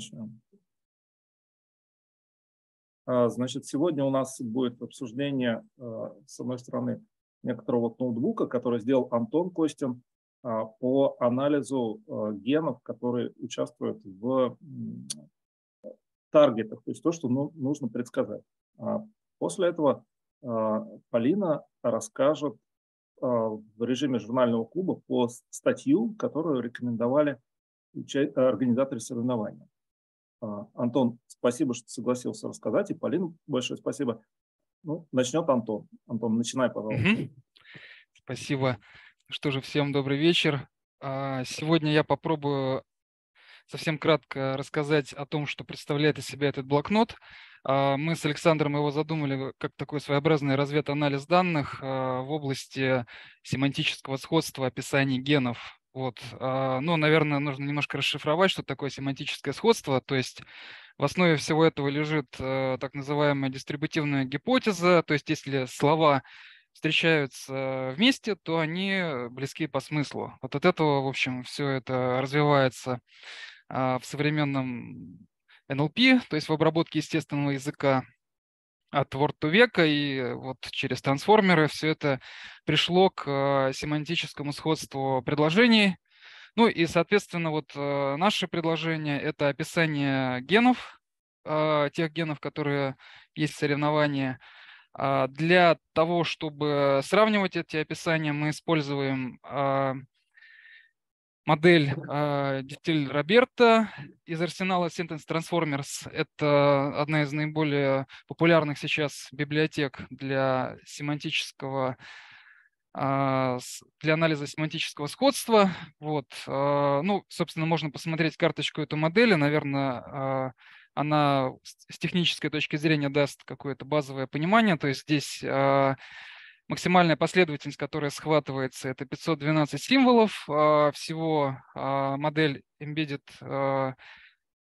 Начнем. А, значит, сегодня у нас будет обсуждение, а, с одной стороны, некоторого вот ноутбука, который сделал Антон Костин а, по анализу генов, которые участвуют в таргетах, то есть то, что ну, нужно предсказать. После этого Полина расскажет в режиме журнального клуба по статью, которую рекомендовали организаторы соревнования. А, Антон, спасибо, что согласился рассказать. И Полина, большое спасибо. Ну, начнет Антон. Антон, начинай, пожалуйста. Спасибо. Что же, всем добрый вечер. А, сегодня я попробую совсем кратко рассказать о том, что представляет из себя этот блокнот. А, мы с Александром его задумали как такой своеобразный развед-анализ данных в области семантического сходства описаний генов вот. А, ну, наверное, нужно немножко расшифровать, что такое семантическое сходство. То есть в основе всего этого лежит э, так называемая дистрибутивная гипотеза. То есть если слова встречаются вместе, то они близки по смыслу. Вот от этого, в общем, все это развивается а, в современном NLP, то есть в обработке естественного языка от Word to века, и вот через трансформеры все это пришло к э, семантическому сходству предложений. Ну и, соответственно, вот э, наше предложение – это описание генов, э, тех генов, которые есть в соревновании. А для того, чтобы сравнивать эти описания, мы используем модель э, Роберта из арсенала Sentence Transformers. Это одна из наиболее популярных сейчас библиотек для семантического а, для анализа семантического сходства. Вот. А, ну, собственно, можно посмотреть карточку этой модели. Наверное, она с технической точки зрения даст какое-то базовое понимание. То есть здесь Максимальная последовательность, которая схватывается, это 512 символов. А, всего а, модель embedded а,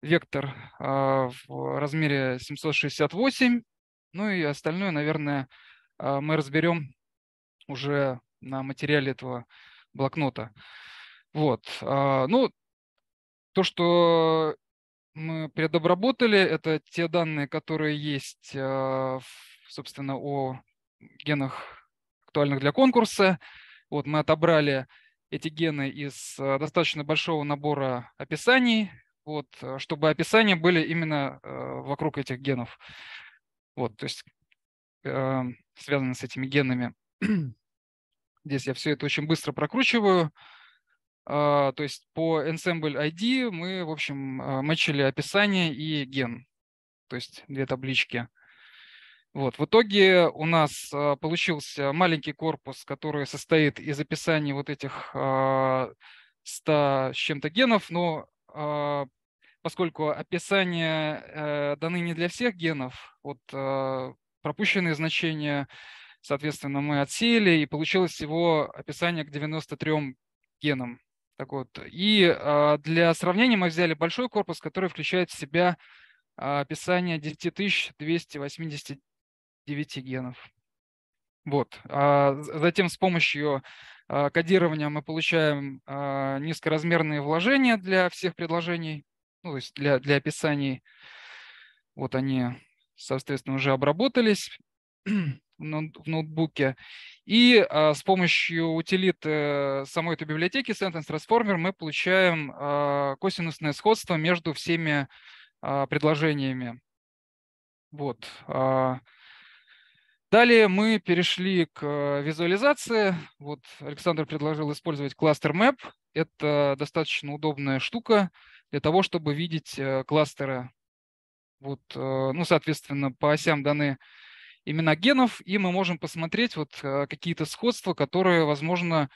вектор в размере 768. Ну и остальное, наверное, мы разберем уже на материале этого блокнота. Вот. Ну, то, что мы предобработали, это те данные, которые есть, собственно, о генах актуальных для конкурса. Вот мы отобрали эти гены из э, достаточно большого набора описаний, вот, э, чтобы описания были именно э, вокруг этих генов. Вот, то есть связаны с этими генами. Здесь я все это очень быстро прокручиваю. Э, то есть по ensemble ID мы, в общем, мэчили описание и ген. То есть две таблички. Вот. В итоге у нас а, получился маленький корпус, который состоит из описания вот этих 100 а, с чем-то генов, но а, поскольку описания э, даны не для всех генов, вот пропущенные значения, соответственно, мы отсеяли, и получилось всего описание к 93 генам. Так вот. И для сравнения мы взяли большой корпус, который включает в себя описание 10280 9 генов. Вот. А затем с помощью а, кодирования мы получаем а, низкоразмерные вложения для всех предложений, ну, то есть для, для описаний. Вот они, соответственно, уже обработались в ноутбуке. И а, с помощью утилиты самой этой библиотеки Sentence Transformer мы получаем косинусное сходство между всеми предложениями. Вот. Далее мы перешли к э, визуализации. Вот Александр предложил использовать кластер Map. Это достаточно удобная штука для того, чтобы видеть э, кластеры. Вот, э, ну, соответственно, по осям даны имена генов, и мы можем посмотреть вот какие-то сходства, которые, возможно,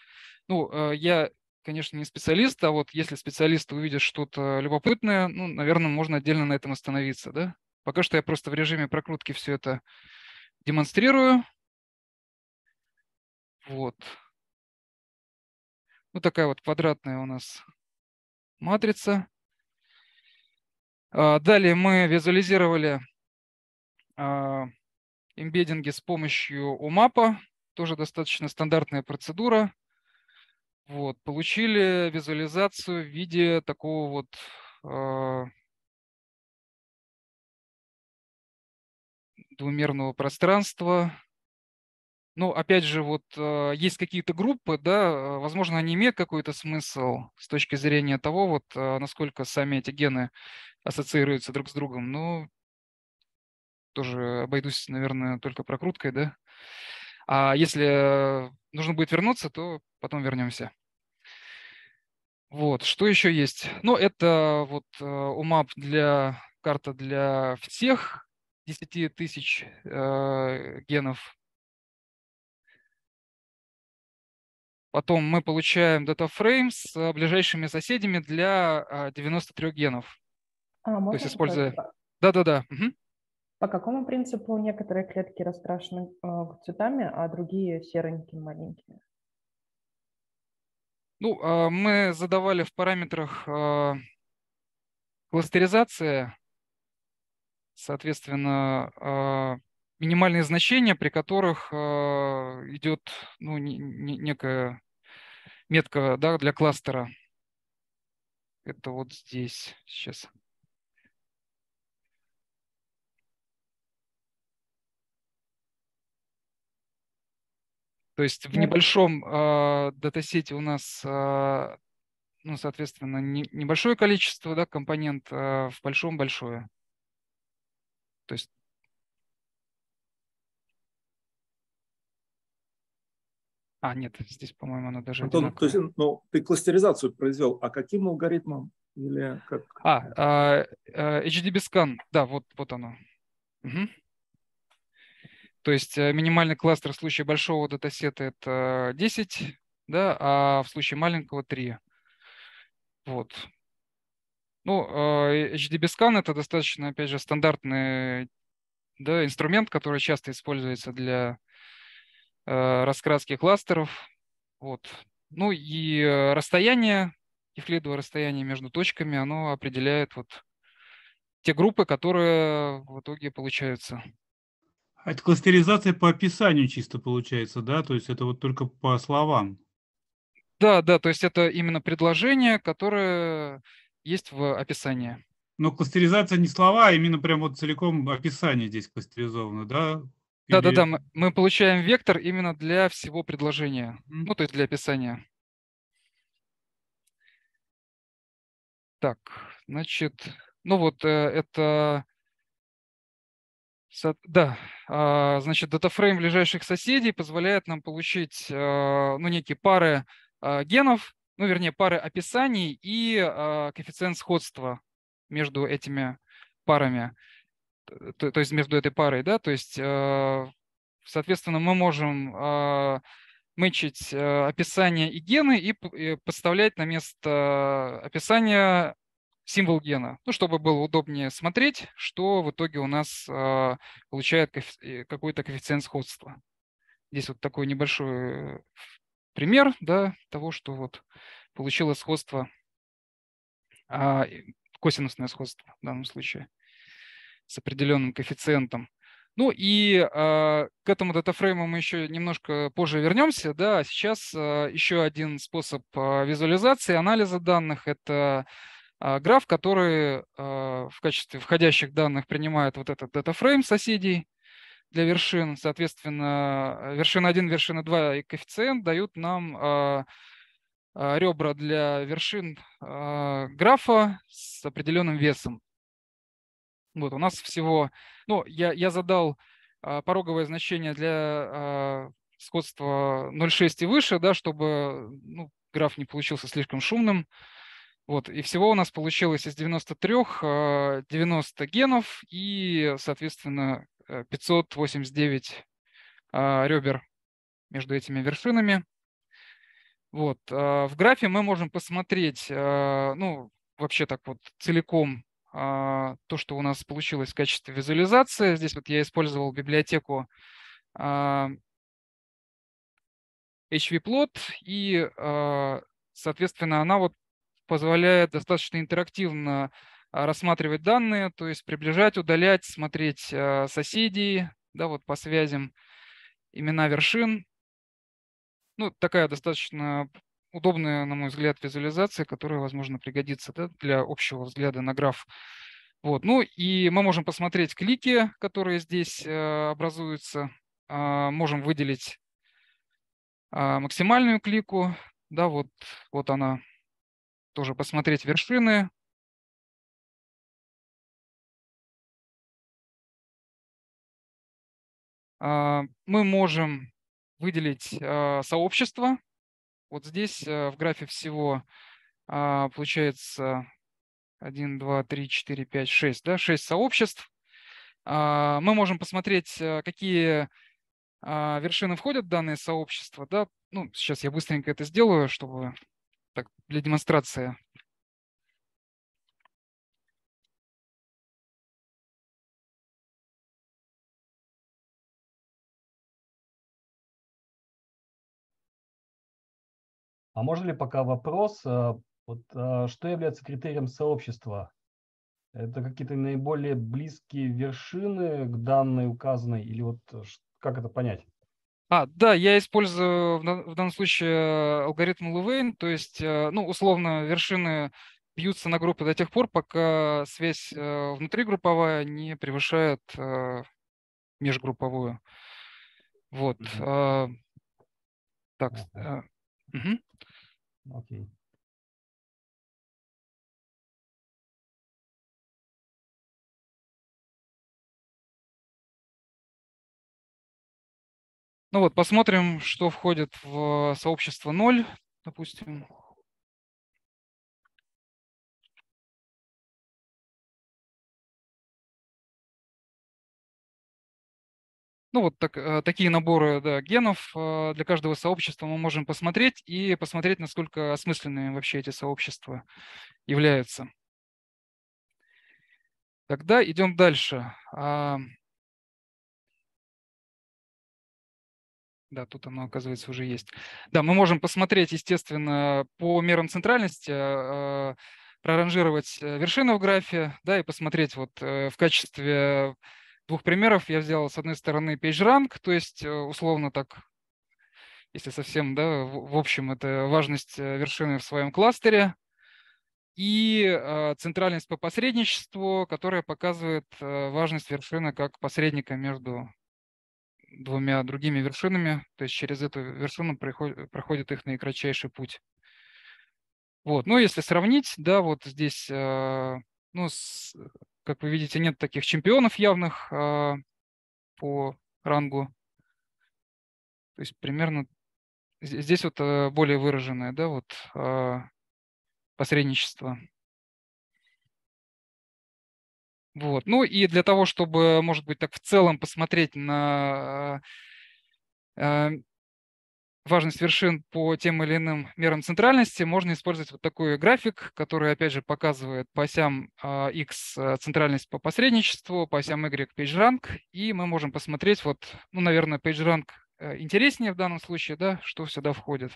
ну, я, конечно, не специалист, а вот если специалисты увидят что-то любопытное, ну, наверное, можно отдельно на этом остановиться, да? Пока что я просто в режиме прокрутки все это демонстрирую. Вот. Вот такая вот квадратная у нас матрица. А, далее мы визуализировали а, эмбеддинги с помощью UMAP. Тоже достаточно стандартная процедура. Вот, получили визуализацию в виде такого вот двумерного пространства. Ну, опять же, вот э, есть какие-то группы, да, э, возможно, они имеют какой-то смысл с точки зрения того, вот э, насколько сами эти гены ассоциируются друг с другом. Ну, тоже обойдусь, наверное, только прокруткой, да. А если нужно будет вернуться, то потом вернемся. Вот, что еще есть? Ну, это вот умап для карта для всех 10 тысяч э, генов Потом мы получаем датафрейм с э, ближайшими соседями для 93 а, генов. А, То есть используя... Да-да-да. Угу. По какому принципу некоторые клетки раскрашены э, цветами, а другие серенькие, маленькие? Ну, мы задавали в параметрах кластеризация, соответственно, минимальные значения, при которых идет ну, некая метка да, для кластера. Это вот здесь сейчас. То есть в небольшом э, датасете у нас, э, ну, соответственно, не, небольшое количество да, компонент, а в большом большое. То есть А, нет, здесь, по-моему, оно даже Антон, то есть, ну, ты кластеризацию произвел, а каким алгоритмом? Или как? А, а, а HDB scan, да, вот, вот оно. Угу. То есть э, минимальный кластер в случае большого датасета это 10, да, а в случае маленького 3. Вот. Ну, HDB scan это достаточно, опять же, стандартный да, инструмент, который часто используется для Э, раскраски кластеров. Вот. Ну и э, расстояние, евклидовое расстояние между точками, оно определяет вот те группы, которые в итоге получаются. А это кластеризация по описанию чисто получается, да? То есть это вот только по словам? Да, да, то есть это именно предложение, которое есть в описании. Но кластеризация не слова, а именно прям вот целиком описание здесь кластеризовано, да? Да-да-да, мы, мы получаем вектор именно для всего предложения, ну, то есть для описания. Так, значит, ну вот э, это, да, а, значит, датафрейм ближайших соседей позволяет нам получить, э, ну, некие пары а, генов, ну, вернее, пары описаний и а, коэффициент сходства между этими парами то, то есть между этой парой, да, то есть, э, соответственно, мы можем э, мэчить э, описание и гены и подставлять на место описания символ гена, ну, чтобы было удобнее смотреть, что в итоге у нас получает какой-то коэффициент сходства. Здесь вот такой небольшой пример да, того, что вот получилось сходство, а, косинусное сходство в данном случае с определенным коэффициентом. Ну и э, к этому датафрейму мы еще немножко позже вернемся. Да, а сейчас э, еще один способ э, визуализации, анализа данных – это э, граф, который э, в качестве входящих данных принимает вот этот датафрейм соседей для вершин. Соответственно, вершина 1, вершина 2 и коэффициент дают нам э, ребра для вершин э, графа с определенным весом. Вот, у нас всего, ну, я, я задал а, пороговое значение для а, сходства 0,6 и выше, да, чтобы ну, граф не получился слишком шумным. Вот, и всего у нас получилось из 93 а, 90 генов и, соответственно, 589 а, ребер между этими вершинами. Вот, а, в графе мы можем посмотреть, а, ну, вообще так вот целиком то, что у нас получилось в качестве визуализации. Здесь вот я использовал библиотеку HVPlot, и, соответственно, она вот позволяет достаточно интерактивно рассматривать данные, то есть приближать, удалять, смотреть соседей, да, вот по связям, имена вершин. Ну, такая достаточно удобная, на мой взгляд, визуализация, которая, возможно, пригодится да, для общего взгляда на граф. Вот. Ну и мы можем посмотреть клики, которые здесь э, образуются. Э, можем выделить э, максимальную клику. Да, вот, вот она. Тоже посмотреть вершины. Мы можем выделить э, сообщество. Вот здесь э, в графе всего э, получается 1, 2, 3, 4, 5, 6, да, 6 сообществ. А, мы можем посмотреть, э, какие а, вершины входят в данное сообщество. Да? Ну, сейчас я быстренько это сделаю, чтобы так, для демонстрации. А можно ли пока вопрос э, вот а, что является критерием сообщества? Это какие-то наиболее близкие вершины к данной указанной или вот э, как это понять? А, да, я использую в данном случае алгоритм Лувейн, то есть, э, ну, условно, вершины бьются на группы до тех пор, пока связь э, внутригрупповая не превышает межгрупповую. Вот. Mm-hmm. Так. Угу. Окей. Ну вот, посмотрим, что входит в сообщество 0, допустим. Ну вот так, э, такие наборы да, генов э, для каждого сообщества мы можем посмотреть и посмотреть, насколько осмысленными вообще эти сообщества являются. Тогда идем дальше. А, Да, тут оно, оказывается, уже есть. Да, мы можем посмотреть, естественно, по мерам центральности, э, проранжировать вершины в графе, да, и посмотреть вот в качестве двух примеров. Я взял, с одной стороны, PageRank, то есть, условно так, если совсем, да, в общем, это важность вершины в своем кластере, и центральность по посредничеству, которая показывает важность вершины как посредника между двумя другими вершинами, то есть через эту вершину проходит, проходит их наикратчайший путь. Вот, ну если сравнить, да, вот здесь, э, ну, с, как вы видите, нет таких чемпионов явных э, по рангу. То есть примерно здесь вот э, более выраженное, да, вот посредничество. Вот. Ну и для того, чтобы, может быть, так в целом посмотреть на э, важность вершин по тем или иным мерам центральности, можно использовать вот такой график, который, опять же, показывает по осям X центральность по посредничеству, по осям Y PageRank, и мы можем посмотреть, вот, ну, наверное, PageRank э, интереснее в данном случае, да, что сюда входит.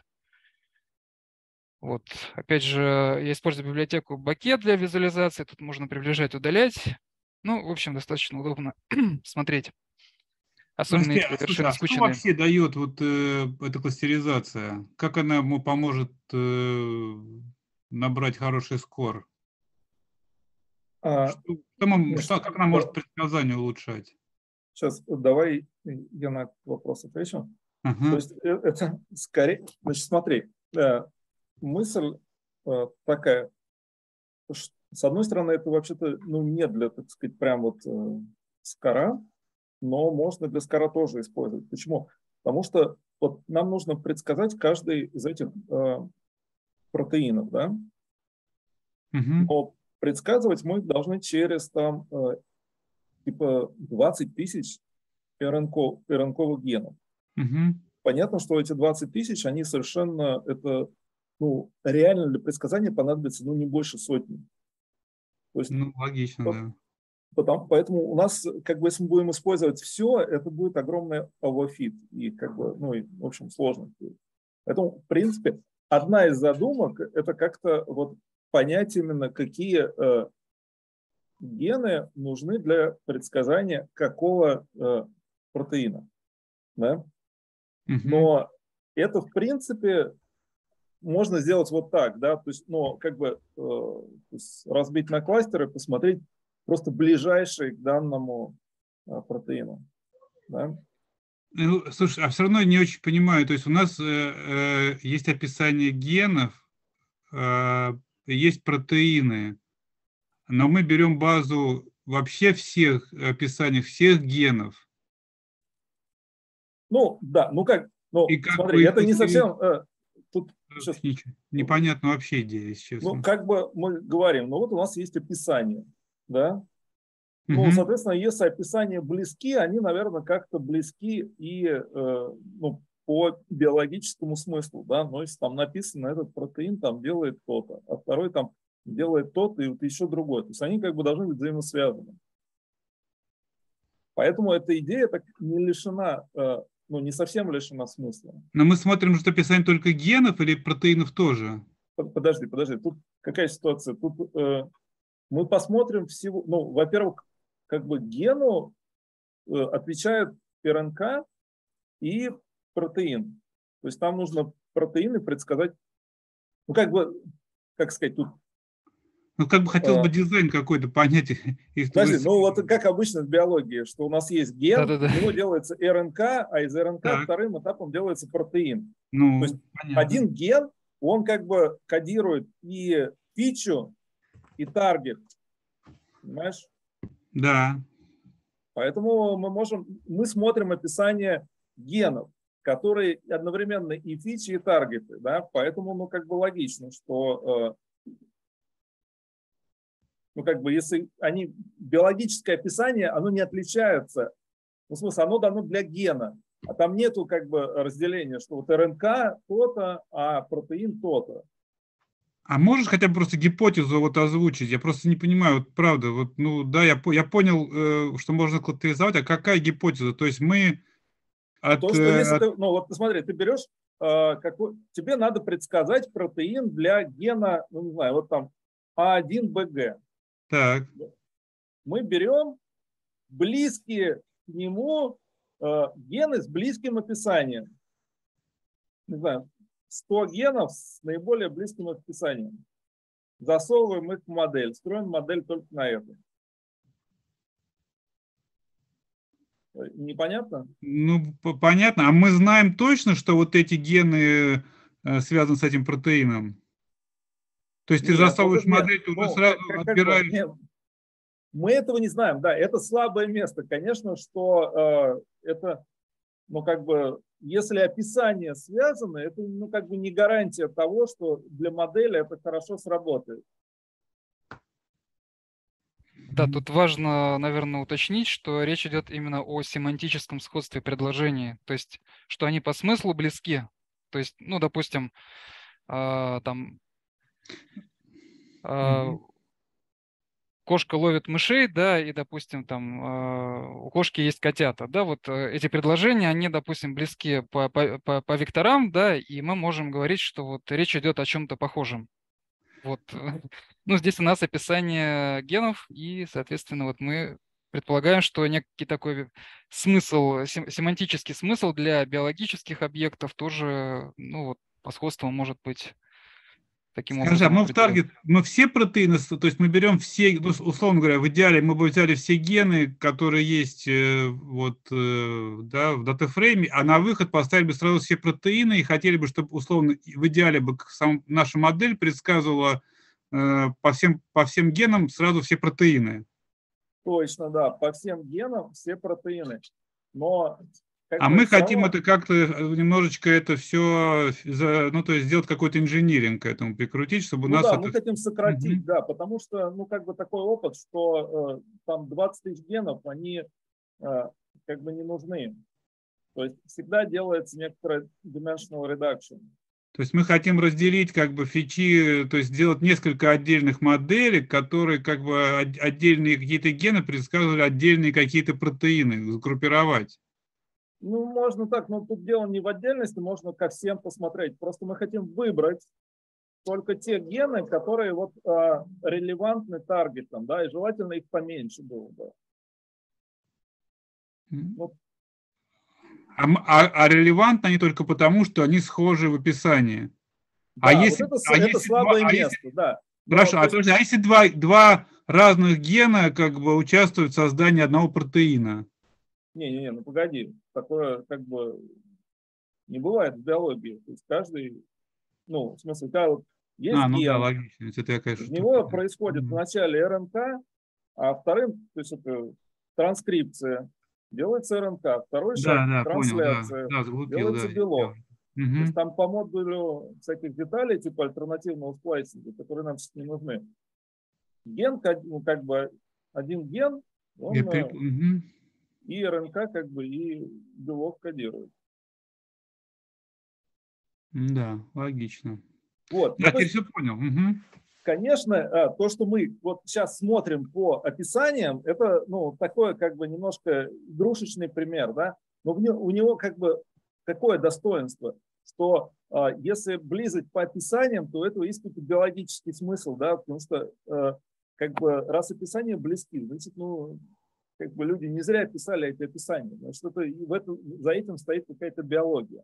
Вот, опять же, я использую библиотеку Бакет для визуализации. Тут можно приближать, удалять. Ну, в общем, достаточно удобно смотреть. Особенно если вершины а скучные. Что вообще дает вот э, эта кластеризация? Как она ему поможет э, набрать хороший скор? А, что, что, что, как она может предсказание улучшать? Сейчас давай я на вопрос отвечу. Uh-huh. То есть э, это скорее, значит, смотри, э, мысль э, такая, что с одной стороны, это вообще-то ну, не для, так сказать, прям вот э, скора, но можно для скора тоже использовать. Почему? Потому что вот нам нужно предсказать каждый из этих э, протеинов, да? Угу. Но предсказывать мы должны через там э, типа 20 тысяч РНК, РНКовых генов. Угу. Понятно, что эти 20 тысяч, они совершенно, это, ну, реально для предсказания понадобится, ну, не больше сотни. То есть, ну, логично, по, да. Потому, поэтому у нас, как бы, если мы будем использовать все, это будет огромный overfit и, как бы, ну, и, в общем, сложно. Поэтому, в принципе, одна из задумок – это как-то вот понять именно, какие э, гены нужны для предсказания какого э, протеина. Да? Но это, в принципе, можно сделать вот так, да, то есть, но как бы э, разбить на кластеры, посмотреть, просто ближайший к данному а, протеину. Да? Ну, слушай, а все равно не очень понимаю. То есть у нас э, э, есть описание генов, э, есть протеины, но мы берем базу вообще всех описаний всех генов. Ну, да, ну как, ну, И как смотри, это не совсем... Э, тут сейчас... Непонятно вообще идея, если честно. Ну, как бы мы говорим, ну вот у нас есть описание, да, ну, соответственно, если описания близки, они, наверное, как-то близки и э, ну, по биологическому смыслу, да, но если там написано, этот протеин там делает то-то, а второй там делает то-то и вот еще другое. То есть они как бы должны быть взаимосвязаны. Поэтому эта идея так не лишена, э, ну, не совсем лишена смысла. Но мы смотрим, что описание только генов или протеинов тоже? Подожди, подожди. Тут какая ситуация? Тут э, мы посмотрим всего, ну, во-первых, как бы гену э, отвечает РНК и протеин. То есть там нужно протеины предсказать, ну как бы, как сказать, тут ну, как бы хотелось бы а. дизайн какой-то понять. Подожди, ну вот как обычно в биологии, что у нас есть ген, Да-да-да. у него делается РНК, а из РНК так. вторым этапом делается протеин. Ну, То есть понятно. один ген, он как бы кодирует и фичу, и таргет. Понимаешь? Да. Поэтому мы можем, мы смотрим описание генов, которые одновременно и фичи, и таргеты, да, поэтому, ну, как бы логично, что, э, ну, как бы, если они, биологическое описание, оно не отличается, ну, в смысле, оно дано для гена, а там нету, как бы, разделения, что вот РНК то-то, а протеин то-то. А можешь хотя бы просто гипотезу вот озвучить? Я просто не понимаю, вот правда, вот, ну да, я, я понял, э, что можно кластеризовать, а какая гипотеза? То есть мы от... То, что если от... ты, ну вот посмотри, ты берешь, э, какой, тебе надо предсказать протеин для гена, ну не знаю, вот там А1БГ. Так. Мы берем близкие к нему э, гены с близким описанием. Не знаю, 100 генов с наиболее близким описанием. Засовываем их в модель, строим модель только на это. Непонятно? Ну, понятно. А мы знаем точно, что вот эти гены э, связаны с этим протеином? То есть нет, ты засовываешь нет, модель, ты уже ну, сразу как, отбираешь... Нет. Мы этого не знаем, да, это слабое место. Конечно, что э, это, ну, как бы если описание связано, это ну, как бы не гарантия того, что для модели это хорошо сработает. Да, тут важно, наверное, уточнить, что речь идет именно о семантическом сходстве предложений, то есть, что они по смыслу близки. То есть, ну, допустим, э, там э, кошка ловит мышей, да, и, допустим, там э, у кошки есть котята, да, вот э, эти предложения, они, допустим, близки по, по, по, по векторам, да, и мы можем говорить, что вот речь идет о чем-то похожем. Вот, ну, здесь у нас описание генов, и, соответственно, вот мы предполагаем, что некий такой смысл, семантический смысл для биологических объектов тоже, ну, вот, по сходству может быть таким Скажи, образом. А мы в таргет, мы все протеины, то есть мы берем все, ну, условно говоря, в идеале мы бы взяли все гены, которые есть э, вот, э, да, в датафрейме, а на выход поставили бы сразу все протеины и хотели бы, чтобы условно в идеале бы сам, наша модель предсказывала э, по, всем, по всем генам сразу все протеины. Точно, да, по всем генам все протеины. Но а мы хотим это как-то э, немножечко это все, ну, то есть сделать какой-то инжиниринг к этому прикрутить, чтобы ну у нас да, это... мы хотим сократить, угу. да, потому что, ну, как бы такой опыт, что э, там 20 тысяч генов, они э, как бы не нужны. То есть всегда делается некоторая dimensional reduction. То есть мы хотим разделить как бы фичи, то есть сделать несколько отдельных моделей, которые как бы отдельные какие-то гены предсказывали отдельные какие-то протеины, сгруппировать. Ну, можно так, но тут дело не в отдельности, можно ко всем посмотреть. Просто мы хотим выбрать только те гены, которые вот а, релевантны таргетам, да, и желательно их поменьше было бы. Вот. А, а, а релевантны они только потому, что они схожи в описании. А да, а если, вот это, а это если слабое два, место, а если, да. Хорошо, а, а если два, два разных гена как бы участвуют в создании одного протеина. Не-не-не, ну погоди, такое как бы не бывает в биологии. То есть каждый, ну, в смысле, когда вот есть а, ну ген, да, логично. Это я, конечно, из него происходит mm-hmm. вначале РНК, а вторым, то есть это транскрипция, делается РНК, второй да, шаг да, трансляция, понял, да, да, сглупил, делается да, белок. Угу. То есть там по модулю всяких деталей, типа альтернативного сплайсинга, которые нам сейчас не нужны. Ген, ну, как бы один ген, он и, при... угу. И РНК, как бы, и белок кодирует. Да, логично. Вот. Я теперь все понял. Угу. Конечно, а, то, что мы вот сейчас смотрим по описаниям, это ну, такой как бы немножко игрушечный пример, да, но у него как бы какое достоинство, что а, если близать по описаниям, то это есть какой-то биологический смысл, да, потому что а, как бы раз описания близки, значит, ну, как бы люди не зря писали эти описания, значит, это, в этом, за этим стоит какая-то биология.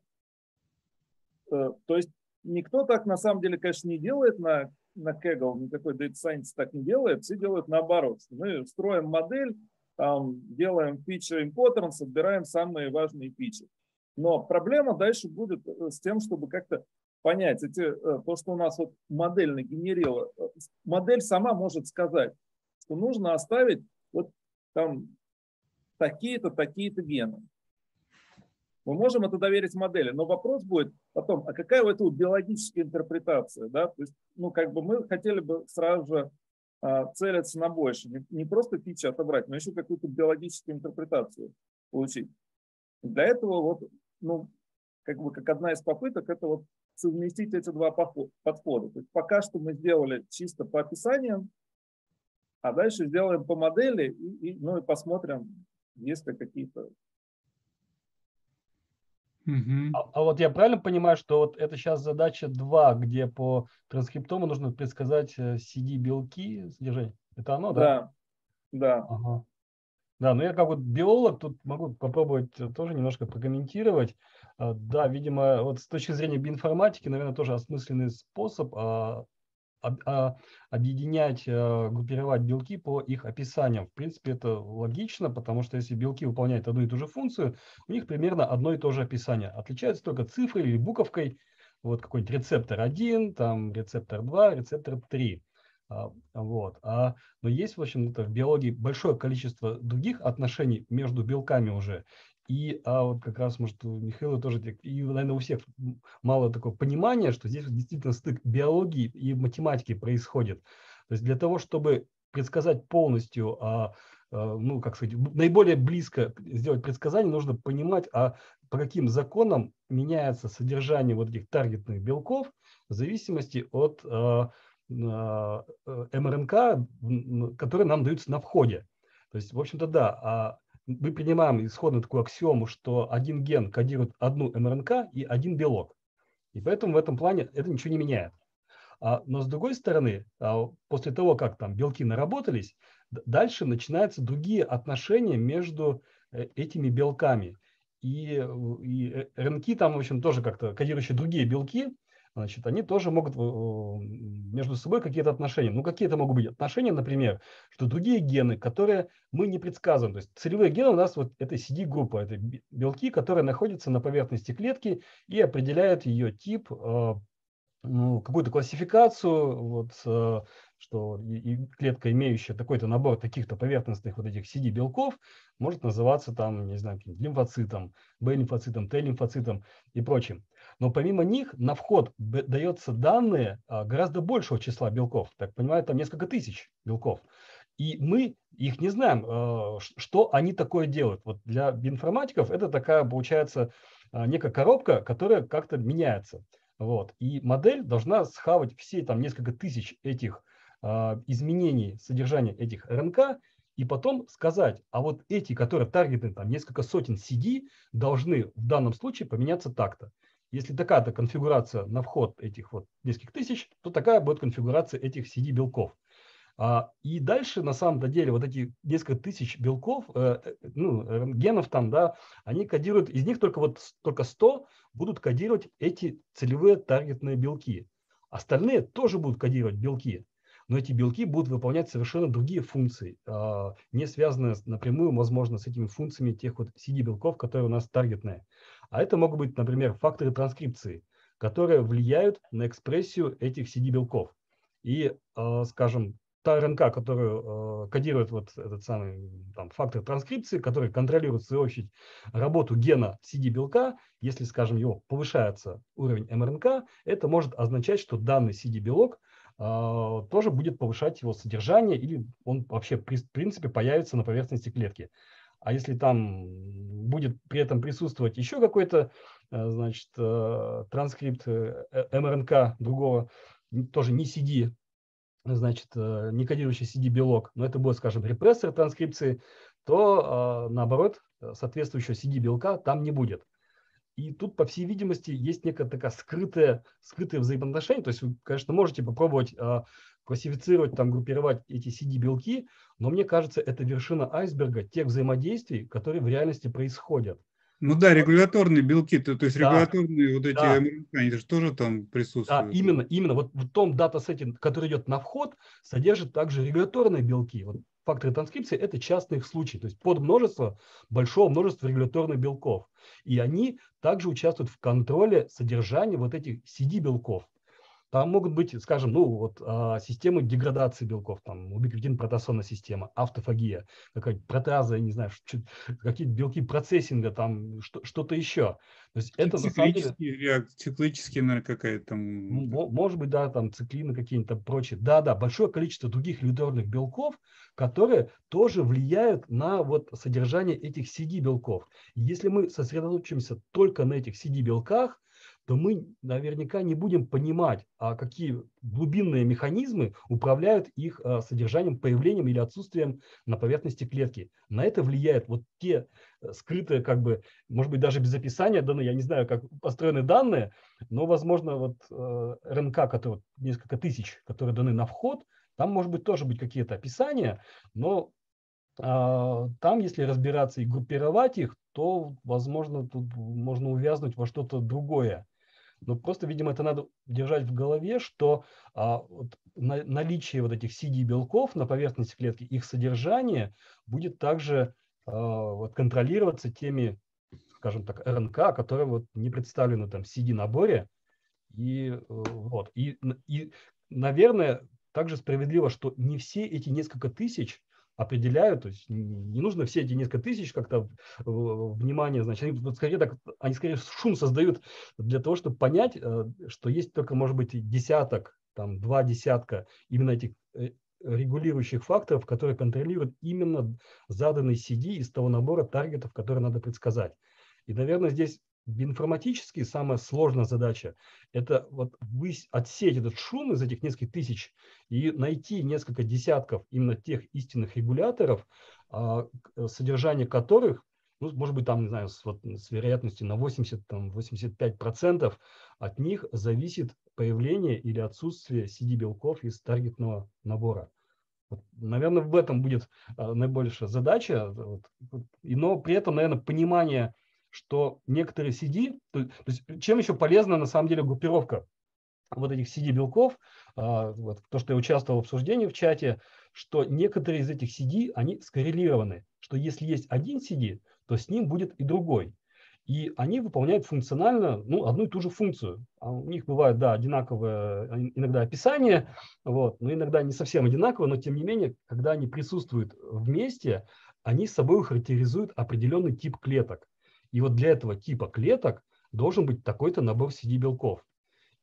Э, то есть никто так на самом деле, конечно, не делает на, на Kaggle, никакой Data Science так не делает, все делают наоборот. Мы строим модель, там, делаем feature importance, отбираем самые важные фичи. Но проблема дальше будет э, с тем, чтобы как-то понять, эти, э, то, что у нас вот модель нагенерила, модель сама может сказать, что нужно оставить там такие-то, такие-то гены. Мы можем это доверить модели, но вопрос будет потом, а какая у этого биологическая интерпретация? Да? То есть, ну, как бы мы хотели бы сразу же а, целиться на больше, не, не просто фичи отобрать, но еще какую-то биологическую интерпретацию получить. Для этого вот, ну, как бы как одна из попыток, это вот совместить эти два подхода. То есть пока что мы сделали чисто по описаниям, а дальше сделаем по модели, и, и, ну и посмотрим, есть ли какие-то Угу. А, а вот я правильно понимаю, что вот это сейчас задача 2, где по транскриптому нужно предсказать CD-белки э, содержание? Это оно, да? Да. Да. Ага. Да, но я как вот биолог тут могу попробовать э, тоже немножко прокомментировать. А, да, видимо, вот с точки зрения биоинформатики, наверное, тоже осмысленный способ а, объединять, э, группировать белки по их описаниям. В принципе, это логично, потому что если белки выполняют одну и ту же функцию, у них примерно одно и то же описание. Отличается только цифрой или буковкой. Вот какой-нибудь рецептор 1, там рецептор 2, рецептор 3. А, вот. А, но есть, в общем-то, в биологии большое количество других отношений между белками уже. И а вот как раз, может, у Михаила тоже, и, наверное, у всех мало такого понимания, что здесь действительно стык биологии и математики происходит. То есть для того, чтобы предсказать полностью, а, а, ну, как сказать, наиболее близко сделать предсказание, нужно понимать, а по каким законам меняется содержание вот этих таргетных белков в зависимости от а, а, МРНК, которые нам даются на входе. То есть, в общем-то, да, а мы принимаем исходно такую аксиому, что один ген кодирует одну МРНК и один белок. И поэтому в этом плане это ничего не меняет. А, но с другой стороны, а, после того, как там белки наработались, дальше начинаются другие отношения между э, этими белками. И, и э, РНК там, в общем, тоже как-то кодирующие другие белки, значит, они тоже могут между собой какие-то отношения. Ну, какие это могут быть отношения, например, что другие гены, которые мы не предсказываем. То есть целевые гены у нас вот это CD-группа, это белки, которые находятся на поверхности клетки и определяют ее тип, а, ну, какую-то классификацию, вот, э, что и клетка, имеющая такой-то набор таких-то поверхностных вот этих CD-белков, может называться там, не знаю, лимфоцитом, Б-лимфоцитом, Т-лимфоцитом и прочим. Но помимо них на вход дается данные а, гораздо большего числа белков. Так понимаю, там несколько тысяч белков. И мы их не знаем, а, что они такое делают. Вот для информатиков это такая, получается, а, некая коробка, которая как-то меняется. Вот. И модель должна схавать все там несколько тысяч этих изменений содержания этих РНК и потом сказать, а вот эти, которые таргетны там несколько сотен CD, должны в данном случае поменяться так-то. Если такая-то конфигурация на вход этих вот нескольких тысяч, то такая будет конфигурация этих CD-белков. А, и дальше, на самом деле, вот эти несколько тысяч белков, э, э ну, генов там, да, они кодируют, из них только вот только 100 будут кодировать эти целевые таргетные белки. Остальные тоже будут кодировать белки. но эти белки будут выполнять совершенно другие функции, не связанные напрямую, возможно, с этими функциями тех вот CD-белков, которые у нас таргетные. А это могут быть, например, факторы транскрипции, которые влияют на экспрессию этих CD-белков. И, скажем, та РНК, которую э, кодирует вот этот самый там, фактор транскрипции, который контролирует, в свою очередь, работу гена CD-белка, если, скажем, его повышается уровень МРНК, это может означать, что данный CD-белок э, тоже будет повышать его содержание или он вообще, в принципе, появится на поверхности клетки. А если там будет при этом присутствовать еще какой-то, э, значит, э, транскрипт э, МРНК другого, тоже не CD, значит, не кодирующий CD-белок, но это будет, скажем, репрессор транскрипции, то, а, наоборот, соответствующего CD-белка там не будет. И тут, по всей видимости, есть некая такая скрытая, скрытое взаимоотношение. То есть вы, конечно, можете попробовать э, классифицировать, там, группировать эти CD-белки, но мне кажется, это вершина айсберга тех взаимодействий, которые в реальности происходят. Ну да, регуляторные белки, то, то есть да, регуляторные вот эти да. они же тоже там присутствуют. Да, именно, именно. Вот в том датасете, который идет на вход, содержит также регуляторные белки. Вот факторы транскрипции – это частный их случай, то есть под множество, большого множества регуляторных белков. И они также участвуют в контроле содержания вот этих CD-белков. Там могут быть, скажем, ну вот а, системы деградации белков, там убиквитин-протеасонная система, автофагия, какая-то протеаза, не знаю, какие-то белки процессинга, там что-то еще. То есть это на самом деле... Реак... Циклические, наверное, какая-то там... Может быть, да, там циклины какие-то прочие. Да-да, большое количество других лидерных белков, которые тоже влияют на вот содержание этих CD-белков. Если мы сосредоточимся только на этих CD-белках, то мы наверняка не будем понимать, а какие глубинные механизмы управляют их а, содержанием, появлением или отсутствием на поверхности клетки. На это влияют вот те э, скрытые, как бы, может быть, даже без описания данные, я не знаю, как построены данные, но, возможно, вот э, РНК, которые несколько тысяч, которые даны на вход, там, может быть, тоже быть какие-то описания, но а, там, если разбираться и группировать их, то, возможно, тут можно увязнуть во что-то другое. Но просто, видимо, это надо держать в голове, что а, вот, на, наличие вот этих CD-белков на поверхности клетки, их содержание будет также а, вот, контролироваться теми, скажем так, РНК, которые вот не представлены там в CD-наборе. И, э, вот, и, и, наверное, также справедливо, что не все эти несколько тысяч определяют, то есть не нужно все эти несколько тысяч как-то внимание, значит, они, вот скорее так, они скорее шум создают для того, чтобы понять, э, что есть только, может быть, десяток, там, два десятка именно этих э, регулирующих факторов, которые контролируют именно заданный CD из того набора таргетов, которые надо предсказать. И, наверное, здесь Информатически самая сложная задача – это вот отсеять этот шум из этих нескольких тысяч и найти несколько десятков именно тех истинных регуляторов, а, содержание которых, ну, может быть, там, не знаю, с, вот, с вероятностью на 80-85% от них зависит появление или отсутствие CD-белков из таргетного набора. Вот, наверное, в этом будет а, наибольшая задача. Вот, и, но при этом, наверное, понимание – что некоторые CD, то, то есть чем еще полезна на самом деле группировка вот этих CD-белков, а, вот, то, что я участвовал в обсуждении в чате, что некоторые из этих CD, они скоррелированы, что если есть один CD, то с ним будет и другой. И они выполняют функционально ну, одну и ту же функцию. А у них бывает, да, одинаковое иногда описание, вот, но иногда не совсем одинаково, но тем не менее, когда они присутствуют вместе, они с собой характеризуют определенный тип клеток. И вот для этого типа клеток должен быть такой-то набор CD-белков.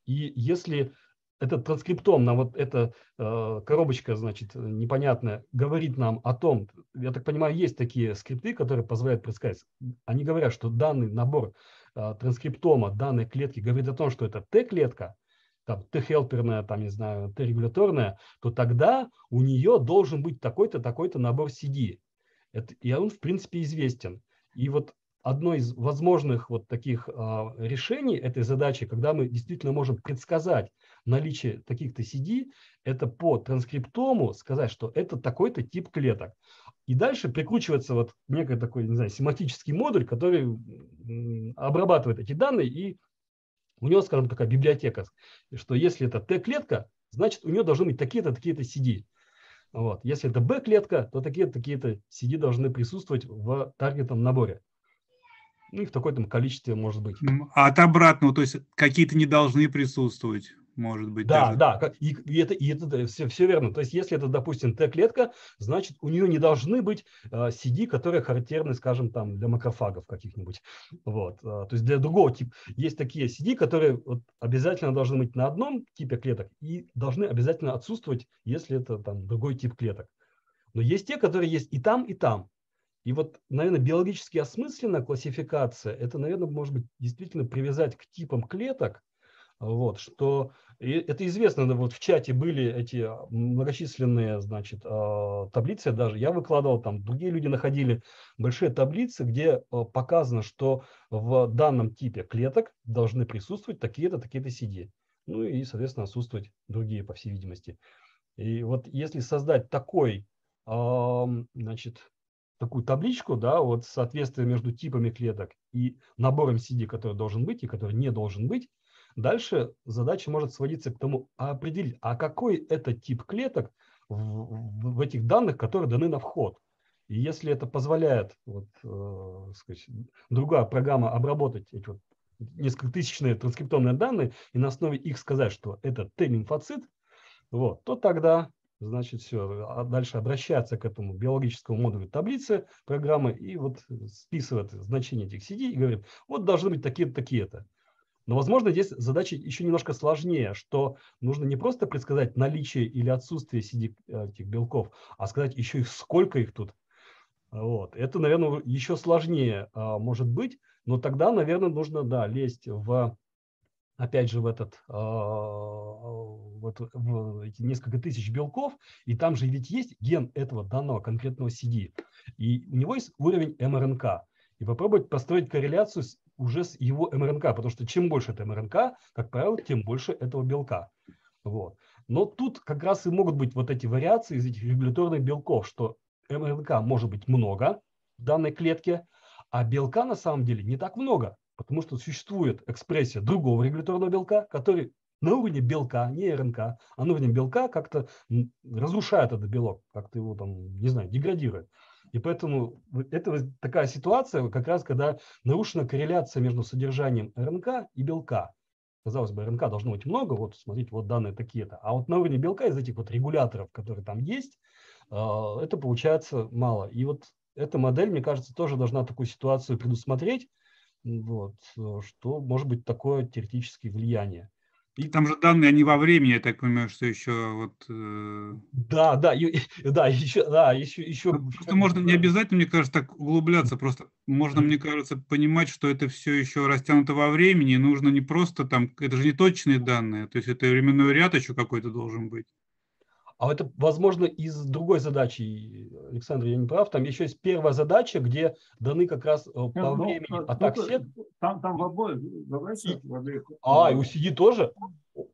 И если этот транскриптом, нам вот эта э, коробочка, значит, непонятная, говорит нам о том, я так понимаю, есть такие скрипты, которые позволяют предсказать. Они говорят, что данный набор э, транскриптома данной клетки говорит о том, что это Т-клетка, там Т-хелперная, там, не знаю, Т-регуляторная, то тогда у нее должен быть такой-то, такой-то набор CD. Это, и он, в принципе, известен. И вот одно из возможных вот таких а, решений этой задачи, когда мы действительно можем предсказать наличие таких-то CD, это по транскриптому сказать, что это такой-то тип клеток. И дальше прикручивается вот некий такой, не знаю, семантический модуль, который обрабатывает эти данные, и у него, скажем, такая библиотека, что если это Т-клетка, значит, у нее должны быть такие-то, такие-то CD. Вот. Если это B-клетка, то такие-то, такие-то CD должны присутствовать в таргетном наборе. Ну и в таком то количестве может быть. От обратного, то есть какие-то не должны присутствовать может быть. Да, даже. да, и, и это, и это все, все верно. То есть, если это, допустим, Т-клетка, значит, у нее не должны быть э, CD, которые характерны, скажем, там, для макрофагов каких-нибудь. Вот. Э, то есть, для другого типа. Есть такие CD, которые вот, обязательно должны быть на одном типе клеток и должны обязательно отсутствовать, если это там другой тип клеток. Но есть те, которые есть и там, и там. И вот, наверное, биологически осмысленная классификация, это, наверное, может быть действительно привязать к типам клеток, вот, что и это известно, вот в чате были эти а, многочисленные, значит, а, таблицы даже, я выкладывал там, другие люди находили большие таблицы, где а, показано, что в данном типе клеток должны присутствовать такие-то, такие-то CD. Ну и, соответственно, отсутствовать другие, по всей видимости. И вот если создать такой, значит, такую табличку, да, вот соответствие между типами клеток и набором CD, который должен быть и который не должен быть, Дальше задача может сводиться к тому, а определить, а какой это тип клеток в, в, этих данных, которые даны на вход. И если это позволяет вот, э, сказать, другая программа обработать эти вот несколькотысячные транскриптомные данные и на основе их сказать, что это Т-лимфоцит, вот, то тогда значит, все, а дальше обращаться к этому биологическому модулю таблицы программы и вот списывает значение этих CD и говорит, вот должны быть такие-то, такие-то. Но, возможно, здесь задача еще немножко сложнее, что нужно не просто предсказать наличие или отсутствие CD этих белков, а сказать еще их, сколько их тут. Вот. Это, наверное, еще сложнее а, может быть, но тогда, наверное, нужно, да, лезть в, опять же, в этот, а, в, в несколько тысяч белков, и там же ведь есть ген этого данного конкретного CD, и у него есть уровень МРНК, и попробовать построить корреляцию с уже с его МРНК, потому что чем больше это МРНК, как правило, тем больше этого белка. Вот. Но тут как раз и могут быть вот эти вариации из этих регуляторных белков, что МРНК может быть много в данной клетке, а белка на самом деле не так много, потому что существует экспрессия другого регуляторного белка, который на уровне белка, не РНК, а на уровне белка как-то разрушает этот белок, как-то его там, не знаю, деградирует. И поэтому это такая ситуация, как раз когда нарушена корреляция между содержанием РНК и белка. Казалось бы, РНК должно быть много, вот смотрите, вот данные такие-то. А вот на уровне белка из этих вот регуляторов, которые там есть, а, это получается мало. И вот эта модель, мне кажется, тоже должна такую ситуацию предусмотреть, вот, что может быть такое теоретическое влияние. И там же данные, они во времени, я так понимаю, что еще вот... Э... Да, да, и, да, еще, да, еще, еще... Ну, просто можно не обязательно, мне кажется, так углубляться, просто можно, мне кажется, понимать, что это все еще растянуто во времени, нужно не просто там, это же не точные данные, то есть это временной ряд еще какой-то должен быть. А это, возможно, из другой задачи, Александр, я не прав, там еще есть первая задача, где даны как раз э, по ну, времени. Ну, а так все... Там, там в обоих задачах. А, и у CD тоже?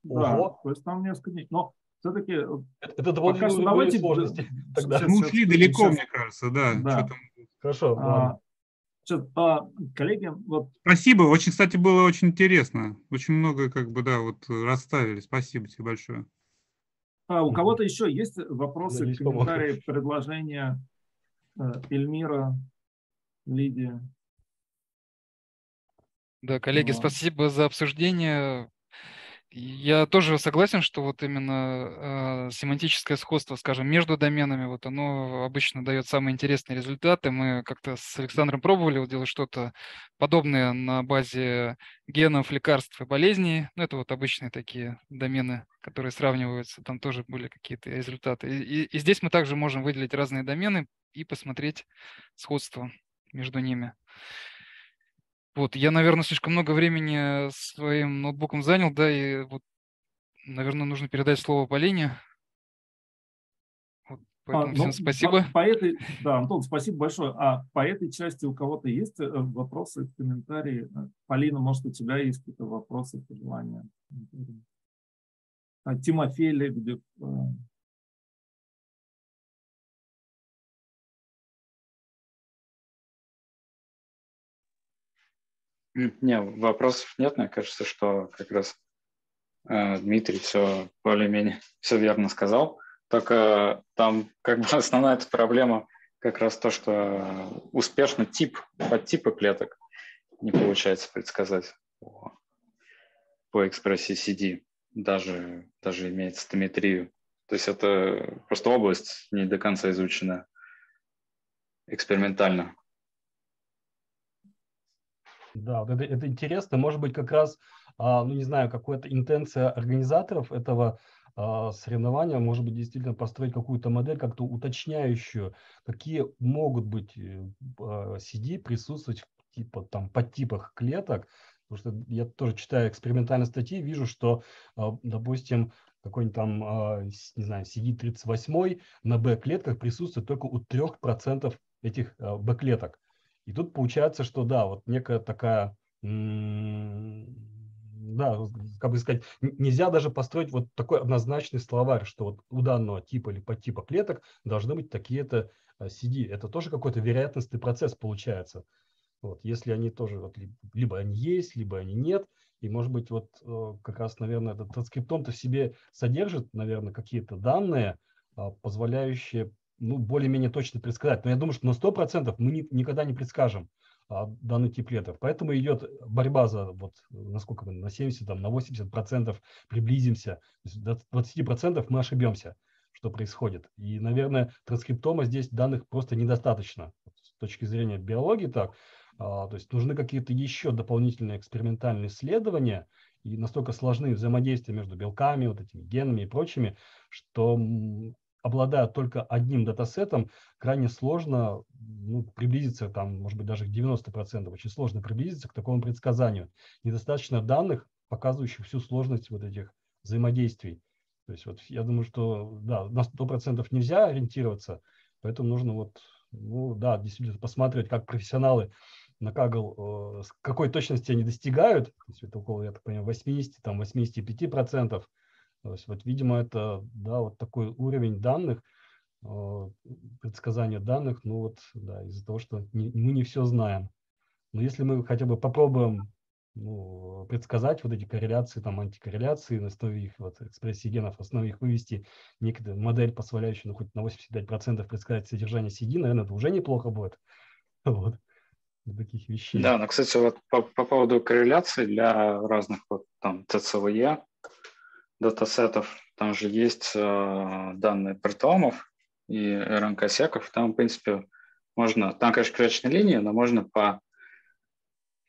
Да, Ого. то есть там несколько дней. Но все-таки... Э, это, это дополнительные давайте, сложности. Тогда. Мы ушли далеко, сейчас, мне кажется, да. да. Хорошо, а, Сейчас, а, коллеги, вот... Спасибо, очень, кстати, было очень интересно. Очень много, как бы, да, вот расставили. Спасибо тебе большое. А у кого-то еще есть вопросы, Надеюсь, комментарии, помог. предложения? Э, Эльмира, Лидия. Да, коллеги, спасибо за обсуждение. Я тоже согласен, что вот именно э, семантическое сходство, скажем, между доменами, вот оно обычно дает самые интересные результаты. Мы как-то с Александром пробовали делать что-то подобное на базе генов, лекарств и болезней. Ну, это вот обычные такие домены, которые сравниваются. Там тоже были какие-то результаты. И, и, и здесь мы также можем выделить разные домены и посмотреть сходство между ними. Вот, я, наверное, слишком много времени своим ноутбуком занял, да, и вот, наверное, нужно передать слово Полине. Вот, поэтому а, всем ну, спасибо. По, по этой, да, Антон, спасибо большое. А по этой части у кого-то есть э, вопросы, комментарии? Полина, может, у тебя есть какие-то вопросы, пожелания? А, Тимофей Лебедев, Не, вопросов нет. Мне кажется, что как раз Э, Дмитрий все более-менее все верно сказал. Только там как бы основная эта проблема как раз то, что успешно тип, подтипы клеток не получается предсказать по, по экспрессии CD, даже, даже имеет стометрию. То есть это просто область не до конца изучена экспериментально. Да, вот это, это интересно. Может быть, как раз, а, ну не знаю, какая-то интенция организаторов этого а, соревнования, может быть, действительно построить какую-то модель, как-то уточняющую, какие могут быть CD э, а, присутствовать типа, там, подтипах клеток, потому что я тоже читаю экспериментальные статьи, вижу, что, допустим, какой-нибудь там, не знаю, CD38 на B-клетках присутствует только у 3% этих B-клеток. И тут получается, что да, вот некая такая, да, как бы сказать, нельзя даже построить вот такой однозначный словарь, что вот у данного типа или подтипа клеток должны быть такие-то CD. А, Это тоже какой-то вероятностный процесс получается. Вот, если они тоже, вот, либо они есть, либо они нет, и, может быть, вот э, как раз, наверное, этот транскриптом-то в себе содержит, наверное, какие-то данные, а, позволяющие ну, более-менее точно предсказать. Но я думаю, что на 100% мы не, никогда не предскажем а, данный тип клеток. Поэтому идет борьба за, вот, насколько мы, на 70, там, на 80% приблизимся. до 20% мы ошибемся, что происходит. И, наверное, транскриптома здесь данных просто недостаточно. С точки зрения биологии так. А, то есть нужны какие-то еще дополнительные экспериментальные исследования, и настолько сложны взаимодействия между белками, вот этими генами и прочими, что обладая только одним датасетом, крайне сложно ну, приблизиться, там, может быть, даже к 90%, очень сложно приблизиться к такому предсказанию. Недостаточно данных, показывающих всю сложность вот этих взаимодействий. То есть вот я думаю, что да, на 100% нельзя ориентироваться, поэтому нужно вот, ну да, действительно посматривать, как профессионалы на Kaggle, э, с какой точности они достигают, то есть это около, я так понимаю, 80, там, 85%, то есть вот, видимо, это, да, вот такой уровень данных, э, предсказания данных, ну вот, да, из-за того, что не, мы не все знаем. Но если мы хотя бы попробуем ну, предсказать вот эти корреляции, там, антикорреляции, на основе их вот, экспрессии генов, на основе их вывести некую модель, позволяющую ну, хоть на 85% предсказать содержание CD, наверное, это уже неплохо будет. Вот. Таких вещей. Да, но, кстати, вот по, по поводу корреляции для разных вот там ТЦВЕ, датасетов, там же есть э, данные протеомов и РНК-секов. Там, в принципе, можно, там, конечно, клеточные линии, но можно по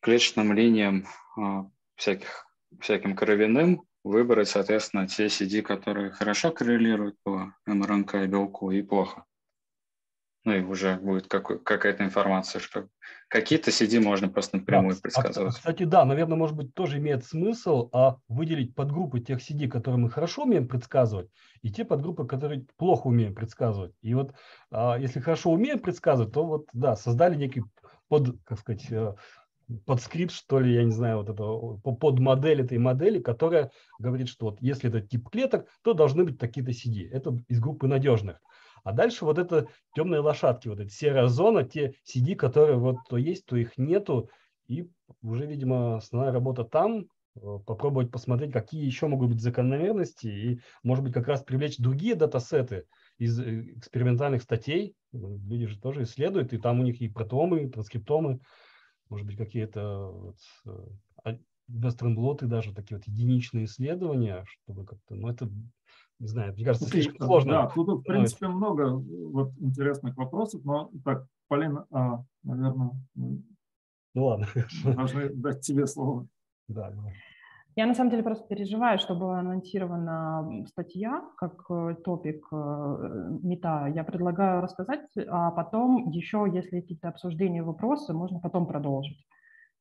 клеточным линиям э, всяких, всяким кровяным выбрать, соответственно, те CD, которые хорошо коррелируют по МРНК и белку и плохо ну и уже будет какая-то информация, что какие-то CD можно просто напрямую да. предсказывать. А, кстати, да, наверное, может быть, тоже имеет смысл а, выделить подгруппы тех CD, которые мы хорошо умеем предсказывать, и те подгруппы, которые плохо умеем предсказывать. И вот а, если хорошо умеем предсказывать, то вот, да, создали некий под, как сказать, э, под скрипт, что ли, я не знаю, вот это, под модель этой модели, которая говорит, что вот если это тип клеток, то должны быть такие-то CD. Это из группы надежных. А дальше вот это темные лошадки, вот эта серая зона, те CD, которые вот то есть, то их нету. И уже, видимо, основная работа там, э, попробовать посмотреть, какие еще могут быть закономерности, и, может быть, как раз привлечь другие датасеты из э, экспериментальных статей. Люди же тоже исследуют, и там у них и протомы, и транскриптомы, может быть, какие-то вот, э, вестернблоты даже, такие вот единичные исследования, чтобы как-то, ну, это не знаю, мне кажется, слишком сложно. Да, тут, в принципе, много вот, интересных вопросов, но так, Полина, а, наверное, ну ладно, должны дать тебе слово. Да, Я на самом деле просто переживаю, что была анонсирована статья как э, топик э, мета. Я предлагаю рассказать, а потом еще, если какие-то обсуждения, вопросы, можно потом продолжить.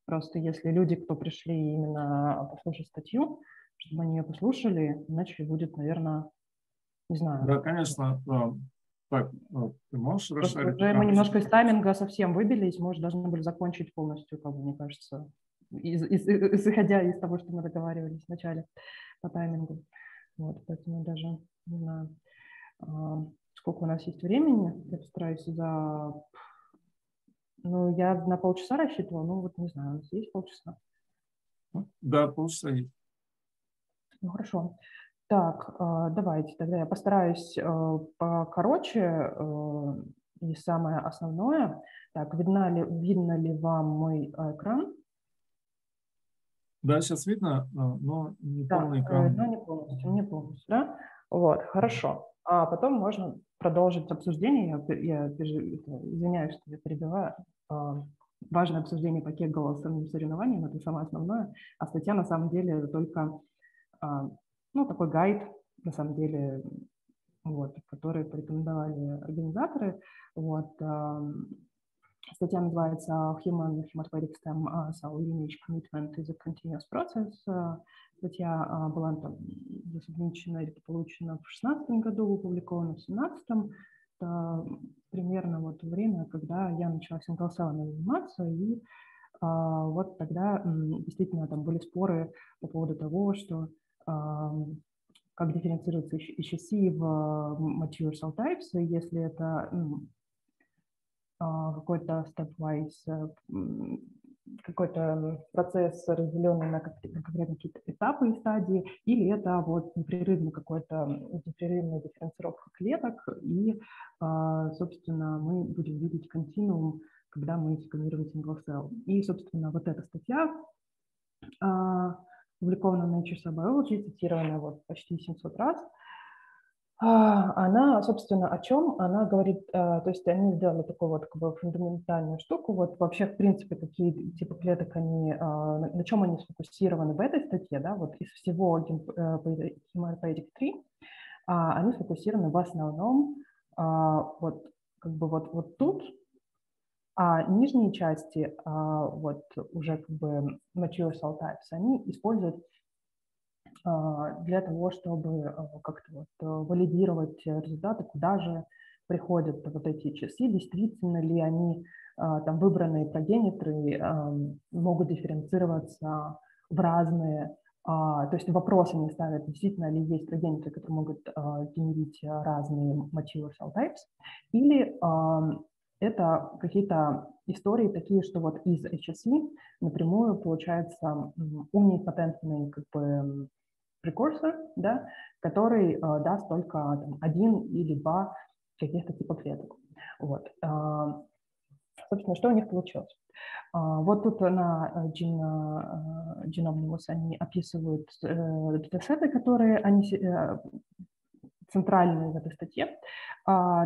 Просто если люди, кто пришли именно послушать статью, чтобы они ее послушали, иначе будет, наверное, не знаю. Да, конечно. Так, ты можешь расширить? Уже мы немножко из тайминга совсем выбились, мы уже должны были закончить полностью, как бы, мне кажется, из, из, исходя из того, что мы договаривались вначале по таймингу. Вот, поэтому даже не знаю, а, сколько у нас есть времени. Я постараюсь за... Ну, я на полчаса рассчитывала, ну вот не знаю, у нас есть полчаса. Да, полчаса есть. Ну хорошо. Так, давайте тогда я постараюсь покороче и самое основное. Так, видно ли, видно ли вам мой экран? Да, сейчас видно, но не да, полный экран. Но не полностью, не полностью, да? Вот, хорошо. А потом можно продолжить обсуждение. Я, я извиняюсь, что я перебиваю. Важное обсуждение по кегола самим соревнованиям, это самое основное. А статья на самом деле только ну, такой гайд, на самом деле, вот, который порекомендовали организаторы. Вот, Статья называется Human Hematopoietic Stem Cell Lineage Commitment is a Continuous Process. Статья а, была там засубмичена или получена в 2016 году, опубликована в 2017. Это примерно вот время, когда я начала синглселлами заниматься, и а, вот тогда действительно там были споры по поводу того, что а, как дифференцируется HSC в mature cell types, если это какой-то stepwise какой-то процесс, разделенный на конкретно какие-то этапы и стадии, или это вот непрерывный какой-то непрерывная дифференцировка клеток, и, а, собственно, мы будем видеть континуум, когда мы сканируем single cell. И, собственно, вот эта статья а, опубликована на Nature Biology, цитирована вот почти 700 раз, а, она, собственно, о чем? Она говорит, э, то есть они сделали такую вот как бы фундаментальную штуку, вот вообще, в принципе, какие типы клеток они, а, на чем они сфокусированы в этой статье, да, вот из всего Hematopoietic 3, а, они сфокусированы в основном вот как бы вот, вот тут, а нижние части, вот уже как бы mature cell types, они используют а, для того, чтобы а, как-то вот валидировать результаты, куда же приходят вот эти часы, действительно ли они, а, там выбранные прогенетры могут дифференцироваться в разные, то есть вопросы не ставят, действительно ли есть прогенетры, которые могут генерить разные mature cell types, или это какие-то истории такие, что вот из HSC напрямую получается унипатентный как бы прекурсор, да, который э, даст только там, один или два каких-то типа клеток. Вот. Э, собственно, что у них получилось? Э, вот тут на Genome News они описывают датасеты, которые они центральные в этой статье.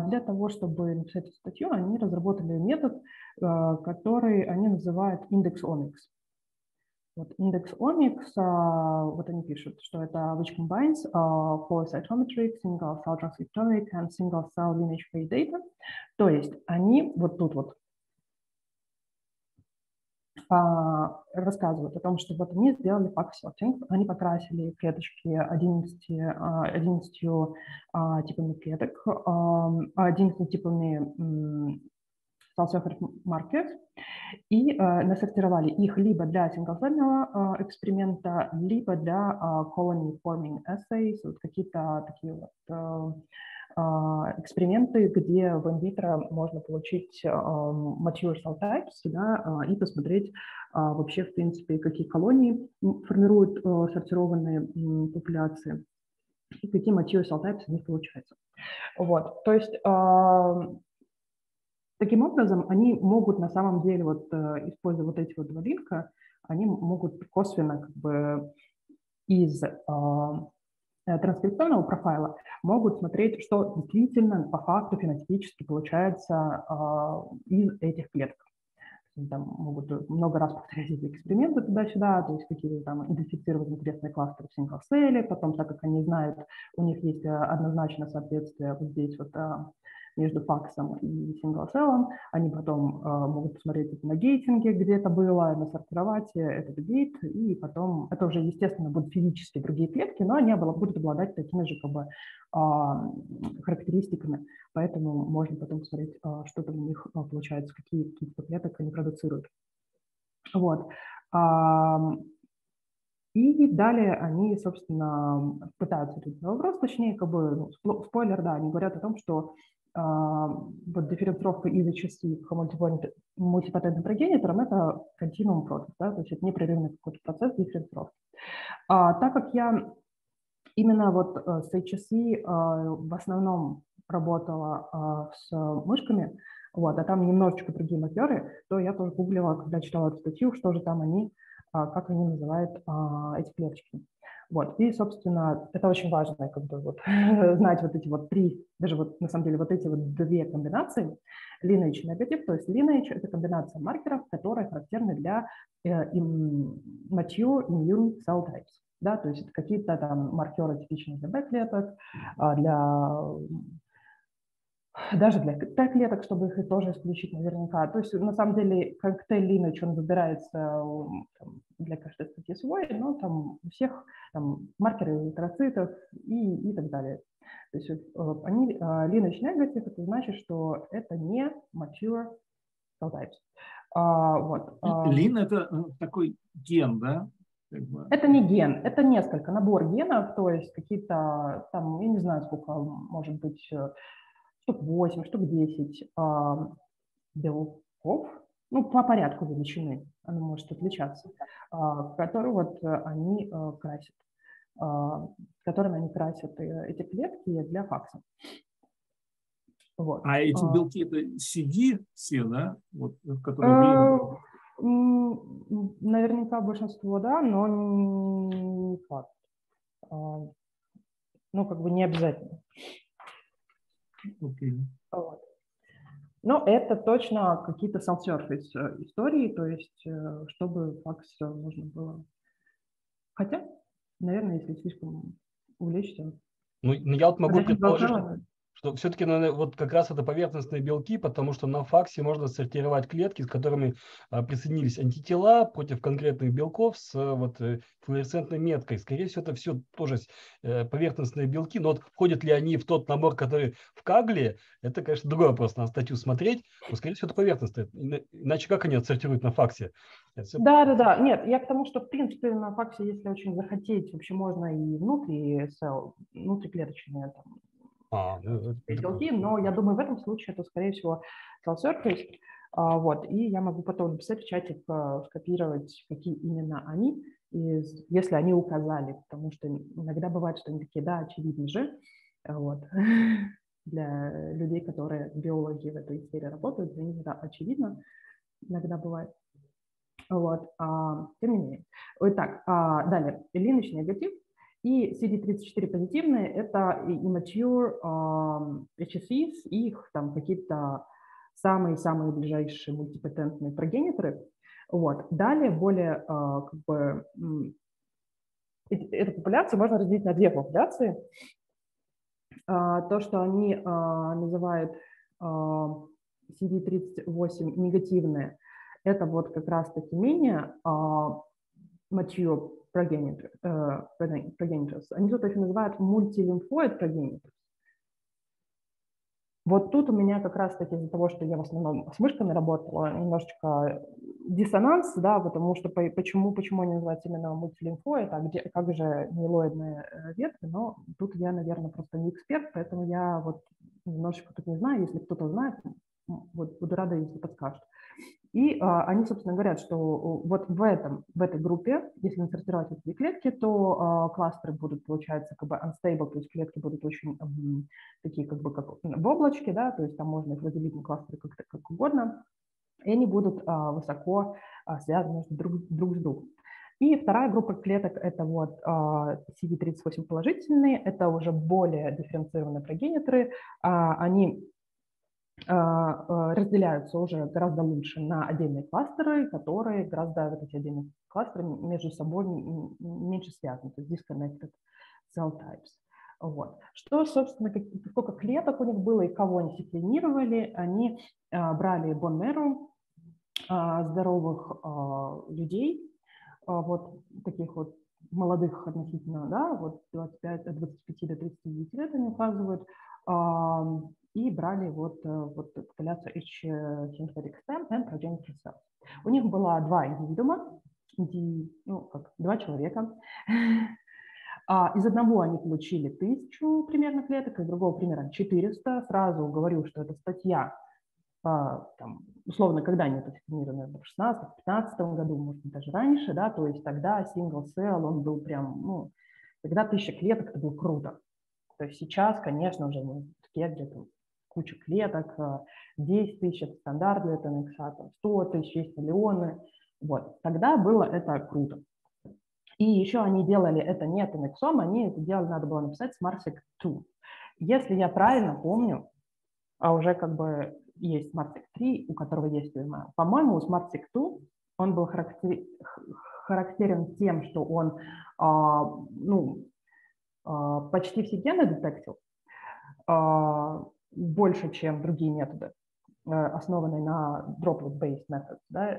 Для того, чтобы написать эту статью, они разработали метод, который они называют индекс Onyx. Вот индекс Omics, а, вот они пишут, что это which combines flow cytometric, single cell transcriptomic and single cell lineage free data. То есть они вот тут вот рассказывают о том, что вот они сделали sorting, они покрасили клеточки 11, uh, 11 типами клеток, 11 типами Market и э, насортировали их либо для синглцельного э, эксперимента, либо для э, colony forming assays, вот какие-то такие вот э, эксперименты, где в инвитро можно получить mature cell types да, и посмотреть вообще, в принципе, какие колонии формируют сортированные популяции и какие mature cell types у них получаются. Вот, то есть Таким образом, они могут на самом деле, вот, используя вот эти вот два линка, они могут косвенно как бы из транскрипционного профайла могут смотреть, что действительно по факту фенотипически получается э, из этих клеток. Там могут много раз повторять эти эксперименты туда-сюда, то есть какие-то там идентифицировать интересные кластеры в сингл-селе, потом, так как они знают, у них есть однозначно соответствие вот здесь вот между факсом и синглселлом. Они потом э, могут посмотреть на гейтинге, где это было, насортировать этот гейт, и потом это уже, естественно, будут физически другие клетки, но они будут обладать такими же как бы, э, характеристиками. Поэтому можно потом посмотреть, э, что там у них э, получается, какие типы клеток они продуцируют. Вот. И далее они, собственно, пытаются ответить на вопрос, точнее, как бы, ну, спойлер, да, они говорят о том, что а, вот дифференцировка из HSC к мультипатентным прогениторам – это континуум процесс, да, то есть это непрерывный какой-то процесс дифференцировки. А, так как я Именно вот с HSE в основном работала с мышками, вот, а там немножечко другие маркеры, то я тоже гуглила, когда читала эту статью, что же там они, как они называют эти клеточки. Вот. И, собственно, это очень важно, как бы вот, знать вот эти вот три, даже вот на самом деле вот эти вот две комбинации, lineage и negative, то есть lineage – это комбинация маркеров, которые характерны для э, mature immune cell types. Да, то есть это какие-то там маркеры типичные для Б-клеток, а, для даже для Т-клеток, чтобы их тоже исключить наверняка. То есть на самом деле коктейль Lineage, он выбирается там, для каждой статьи свой, но там у всех там, маркеры эритроцитов и, и так далее. То есть э, они, lineage э, negative, это значит, что это не mature cell types. А, вот. Лин – это э, такой ген, да? Это не ген, это несколько, набор генов, то есть какие-то там, я не знаю, сколько может быть, штук 8, штук 10 белков, ну, по порядку величины, оно может отличаться, а, которые вот э, они э, красят, а, которыми они красят э, эти клетки для факса. Вот. А эти а. белки это CD все, да? Вот, которые Наверняка большинство, да, но не факт. Ну, как бы не обязательно. Okay. Вот. Но это точно какие-то self-surface э, истории, то есть э, чтобы факс можно было. Хотя, наверное, если слишком увлечься. Ну, я вот могу предположить, что все-таки вот как раз это поверхностные белки, потому что на FACS е можно сортировать клетки, с которыми а, присоединились антитела против конкретных белков с вот э, флуоресцентной меткой. Скорее всего, это все тоже э, поверхностные белки, но вот входят ли они в тот набор, который в Kaggle, это, конечно, другой вопрос, на статью смотреть, но, скорее всего, это поверхностные. Иначе как они отсортируют на FACS е? Все... Да, да, да. Нет, я к тому, что, в принципе, на FACS е, если очень захотеть, вообще можно и внутри cell, внутриклеточные там, а, ну, но я думаю, в этом случае это, скорее всего, cell surface. А, вот, и я могу потом написать в чатик, а, скопировать, какие именно они, из, если они указали, потому что иногда бывает, что они такие, да, очевидно же, вот, для людей, которые биологи в этой сфере работают, для них это очевидно, иногда бывает. Вот, а, тем не менее. Итак, а, далее, линочный негатив и CD34 позитивные – это immature um, HSCs, их там какие-то самые-самые ближайшие мультипатентные прогениторы. Вот. Далее более uh, как бы, эту популяцию можно разделить на две популяции. Uh, то, что они uh, называют CD38 негативные, это вот как раз-таки менее mature progenitors. progenitors. Они тут их называют мультилимфоид progenitors. Вот тут у меня как раз-таки из-за того, что я в основном с мышками работала, немножечко диссонанс, да, потому что почему, почему они называются именно мультилимфоид, а где, как же милоидные э, ветви, но тут я, наверное, просто не эксперт, поэтому я вот немножечко тут не знаю, если кто-то знает, вот буду рада, если подскажут. И а, они, собственно, говорят, что вот в, этом, в этой группе, если насортировать эти клетки, то а, кластеры будут, получается, как бы unstable, то есть клетки будут очень а, такие, как бы, как в облачке, да, то есть там можно их разделить на кластеры как, как угодно, и они будут а, высоко а, связаны друг, друг с другом. И вторая группа клеток – это вот CD38 положительные, это уже более дифференцированные прогениторы, они а, а, разделяются уже гораздо лучше на отдельные кластеры, которые гораздо, вот эти отдельные кластеры между собой меньше связаны, то есть disconnected cell types. Вот. Что, собственно, как, сколько клеток у них было и кого они секвенировали, они а, брали bone marrow а, здоровых а, людей, а, вот таких вот молодых относительно, да, вот 25, от 25 до 39 лет они указывают, а, и брали вот, э, вот популяцию H synthetic stem and progenitor cells. У них было два индивидуума, ну, как два человека. А из одного они получили тысячу примерно клеток, из другого примерно 400. Сразу говорю, что это статья, а, там, условно, когда они это сформированы, в 16-15 году, может быть, даже раньше, да, то есть тогда single cell, он был прям, ну, Тогда тысяча клеток это было круто. То есть сейчас, конечно, уже ну, где-то куча клеток, 10 тысяч – это стандарт для TNX, 100 тысяч, есть миллионы. Вот. Тогда было это круто. И еще они делали это не TNX, они это делали, надо было написать SmartSig 2. Если я правильно помню, а уже как бы есть SmartSig 3, у которого есть UML. По-моему, у SmartSig 2 он был характерен тем, что он а, ну, почти все гены детектил, а, больше, чем другие методы, э, основанные на droplet-based methods. Да,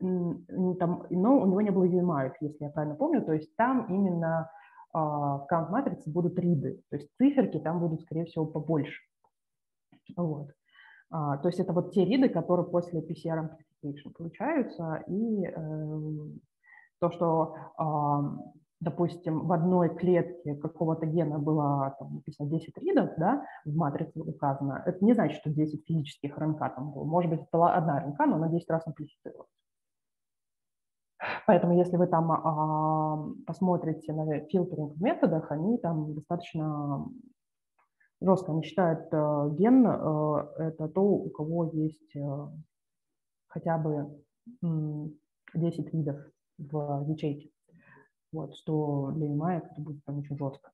там, но у него не было UMI, если я правильно помню, то есть там именно в count-матрице будут риды, то есть циферки там будут, скорее всего, побольше. Вот. То есть это вот те риды, которые после PCR amplification получаются, и э, то, что допустим, в одной клетке какого-то гена было там, написано 10 ридов, да, в матрице указано, это не значит, что 10 физических РНК там было. Может быть, это была одна РНК, но она 10 раз амплифицировалась. Поэтому если вы там а, посмотрите на фильтринг в методах, они там достаточно жестко. Они считают а, ген а, это то, у кого есть а, хотя бы 10 видов в ячейке. Вот, что для EMI это будет прям очень жестко.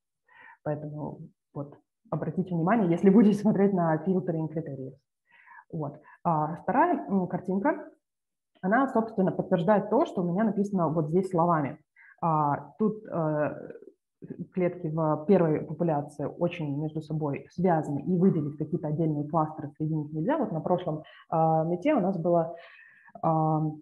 Поэтому вот, обратите внимание, если будете смотреть на фильтринг критериев. Вот. А вторая картинка, она, собственно, подтверждает то, что у меня написано вот здесь словами. А, тут а, клетки в первой популяции очень между собой связаны, и выделить какие-то отдельные кластеры среди них нельзя. Вот на прошлом а, мете у нас было, а, у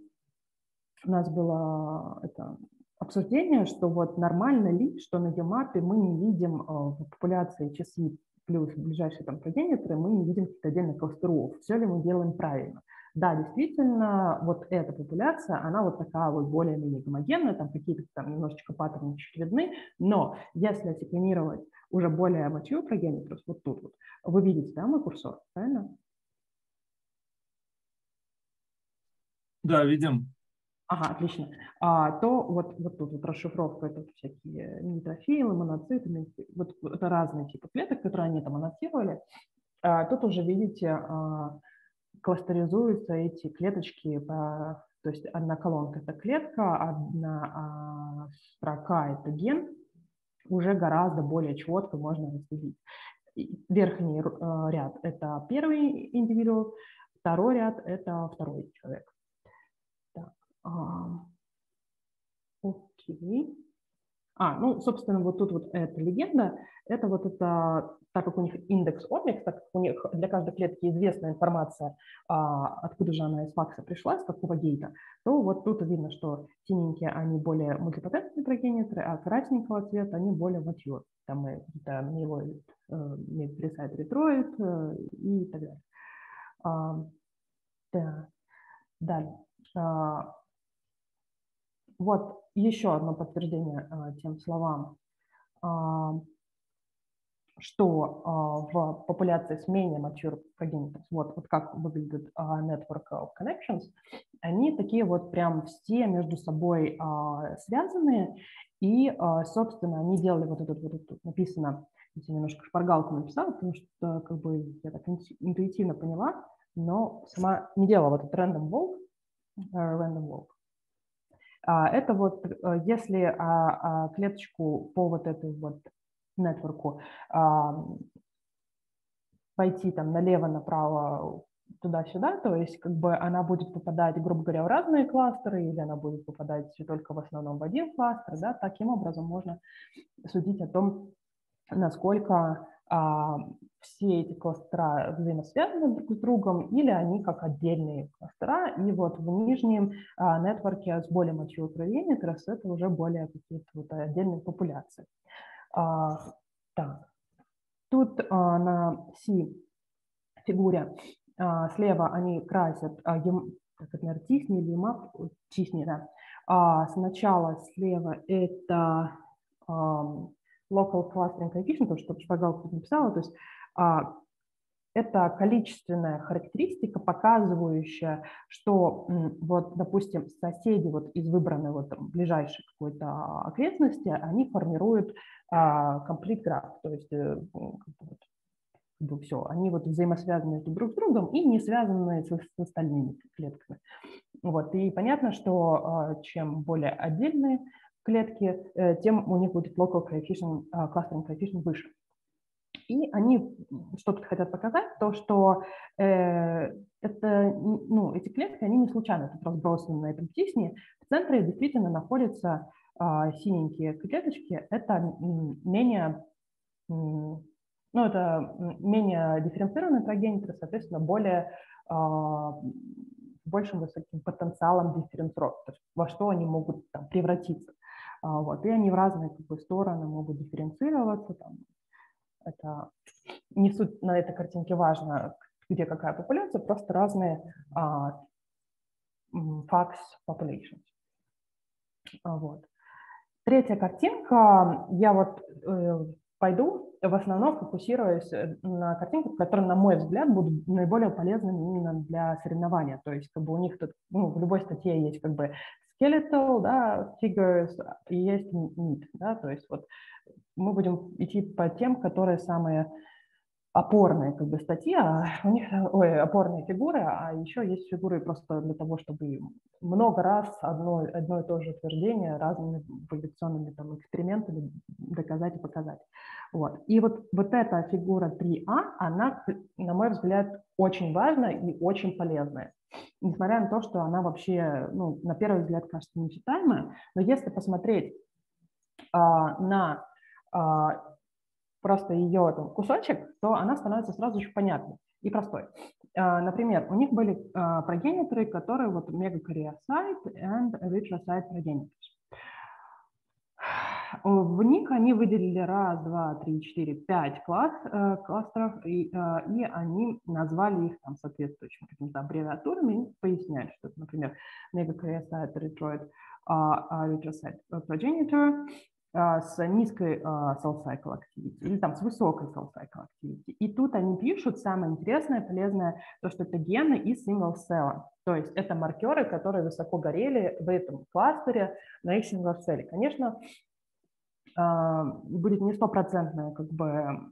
нас было это, обсуждение, что вот нормально ли, что на Юмапе мы не видим э, в популяции часы плюс ближайшие там прогенераторы, мы не видим каких-то отдельных кластеров. Все ли мы делаем правильно? Да, действительно, вот эта популяция, она вот такая вот более-менее гомогенная, там какие-то там немножечко паттерны чуть видны, но если секвенировать уже более mature прогенераторов, вот тут вот, вы видите, да, мой курсор, правильно? Да, видим. Ага, отлично. А, то вот, вот тут вот расшифровка, это всякие нейтрофилы, моноциты, вот это разные типы клеток, которые они там аннотировали. А, тут уже, видите, а, кластеризуются эти клеточки, по, то есть одна колонка – это клетка, одна а, строка – это ген, уже гораздо более четко можно разделить. Верхний а, ряд – это первый индивидуал, второй ряд – это второй человек. А, окей. А, ну, собственно, вот тут вот эта легенда, это вот это, так как у них индекс омикс, так как у них для каждой клетки известна информация, а, откуда же она из факса пришла, с какого гейта, то вот тут видно, что синенькие, они более мультипотентные прогенераторы, а красненького цвета они более матьюр. Там какие-то милоид, пересайд ретроид э, и так далее. А, да. Далее. А, вот еще одно подтверждение а, тем словам, а, что а, в популяции с менее mature progenitors, вот, вот как выглядит network of connections, они такие вот прям все между собой связанные, и, собственно, они делали вот этот вот тут написано, я немножко шпаргалку написала, потому что как бы я так интуитивно поняла, но сама не делала вот этот random walk, random walk. А, это вот э, если а, а, клеточку по вот этой вот нетворку пойти там налево, направо, туда-сюда, то есть как бы она будет попадать, грубо говоря, в разные кластеры, или она будет попадать только в основном в один кластер, да, таким образом можно судить о том, насколько все эти кластера взаимосвязаны друг с другом, или они как отдельные кластера, и вот в нижнем а, нетворке с более mature parameters это уже более какие-то вот отдельные популяции. А, так. Тут а, на C фигуре а, слева они красят, а, ем, как это, наверное, тисни или мап, тисни, да. А, сначала слева это а, local clustering coefficient, то, что шпаргалка тут написала, то есть а, это количественная характеристика, показывающая, что вот, допустим, соседи вот из выбранной вот там, ближайшей какой-то окрестности, они формируют а, complete graph, то есть э, как бы все, они вот взаимосвязаны друг с другом и не связаны с, с остальными клетками. Вот, и понятно, что а, чем более отдельные клетки, э, тем у них будет local coefficient, а, clustering coefficient выше. И они что тут хотят показать, то, что э, это, ну, эти клетки, они не случайно тут разбросаны на этом тисне. В центре действительно находятся э, синенькие клеточки. Это менее, ну, это менее дифференцированные прогениторы, соответственно, более э, большим высоким потенциалом дифференцировки, во что они могут там, превратиться. А, вот, и они в разные как бы, стороны могут дифференцироваться, там, это не суть на этой картинке важно, где какая популяция, просто разные а, fax populations. А, вот. Третья картинка, я вот э, пойду в основном фокусируясь э, на картинках, которые, на мой взгляд, будут наиболее полезными именно для соревнования. То есть как бы у них тут, ну, в любой статье есть как бы skeletal, да, figures, и есть meat, да, то есть вот мы будем идти по тем, которые самые опорные как бы, статьи, а у них ой, опорные фигуры, а еще есть фигуры просто для того, чтобы много раз одно, одно и то же утверждение разными валидационными там, экспериментами доказать и показать. Вот. И вот, вот эта фигура 3А, она, на мой взгляд, очень важная и очень полезная. Несмотря на то, что она вообще, ну, на первый взгляд, кажется нечитаемая, но если посмотреть а, на а, просто ее там, кусочек, то она становится сразу очень понятной и простой. А, например, у них были а, прогениторы, которые вот megakaryocyte and erythrocyte progenitors. В них они выделили раз, два, три, четыре, пять класс, э, кластеров, и, э, и они назвали их там соответствующими какими-то аббревиатурами и поясняют, что например, megakaryocyte erythroid, erythrocyte progenitor, с низкой cell cycle activity или там с высокой cell cycle activity. И тут они пишут самое интересное, полезное, то, что это гены и single cell. То есть это маркеры, которые высоко горели в этом кластере на их single cell. Конечно, будет не стопроцентное как бы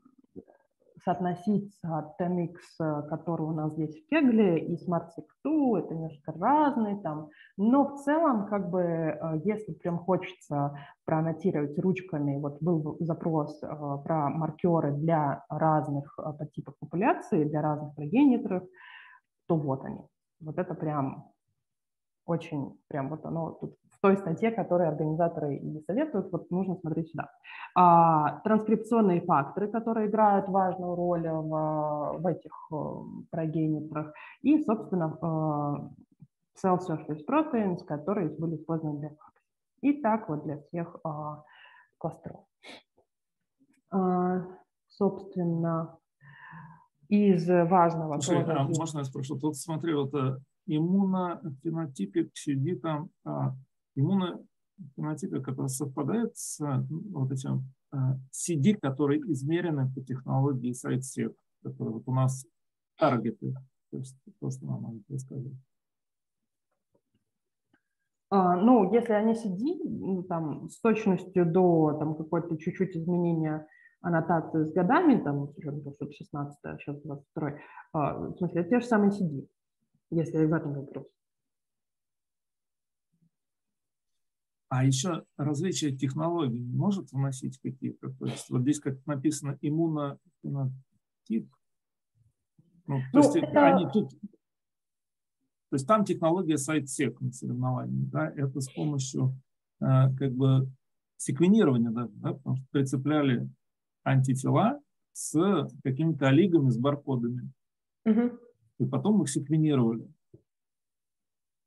соотносить 10x, э, который у нас здесь в Кегле, и Smart 2, это немножко разные там. Но в целом, как бы, э, если прям хочется проаннотировать ручками, вот был запрос э, про маркеры для разных типов популяции, для разных прогениторов, то вот они. Вот это прям очень, прям вот оно тут в той статье, которую организаторы и советуют, вот нужно смотреть сюда. А, транскрипционные факторы, которые играют важную роль в, в этих э, прогениторах, и, собственно, э, cell surface proteins, которые были использованы для факса. И так вот для всех а, кластеров. А, собственно, из важного... Слушай, а можно я спрошу? Тут смотри, вот э, иммунофенотипик сидит там, а, иммунофенотипы, которые совпадают с вот этим CD, которые измерены по технологии SiteSec, которые вот у нас таргеты, то есть то, что нам надо предсказать. А, ну, если они CD, ну, там, с точностью до там, какой-то чуть-чуть изменения аннотации с годами, там, с учетом того, что 16 а сейчас 22 а, в смысле, те же самые CD, если в этом вопрос. А еще различие технологий может вносить какие-то? То есть вот здесь как написано иммунофенотип. Ну, то ну, есть это... они тут... То есть там технология сайт-сек на соревновании. Да? Это с помощью э, как бы секвенирования, да, да, потому что прицепляли антитела с какими-то олигами, с баркодами. Угу. И потом их секвенировали.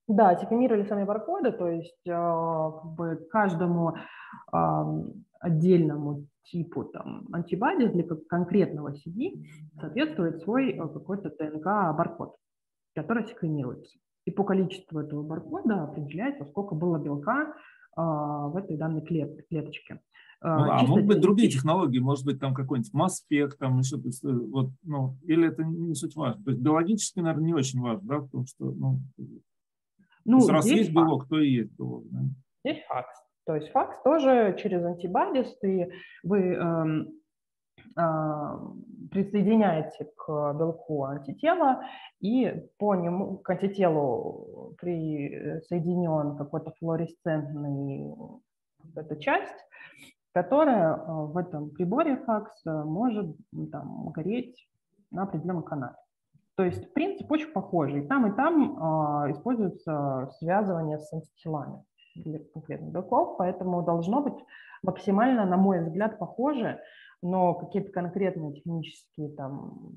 Да, секвенировали сами баркоды, то есть э, как бы каждому отдельному типу там, антибади для конкретного CD соответствует свой э, какой-то ДНК-баркод, который секвенируется. И по количеству этого баркода определяется, сколько было белка а, в этой данной клет, клеточке. Ну, а могут быть другие технологии, может быть, там какой-нибудь масс-спек, там еще, есть, вот, ну, или это не суть важно. То есть биологически, наверное, не очень важно, да, потому что, ну, ну раз есть факт. белок, то и есть белок. Да? Есть факт. То есть факс тоже через антибадис ты, вы эм, э, присоединяете к белку антитела, и по нему, к антителу присоединен какой-то флуоресцентный эта часть, которая э, в этом приборе факс может там, гореть на определенном канале. То есть принцип очень похожий. И там, и там э, используется связывание с антителами для конкретных белков, поэтому должно быть максимально, на мой взгляд, похоже, но какие-то конкретные технические там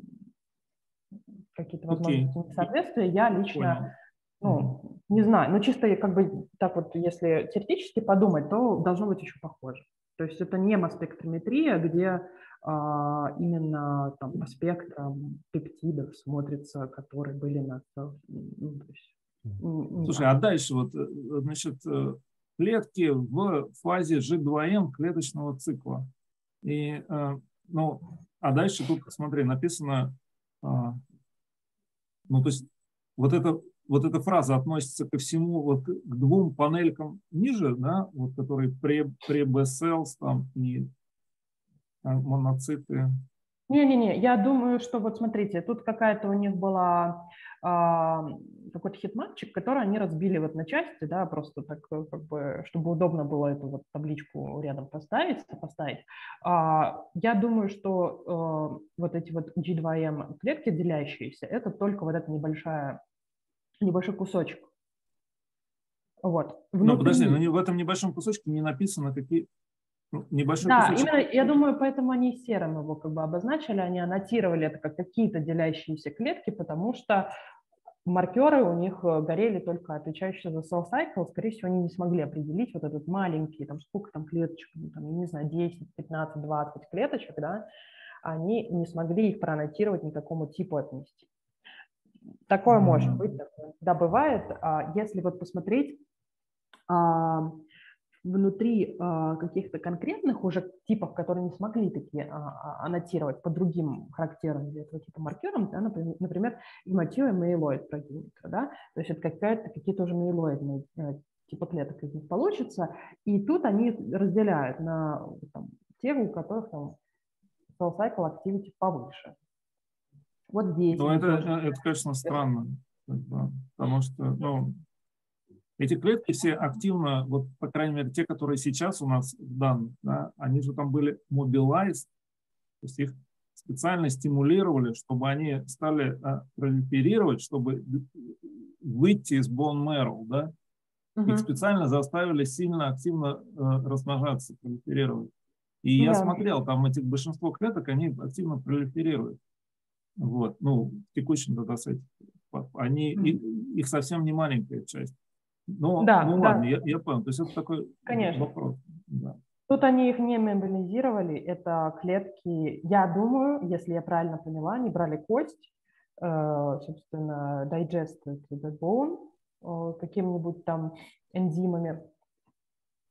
какие-то возможности okay. несоответствия я лично ну, не знаю, но чисто как бы так вот, если теоретически подумать, то должно быть еще похоже. То есть это не масспектрометрия, где именно там по спектрам пептидов смотрится, которые были на... Ну, есть Слушай, а дальше вот, э, значит, э, клетки в фазе G2M клеточного цикла. И, э, ну, а дальше тут, смотри, написано, а, ну, то есть вот эта, вот эта фраза относится ко всему, вот к двум панелькам ниже, да, вот которые пре, пре там и моноциты. Не-не-не, я думаю, что вот смотрите, тут какая-то у них была а, какой-то хитманчик, который они разбили вот на части, да, просто так, э, как бы, чтобы удобно было эту вот табличку рядом поставить, поставить. А, я думаю, что э, вот эти вот G2M клетки делящиеся, это только вот эта небольшая, небольшой кусочек. Вот. Внутри... Но подожди, но в этом небольшом кусочке не написано, какие, ну, небольшой да, кусочек. именно, я думаю, поэтому они серым его как бы обозначили, они аннотировали это как какие-то делящиеся клетки, потому что маркеры у них э, горели только отвечающие за cell cycle, скорее всего, они не смогли определить вот этот маленький, там сколько там клеточек, ну, там, не знаю, 10, 15, 20 клеточек, да, они не смогли их проаннотировать никакому типу отнести. Такое mm-hmm. может быть, да, бывает. А если вот посмотреть, внутри э, каких-то конкретных уже типов, которые не смогли такие э, аннотировать по другим характерным для этого типа маркерам, да, например, например гематиоэмейлоид прогенитор, да, то есть это какая-то, какие-то уже мейлоидные э, типа клеток из них получится, и тут они разделяют на там, те, у которых там cell cycle activity повыше. Вот здесь. Ну, это, тоже... это, конечно, странно, потому что, ну, эти клетки все активно, вот по крайней мере те, которые сейчас у нас в данных, да, они же там были mobilized, то есть их специально стимулировали, чтобы они стали а, пролиферировать, чтобы выйти из bone marrow, да, угу. их специально заставили сильно активно а, размножаться, пролиферировать. И да. я смотрел, там эти большинство клеток, они активно пролиферируют. Вот, ну, в текущем датасете. Они, mm. их, их совсем не маленькая часть. Ну, да, ну да. ладно, я, я понял. То есть это такой Конечно. вопрос. Да. Тут они их не мобилизировали, это клетки, я думаю, если я правильно поняла, они брали кость, э, собственно, digested the bone э, каким-нибудь там энзимами,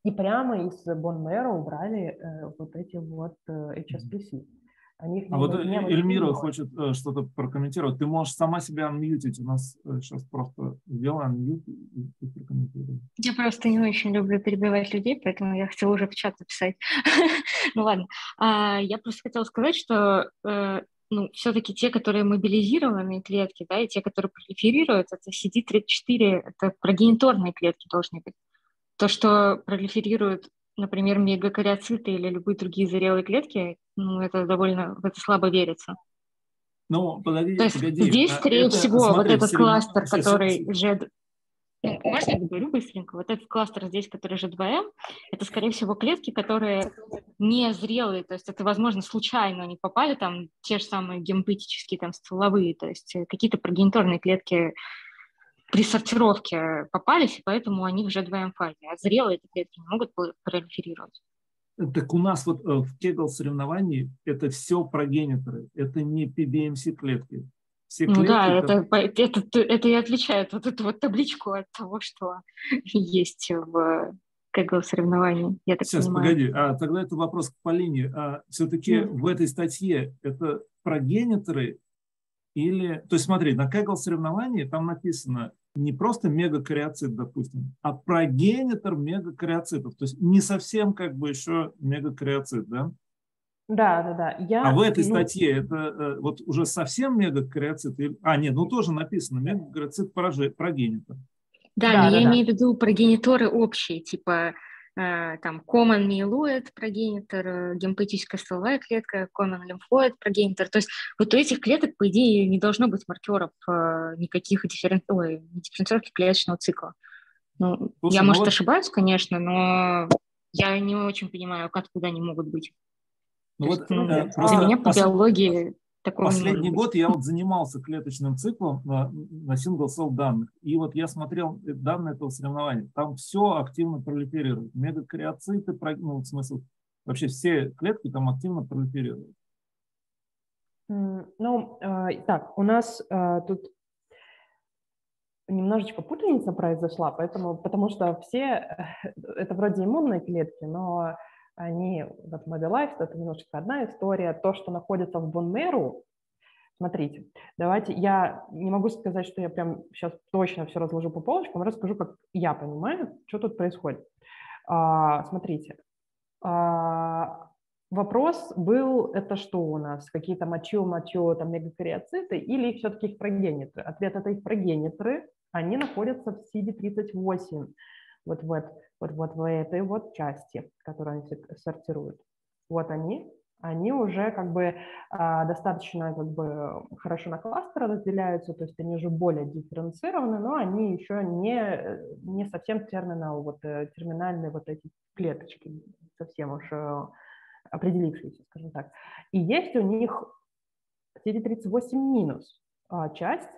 и прямо из bone marrow убрали э, вот эти вот HSPC. Они а вот не Эльмира хочет э, что-то прокомментировать. Ты можешь сама себя анмьютить. У нас сейчас э, просто сделай анмьют и, прокомментируй. Я просто не очень люблю перебивать людей, поэтому я хотела уже в чат написать. ну ладно. А, я просто хотела сказать, что э, ну, все-таки те, которые мобилизированные клетки, да, и те, которые пролиферируют, это CD34, это прогениторные клетки должны быть. То, что пролиферируют например, мегакариоциты или любые другие зрелые клетки, ну, это довольно, в это слабо верится. Ну, подожди, То есть погоди. здесь, а скорее это, всего, смотри, вот этот среди... кластер, который же... Можно я говорю быстренько? Вот этот кластер здесь, который же 2М, это, скорее всего, клетки, которые не зрелые, то есть это, возможно, случайно они попали, там, те же самые гемопоэтические, там, стволовые, то есть какие-то прогениторные клетки при сортировке попались, и поэтому они в G2M фазе, а зрелые эти клетки не могут пролиферировать. Так у нас вот э, в кегл соревновании это все прогениторы, это не PBMC клетки. Все ну да, это, это, это, это и отличает вот эту вот табличку от того, что есть в Кегл соревнований, я так Сейчас, понимаю. погоди, а тогда это вопрос к Полине. А все-таки mm. в этой статье это прогениторы или... То есть смотри, на Кегл соревновании там написано не просто мегакариоцит, допустим, а прогенитор мегакариоцитов. То есть не совсем как бы еще мегакариоцит, да? Да, да, да. Я, а в этой статье это э, вот уже совсем мегакариоцит? А, нет, ну тоже написано мегакариоцит прогенитор. Да, да, но да, я да. имею в виду прогениторы общие, типа там common myeloid прогенитор, э, гемопоэтическая стволовая клетка, common lymphoid прогенитор. То есть вот у этих клеток, по идее, не должно быть маркеров э, никаких дифферен... Ой, дифференцировки клеточного цикла. Ну, Слушай, я, ну может, вот... ошибаюсь, конечно, но я не очень понимаю, как туда они могут быть. Ну, вот, есть, ну, э, для меня по биологии Такого Последний год я вот занимался клеточным циклом на, на single cell данных. И вот я смотрел данные этого соревнования. Там все активно пролиферирует. Мегакариоциты, ну, в смысле, вообще все клетки там активно пролиферируют. Ну, э, так, у нас э, тут немножечко путаница произошла, поэтому, потому что все, это вроде иммунные клетки, но они, вот Mobilife, это немножечко одна история. То, что находится в Бонмеру, смотрите, давайте, я не могу сказать, что я прям сейчас точно все разложу по полочкам, расскажу, как я понимаю, что тут происходит. А, смотрите, а, вопрос был, это что у нас, какие-то мочио, мочио, там мегакариоциты или все-таки их прогениторы? Ответ – это их прогениторы, они находятся в CD38 вот в, вот, вот в этой вот части, которую они сортируют. Вот они, они уже как бы а, достаточно как бы хорошо на кластеры разделяются, то есть они уже более дифференцированы, но они еще не, не совсем терминал, вот э, терминальные вот эти клеточки, совсем уж э, определившиеся, скажем так. И есть у них CD38 минус а, часть,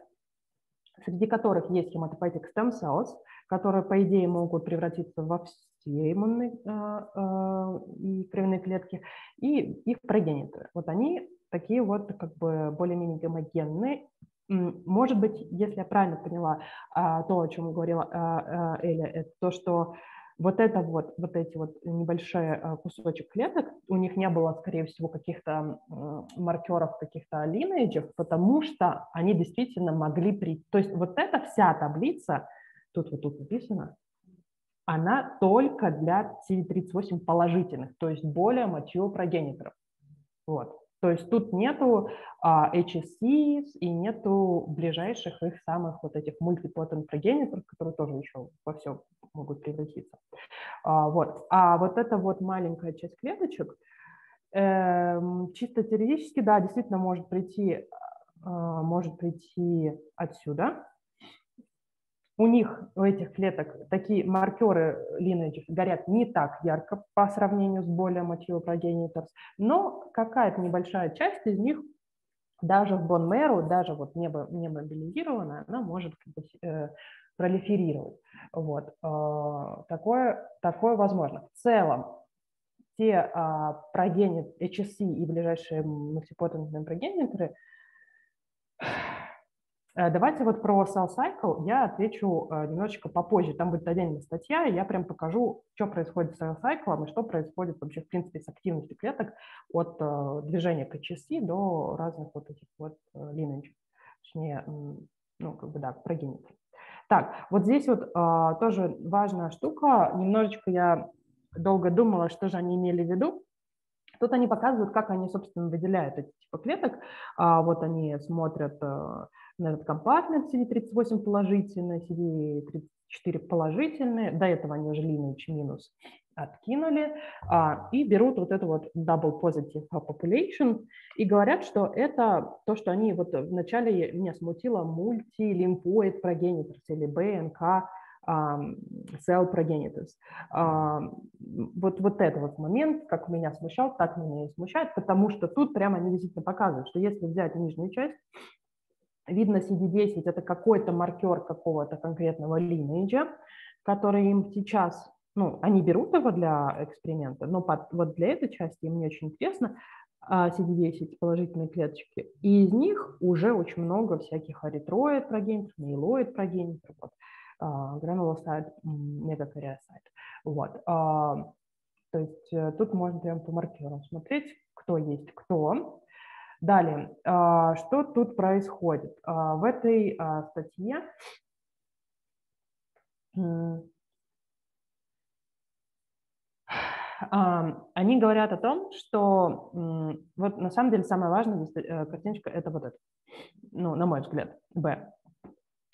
среди которых есть hematopoietic stem cells, которые, по идее, могут превратиться во все иммунные э, э, и кровяные клетки, и их прогениторы. Вот они такие вот как бы более-менее гомогенные. Может быть, если я правильно поняла э, то, о чем говорила Эля, это то, что вот это вот, вот эти вот небольшие кусочек клеток, у них не было, скорее всего, каких-то маркеров, каких-то линейджев, потому что они действительно могли прийти. То есть вот эта вся таблица, тут вот тут написано, она только для CD38 положительных, то есть более матиопрогениторов. Вот. То есть тут нету а, HSC и нету ближайших их самых вот этих мультипотент прогениторов, которые тоже еще во все могут превратиться. А, вот. а вот эта вот маленькая часть клеточек, э, чисто теоретически, да, действительно может прийти, э, может прийти отсюда, у них, у этих клеток, такие маркеры lineage горят не так ярко по сравнению с более мотивопрогениторс, но какая-то небольшая часть из них даже в бонмеру, даже вот не, не мобилизированная, она может как бы, э, пролиферировать. Вот. Э, такое, такое возможно. В целом, те э, прогенит, HSC и ближайшие мультипотентные прогениторы Э, давайте вот про cell cycle я отвечу э, немножечко попозже. Там будет отдельная статья, и я прям покажу, что происходит с cell cycle и что происходит вообще, в принципе, с активностью клеток от э, движения к HSC до разных вот этих вот lineage, точнее, ну, как бы, да, прогенитов. Так, вот здесь вот тоже важная штука. Немножечко я долго думала, что же они имели в виду. Тут они показывают, как они, собственно, выделяют эти типы клеток. А, вот они смотрят на этот компартмент CD38 положительный, CD34 положительный, до этого они уже lineage минус откинули, а, и берут вот это вот double positive population. И говорят, что это то, что они вот вначале меня смутило мультилимфоид progenitors или БНК cell progenitors. Вот, вот этот вот момент, как меня смущал, так меня и смущает, потому что тут прямо они действительно показывают, что если взять нижнюю часть, Видно, CD10 – это какой-то маркер какого-то конкретного lineage, который им сейчас, ну, они берут его для эксперимента, но под, вот для этой части мне очень интересно, CD10 положительные клеточки, и из них уже очень много всяких эритроид прогениторов, мейлоид прогениторов, вот, гранулоцит, мегакариоцит. Вот. А, то есть э, тут можно прямо по маркерам смотреть, кто есть кто. Далее, а, что тут происходит? А, в этой статье они говорят о том, что вот на самом деле самое важное э, картиночка – это вот это, ну, на мой взгляд, Б.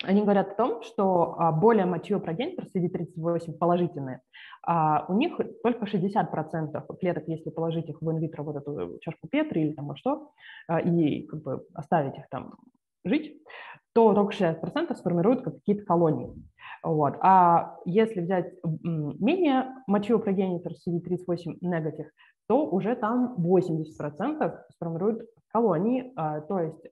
Они говорят о том, что а, более mature progenitor, CD38 положительные, а у них только 60% клеток, если положить их в инвитро вот эту чашку Петри или там вот что, а, и как бы оставить их там жить, то только 60% сформируют какие-то колонии. Вот. А если взять менее mature progenitor CD38 negative, то уже там 80% сформируют колонии, то есть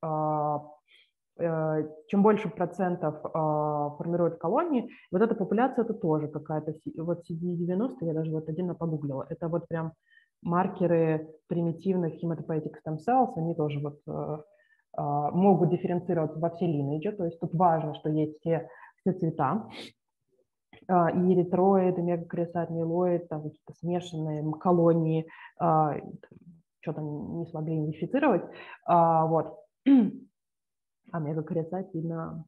чем больше процентов а, формирует колонии, вот эта популяция это тоже какая-то, вот CD90, я даже вот отдельно погуглила, это вот прям маркеры примитивных hematopoietic stem cells, они тоже вот э, а, могут дифференцироваться во все lineage, то есть тут важно, что есть все, все цвета, а, и эритроид, и мегакресат, милоид, там какие-то смешанные колонии, что-то не смогли идентифицировать, вот омега-кариотипина,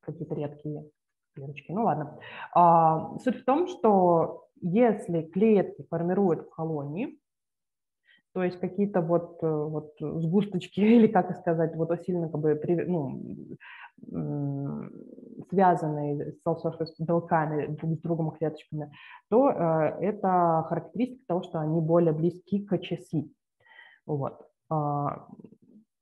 какие-то редкие клеточки. Ну ладно. А, суть в том, что если клетки формируют колонии, то есть какие-то вот, э, вот сгусточки, или как сказать, вот сильно как бы ну, связанные с белками друг с другом клеточками, то э, это характеристика того, что они более близки к HSC. Вот.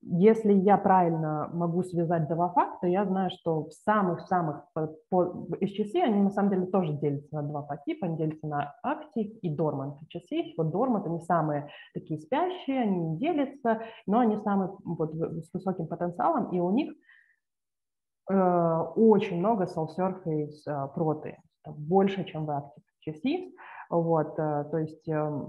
Если я правильно могу связать два факта, я знаю, что в самых-самых HCC они на самом деле тоже делятся на два подтипа. Они делятся на актив и дормант HCC. Вот дормант они самые такие спящие, они не делятся, но они самые вот, с высоким потенциалом, и у них э, очень много cell surface э, проты, больше, чем в active HCC. Вот, э, то есть э,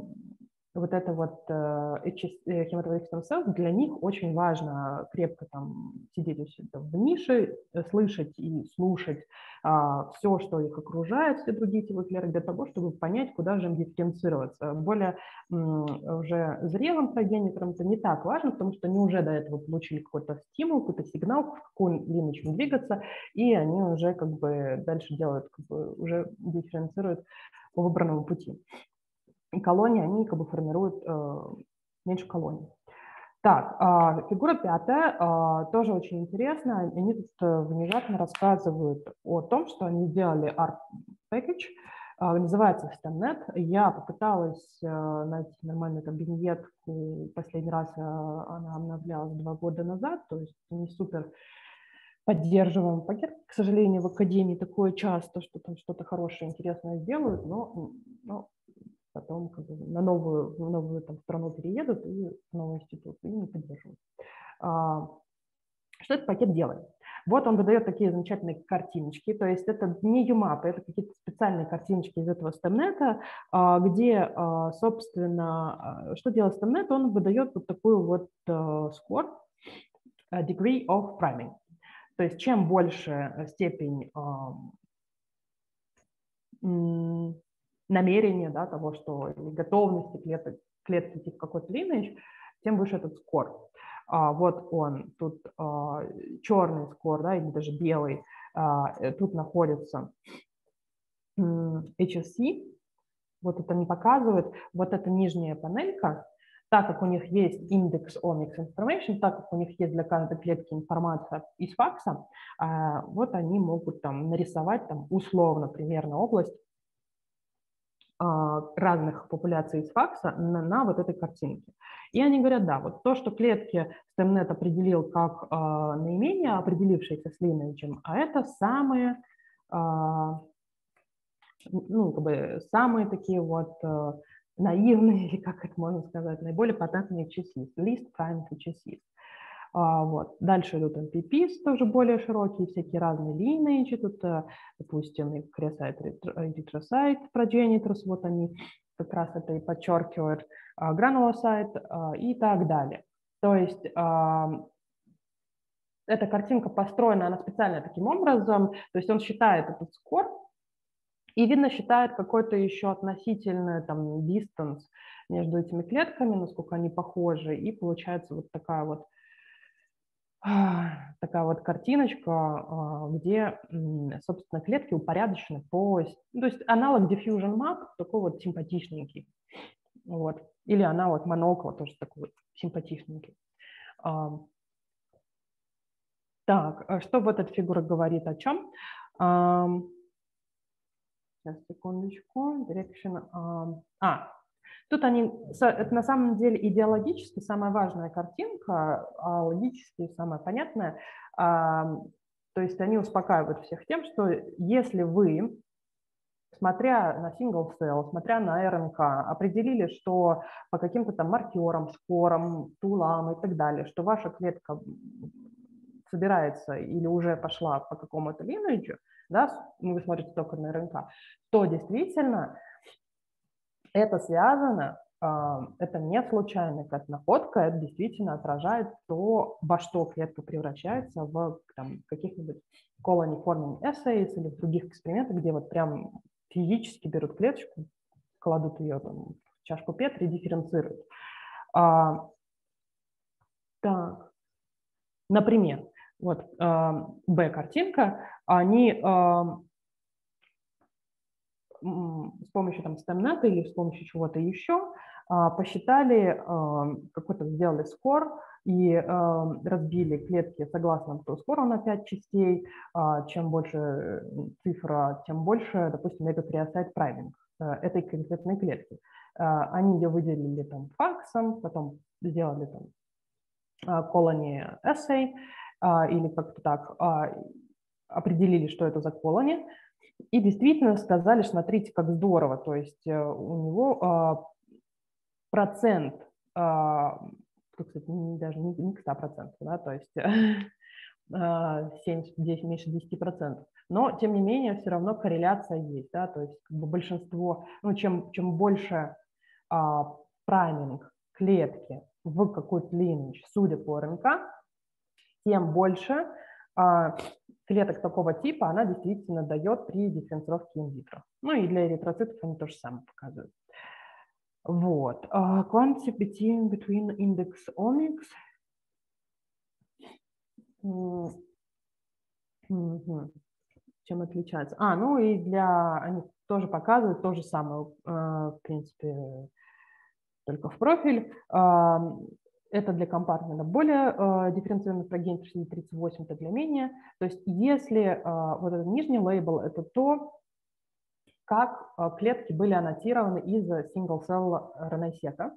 вот это вот хематологический сел, для них очень важно крепко там сидеть в нише, э, слышать и слушать а, все, что их окружает, все другие телоклеры, для того, чтобы понять, куда же им дифференцироваться. Более уже зрелым прогениторам это не так важно, потому что они уже до этого получили какой-то стимул, какой-то сигнал, в какую линию двигаться, и они уже как бы дальше делают, как бы уже дифференцируют по выбранному пути колонии, они как бы формируют э, меньше колоний. Так, э, фигура пятая, э, тоже очень интересная. Они тут э, внезапно рассказывают о том, что они сделали art package, э, называется STEMNet. Я попыталась э, найти нормальную там виньетку, последний раз она обновлялась два года назад, то есть не супер поддерживаем пакет. К сожалению, в академии такое часто, что там что-то хорошее, интересное сделают, но, но потом как бы на новую, в новую там, страну переедут и в новый институт, и не поддерживают. А, что этот пакет делает? Вот он выдает такие замечательные картиночки, то есть это не UMAP, это какие-то специальные картиночки из этого STEMNet, а, где, а, собственно, что делает STEMNet? Он выдает вот такую вот score, degree of priming. То есть чем больше степень намерения да, того, что или готовности клеток, клетки идти в какой-то lineage, тем выше этот скор. А, вот он, тут а, черный скор, да, или даже белый, а, э, тут находится HSC, вот это не показывает, вот эта нижняя панелька, так как у них есть индекс Omics Information, так как у них есть для каждой клетки информация из факса, а, вот они могут там нарисовать там условно примерно область, разных популяций из факса на, на вот этой картинке. И они говорят, да, вот то, что клетки StemNet определил как э, наименее определившиеся с lineage, а это самые, э, ну, как бы самые такие вот э, наивные, или как это можно сказать, наиболее патентные частицы, least prime частицы. А, вот. Дальше идут MPPs, тоже более широкие, всякие разные lineage. Тут, э, допустим, Crescite Erythrocyte Progenitors, вот они как раз это и подчеркивают, а, и так далее. То есть эта картинка построена, она специально таким образом, то есть он считает этот скор, И, видно, считает какой-то еще относительный там distance между этими клетками, насколько они похожи, и получается вот такая вот такая вот картиночка, а, где, собственно, клетки упорядочены по... То есть аналог Diffusion Map такой вот симпатичненький. Вот. Или аналог монокла тоже такой вот симпатичненький. Так, а что вот эта фигура говорит о чем? Сейчас, секундочку. Direction. А, Тут они, это на самом деле идеологически самая важная картинка, а логически самая понятная. То есть они успокаивают всех тем, что если вы, смотря на single cell, смотря на РНК, определили, что по каким-то там маркерам, скорам, тулам и так далее, что ваша клетка собирается или уже пошла по какому-то линейджу, да, вы смотрите только на РНК, то действительно это связано, а, это не случайная какая-то находка, это действительно отражает то, во что клетка превращается в там, каких-нибудь forming essays или в других экспериментах, где вот прям физически берут клеточку, кладут ее там, в чашку Петри и дифференцируют. А, так, например, вот а, B-картинка, они а, с помощью там стемната или с помощью чего-то еще а, посчитали, а, какой-то сделали скор и а, разбили клетки согласно то скору на 5 частей. Чем больше цифра, тем больше, допустим, мегакриосайт прайминг этой конкретной клетки. Они ее выделили там факсом, потом сделали там колони essay или как-то так, определили, что это за колони, и действительно сказали, смотрите, как здорово, то есть э, у него а, процент, а, кстати, даже не, не к 100%, да, то есть 7, 10, меньше 10%. Но, тем не менее, все равно корреляция есть, да, то есть как бы большинство, ну, чем, чем больше а, прайминг клетки в какой-то линейдж, судя по РНК, тем больше а, клеток такого типа она действительно дает при дифференцировке инвитро. Ну и для эритроцитов они то же самое показывают. Вот. Uh, quantity between, index omics. Чем отличается? А, ну и для... Они тоже показывают то же самое, uh, в принципе, только в профиль. Это для компартмента более э, дифференцированный фрагмент 38, это для менее. То есть если э, вот этот нижний лейбл – это то, как э, клетки были аннотированы из single-cell RNA-сека,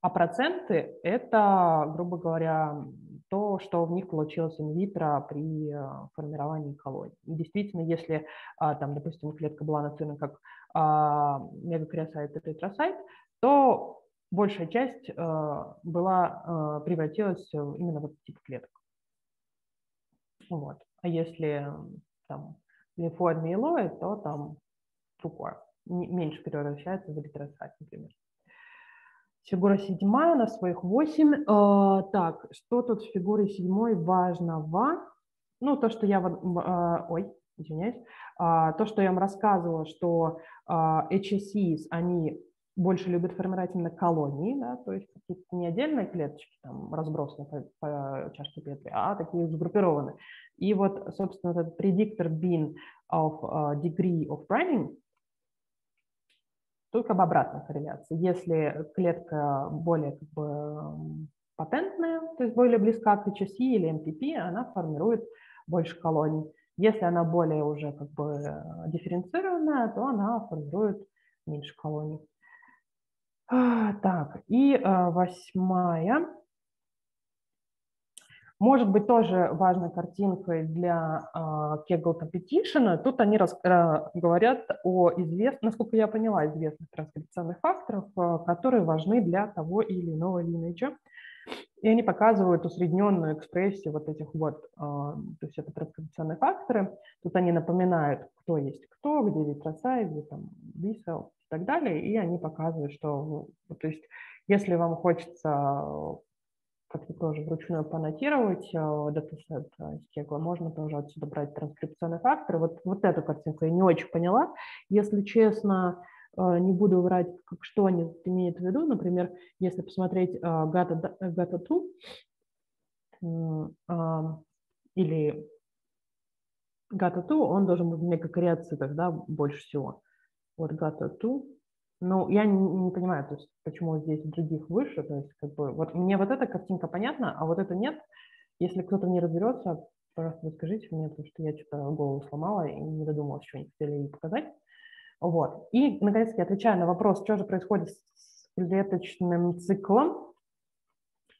а проценты – это, грубо говоря, то, что в них получилось инвитро при э, формировании колоний. И действительно, если, а, там, допустим, клетка была аннотирована как а, мегакриосайт и тетрасайт, то большая часть э, была, э, превратилась именно в этот тип клеток. Вот. А если там лимфоид миелоид, то там другое. Меньше превращается в эритроцит, например. Фигура седьмая, на своих восемь. Э, так, что тут с фигурой седьмой важного? Ну, то, что я... Ой, извиняюсь. То, что я вам рассказывала, что HSCs, они больше любят формировать именно колонии, да, то есть какие-то не отдельные клеточки там разбросаны по, по чашке Петри, а такие сгруппированы. И вот, собственно, этот предиктор bin of uh, degree of priming только об обратной корреляции. Если клетка более как бы, патентная, то есть более близка к HSC или MPP, она формирует больше колоний. Если она более уже как бы дифференцированная, то она формирует меньше колоний. А, так, и а, восьмая. Может быть, тоже важной картинкой для Kegel Competition. Тут они а, говорят о известных, насколько я поняла, известных транскрипционных факторах, которые важны для того или иного линейджа. И они показывают усредненную экспрессию вот этих вот, то есть это транскрипционные факторы. Тут они напоминают, кто есть кто, где витросай, где там бисел и так далее, и они показывают, что, ну, то есть, если вам хочется как-то тоже вручную понотировать э, датасет из Кегла, можно тоже отсюда брать транскрипционные факторы. Вот, вот эту картинку я не очень поняла. Если честно, э, не буду врать, как, что они имеют в виду. Например, если посмотреть Gata, Gata 2 или Gata 2, он должен быть в мегакариоцитах, да, больше всего. Вот 2 ну, я не, не понимаю, то есть, почему здесь других выше. То есть, как бы, вот мне вот эта картинка понятна, а вот это нет. Если кто-то не разберется, пожалуйста, расскажите мне, потому что я что-то голову сломала и не додумалась, что они хотели показать. Вот. И, наконец-таки, отвечая на вопрос, что же происходит с клеточным циклом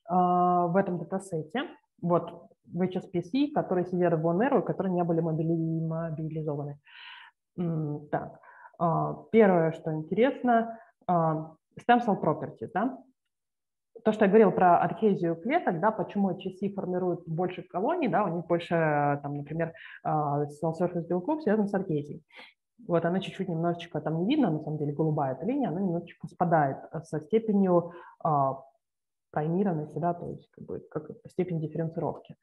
э, в этом датасете, вот в HSPC, которые сидят в ONR, которые не были мобилизованы. Так. А, первое, что интересно, а, stem cell properties, да? То, что я говорил про адхезию клеток, да, почему HSC формируют больше колоний, да, у них больше, там, например, а, cell surface белков связан с адхезией. Вот она чуть-чуть немножечко, там не видно, на самом деле голубая эта линия, она немножечко спадает со степенью а, праймированности, да, то есть как бы как степень дифференцировки. А,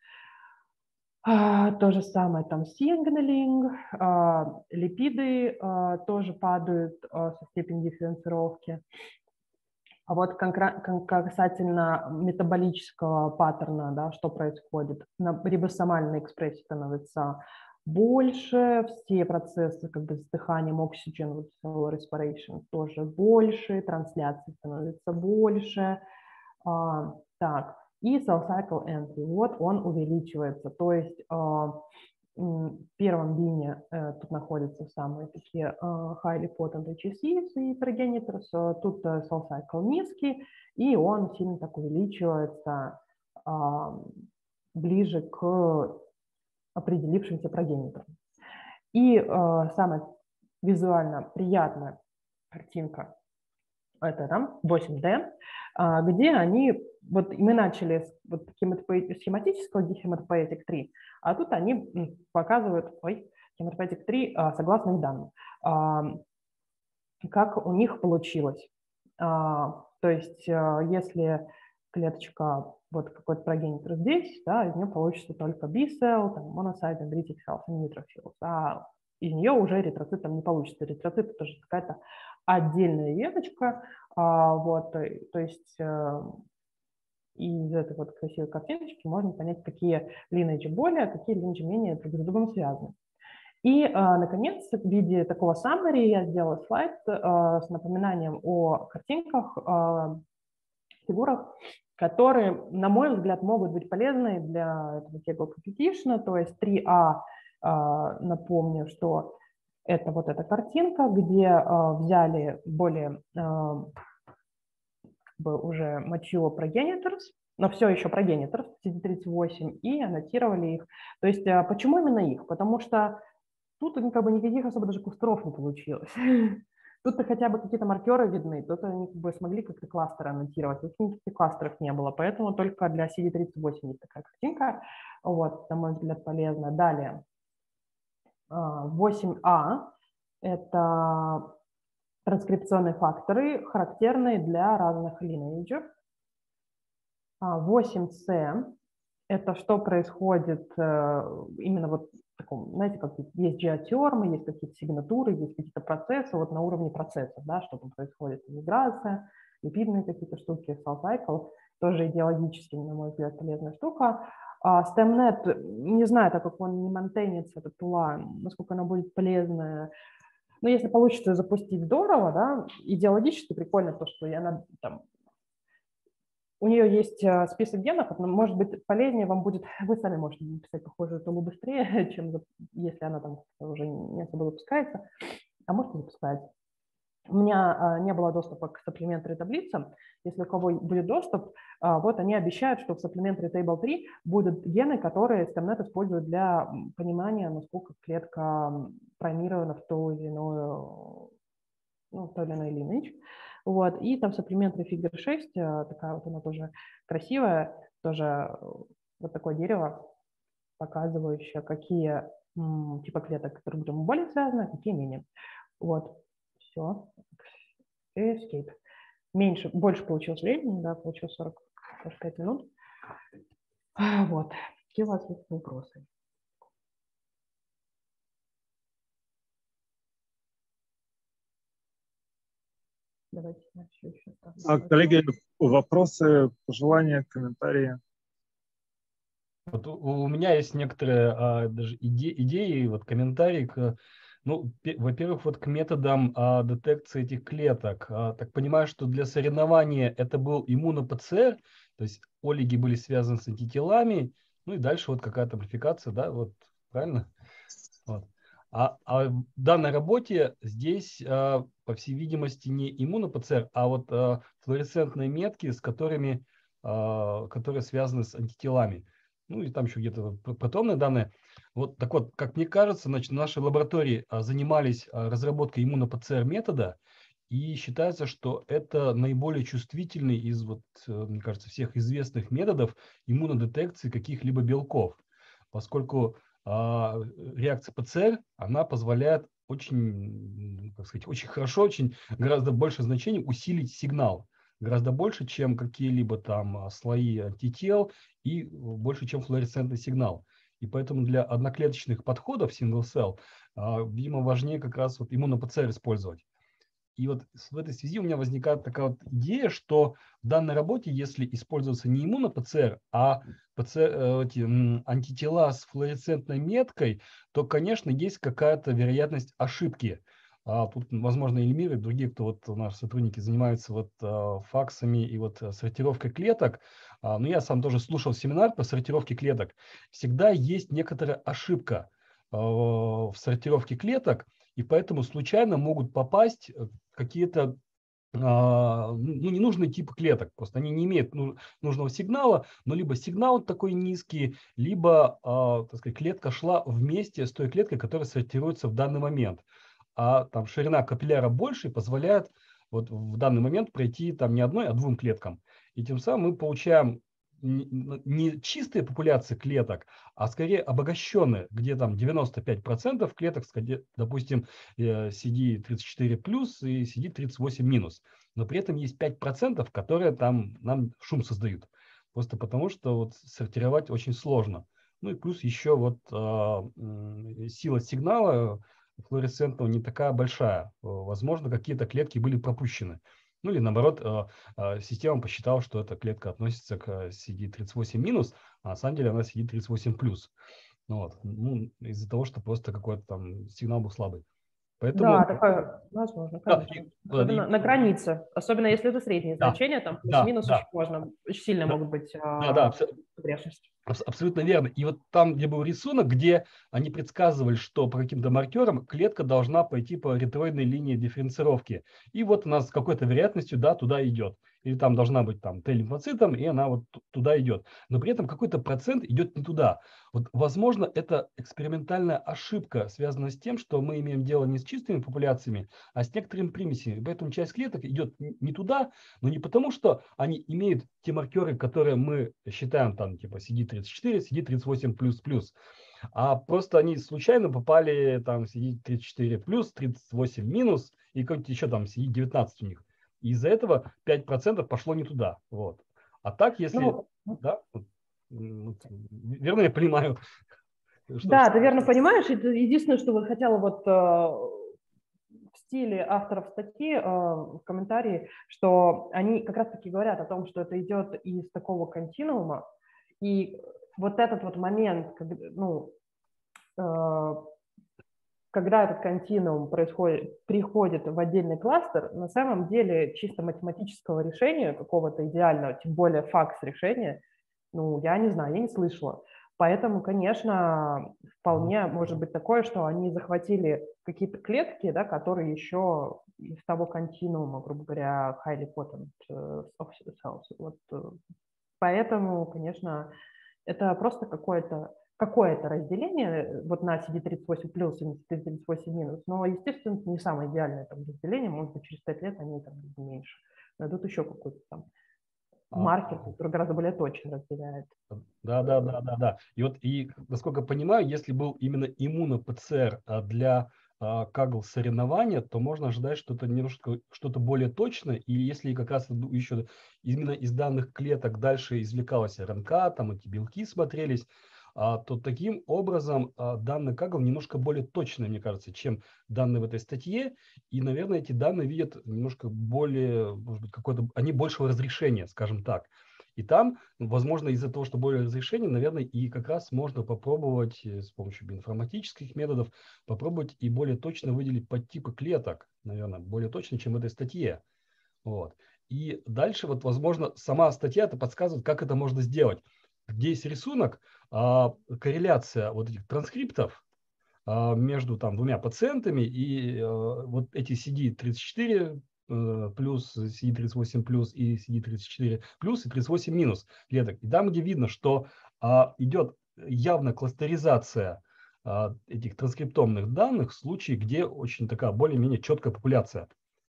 то же самое там сигналинг, а, липиды а, тоже падают со степенью дифференцировки. А вот касательно метаболического паттерна, да, что происходит, на рибосомальной экспрессии становится больше, все процессы как бы с дыханием, oxygen, вот respiration тоже больше, трансляции становится больше. А, так, и cell cycle entry, вот он увеличивается. То есть а, в первом бине э, тут находятся самые такие а, highly potent HSCs и progenitors, а, тут э, cell cycle низкий, и он сильно так увеличивается ближе к определившимся прогениторам. И самая визуально приятная картинка это там 8D, где они вот мы начали с вот схематического гематопоэтик 3, а тут они показывают, ой, гематопоэтик 3 а, согласно их данным, а, как у них получилось. А, то есть если клеточка, вот какой-то прогенитор здесь, да, из нее получится только B-cell, там, monocyte, dendritic cells neutrophils, а из нее уже эритроцит там не получится. Эритроцит – это же какая-то отдельная веточка, вот, то есть э, и из этой вот красивой картиночки можно понять, какие lineage более, а какие lineage менее друг с другом связаны. И, а, наконец, в виде такого summary я сделала слайд а, с напоминанием о картинках, фигурах, которые, на мой взгляд, могут быть полезны для этого Kegel Competition. То есть 3А, напомню, что это вот эта картинка, где взяли более бы уже mature progenitors, но все еще progenitors, CD38, и аннотировали их. То есть а, почему именно их? Потому что тут как бы никаких особо даже кластеров не получилось. Тут-то хотя бы какие-то маркеры видны, тут они как бы смогли как-то кластеры аннотировать, тут никаких кластеров не было, поэтому только для CD38 есть такая картинка, вот, на мой взгляд, полезно. Далее, 8А а – это транскрипционные факторы, характерные для разных lineages. 8C а, – это что происходит э, именно вот таком, знаете, как есть геотермы, есть какие-то сигнатуры, есть какие-то процессы, вот на уровне процессов, да, что там происходит, миграция, липидные какие-то штуки, cell cycle, тоже идеологически, на мой взгляд, полезная штука. А STEMNet, не знаю, так как он не монтейнится, этот тула, насколько она будет полезная, но если получится запустить здорово, да, идеологически прикольно то, что она там у нее есть э, список генов, но может быть полезнее вам будет, вы сами можете написать похожую тулу быстрее, чем если она там уже не особо выпускается, а может не запускается. У меня а, не было доступа к supplementary таблицам. Если у кого будет доступ, а, вот они обещают, что в supplementary table 3 будут гены, которые StemNet использует для понимания, насколько клетка промирована в ту или иную, ну, в той или иной lineage. Вот. И там supplementary figure 6, а, такая вот она тоже красивая, тоже вот такое дерево, показывающее, какие типа клеток друг с другом более связаны, какие менее. Вот. Все. Escape. Меньше, больше получилось времени, да, получилось 40, 45 минут. Вот. Какие у вас есть вопросы? Давайте еще, еще. А, коллеги, вопросы, пожелания, комментарии? Вот у, у меня есть некоторые а, даже иде, идеи, вот комментарии к, ну, во-первых, вот к методам а, детекции этих клеток. А, так понимаю, что для соревнования это был иммуно-ПЦР, то есть олиги были связаны с антителами, ну и дальше вот какая-то амплификация, да, вот правильно? Вот. А, а в данной работе здесь, а, по всей видимости, не иммуно-ПЦР, а вот а, флуоресцентные метки, с которыми, а, которые связаны с антителами. Ну и там еще где-то протонные данные. Вот так вот, как мне кажется, значит, наши лаборатории занимались разработкой иммуно-ПЦР метода, и считается, что это наиболее чувствительный из, вот, э, мне кажется, всех известных методов иммунодетекции каких-либо белков, поскольку а, реакция ПЦР, она позволяет очень, как сказать, очень хорошо, очень гораздо больше значений усилить сигнал. Гораздо больше, чем какие-либо там а, слои антител и больше, чем флуоресцентный сигнал. И поэтому для одноклеточных подходов single cell, а, видимо, важнее как раз вот иммуно-ПЦР использовать. И вот в этой связи у меня возникает такая вот идея, что в данной работе, если используется не иммуно-ПЦР, а ПЦР, э, эти, антитела с флуоресцентной меткой, то, конечно, есть какая-то вероятность ошибки. А тут, возможно, Эльмир и другие, кто вот наши сотрудники занимаются вот а, факсами и вот э, сортировкой клеток, но я сам тоже слушал семинар по сортировке клеток. Всегда есть некоторая ошибка а, в сортировке клеток, и поэтому случайно могут попасть э, какие-то а, ну, ненужные типы клеток. Просто они не имеют нужного сигнала, но либо сигнал такой низкий, либо а, так сказать, клетка шла вместе с той клеткой, которая сортируется в данный момент. А там ширина капилляра больше позволяет вот в данный момент пройти там не одной, а двум клеткам. И тем самым мы получаем не чистые популяции клеток, а скорее обогащенные, где там 95% клеток, допустим, CD34 плюс и CD38 минус. Но при этом есть 5%, которые там нам шум создают. Просто потому, что вот сортировать очень сложно. Ну и плюс еще вот э, сила сигнала флуоресцентного не такая большая. Возможно, какие-то клетки были пропущены. Ну или наоборот, э, э, система посчитала, что эта клетка относится к CD38-, а на самом деле она CD38+. Ну, вот. ну, из-за того, что просто какой-то там сигнал был слабый. Поэтому... Да, такое возможно, конечно. Да, особенно и... на границе, особенно если это средние да, значения, там плюс-минус да, очень можно, очень сильно да, могут быть да, да, погрешности. Абсолютно верно. И вот там, где был рисунок, где они предсказывали, что по каким-то маркерам клетка должна пойти по ретроидной линии дифференцировки. И вот у нас с какой-то вероятностью, да, туда идет или там должна быть там Т-лимфоцитом, и она вот туда идет. Но при этом какой-то процент идет не туда. Вот, возможно, это экспериментальная ошибка, связанная с тем, что мы имеем дело не с чистыми популяциями, а с некоторыми примесями. Поэтому часть клеток идет не туда, но не потому, что они имеют те маркеры, которые мы считаем там типа CD34, CD38++, а просто они случайно попали там CD34+, 38 минус и какой-то еще там CD19 у них. И из-за этого 5% пошло не туда. Вот. А так, если... Ну, да, верно я понимаю? Что, да, ты верно понимаешь. Это единственное, что вот хотела вот э, в стиле авторов статьи э, в комментарии, что они как раз-таки говорят о том, что это идет из такого континуума, и вот этот вот момент, ну, э, когда этот континуум происходит, приходит в отдельный кластер, на самом деле чисто математического решения, какого-то идеального, тем более факс решения, ну, я не знаю, я не слышала. Поэтому, конечно, вполне может быть такое, что они захватили какие-то клетки, да, которые еще из того континуума, грубо говоря, highly potent э, cells. Вот, э, поэтому, конечно, это просто какое-то какое-то разделение э, вот на CD38 плюс и на CD38 минус, но, естественно, не самое идеальное там разделение, может быть, через 5 лет они там меньше. Найдут еще какой-то там а, маркер, который гораздо более точно разделяет. Да, да, да, да, да. И вот, и, насколько понимаю, если был именно иммуно-ПЦР а, для а, Kaggle соревнования, то можно ожидать что-то немножко что-то более точное. И если как раз еще именно из данных клеток дальше извлекалась РНК, там эти белки смотрелись, то таким образом а, данные Kaggle немножко более точные, мне кажется, чем данные в этой статье. И, наверное, эти данные видят немножко более, может быть, какое-то, они большего разрешения, скажем так. И там, возможно, из-за того, что более разрешение, наверное, и как раз можно попробовать э, с помощью информатических методов попробовать и более точно выделить подтипы клеток, наверное, более точно, чем в этой статье. Вот. И дальше, вот, возможно, сама статья это подсказывает, как это можно сделать. Где есть рисунок, а, корреляция вот этих транскриптов а, между там двумя пациентами и а, вот эти CD34 Э, плюс CD38 плюс и CD34 плюс и 38 минус клеток. И там, где видно, что идет явно кластеризация этих транскриптомных данных в случае, где очень такая более-менее четкая популяция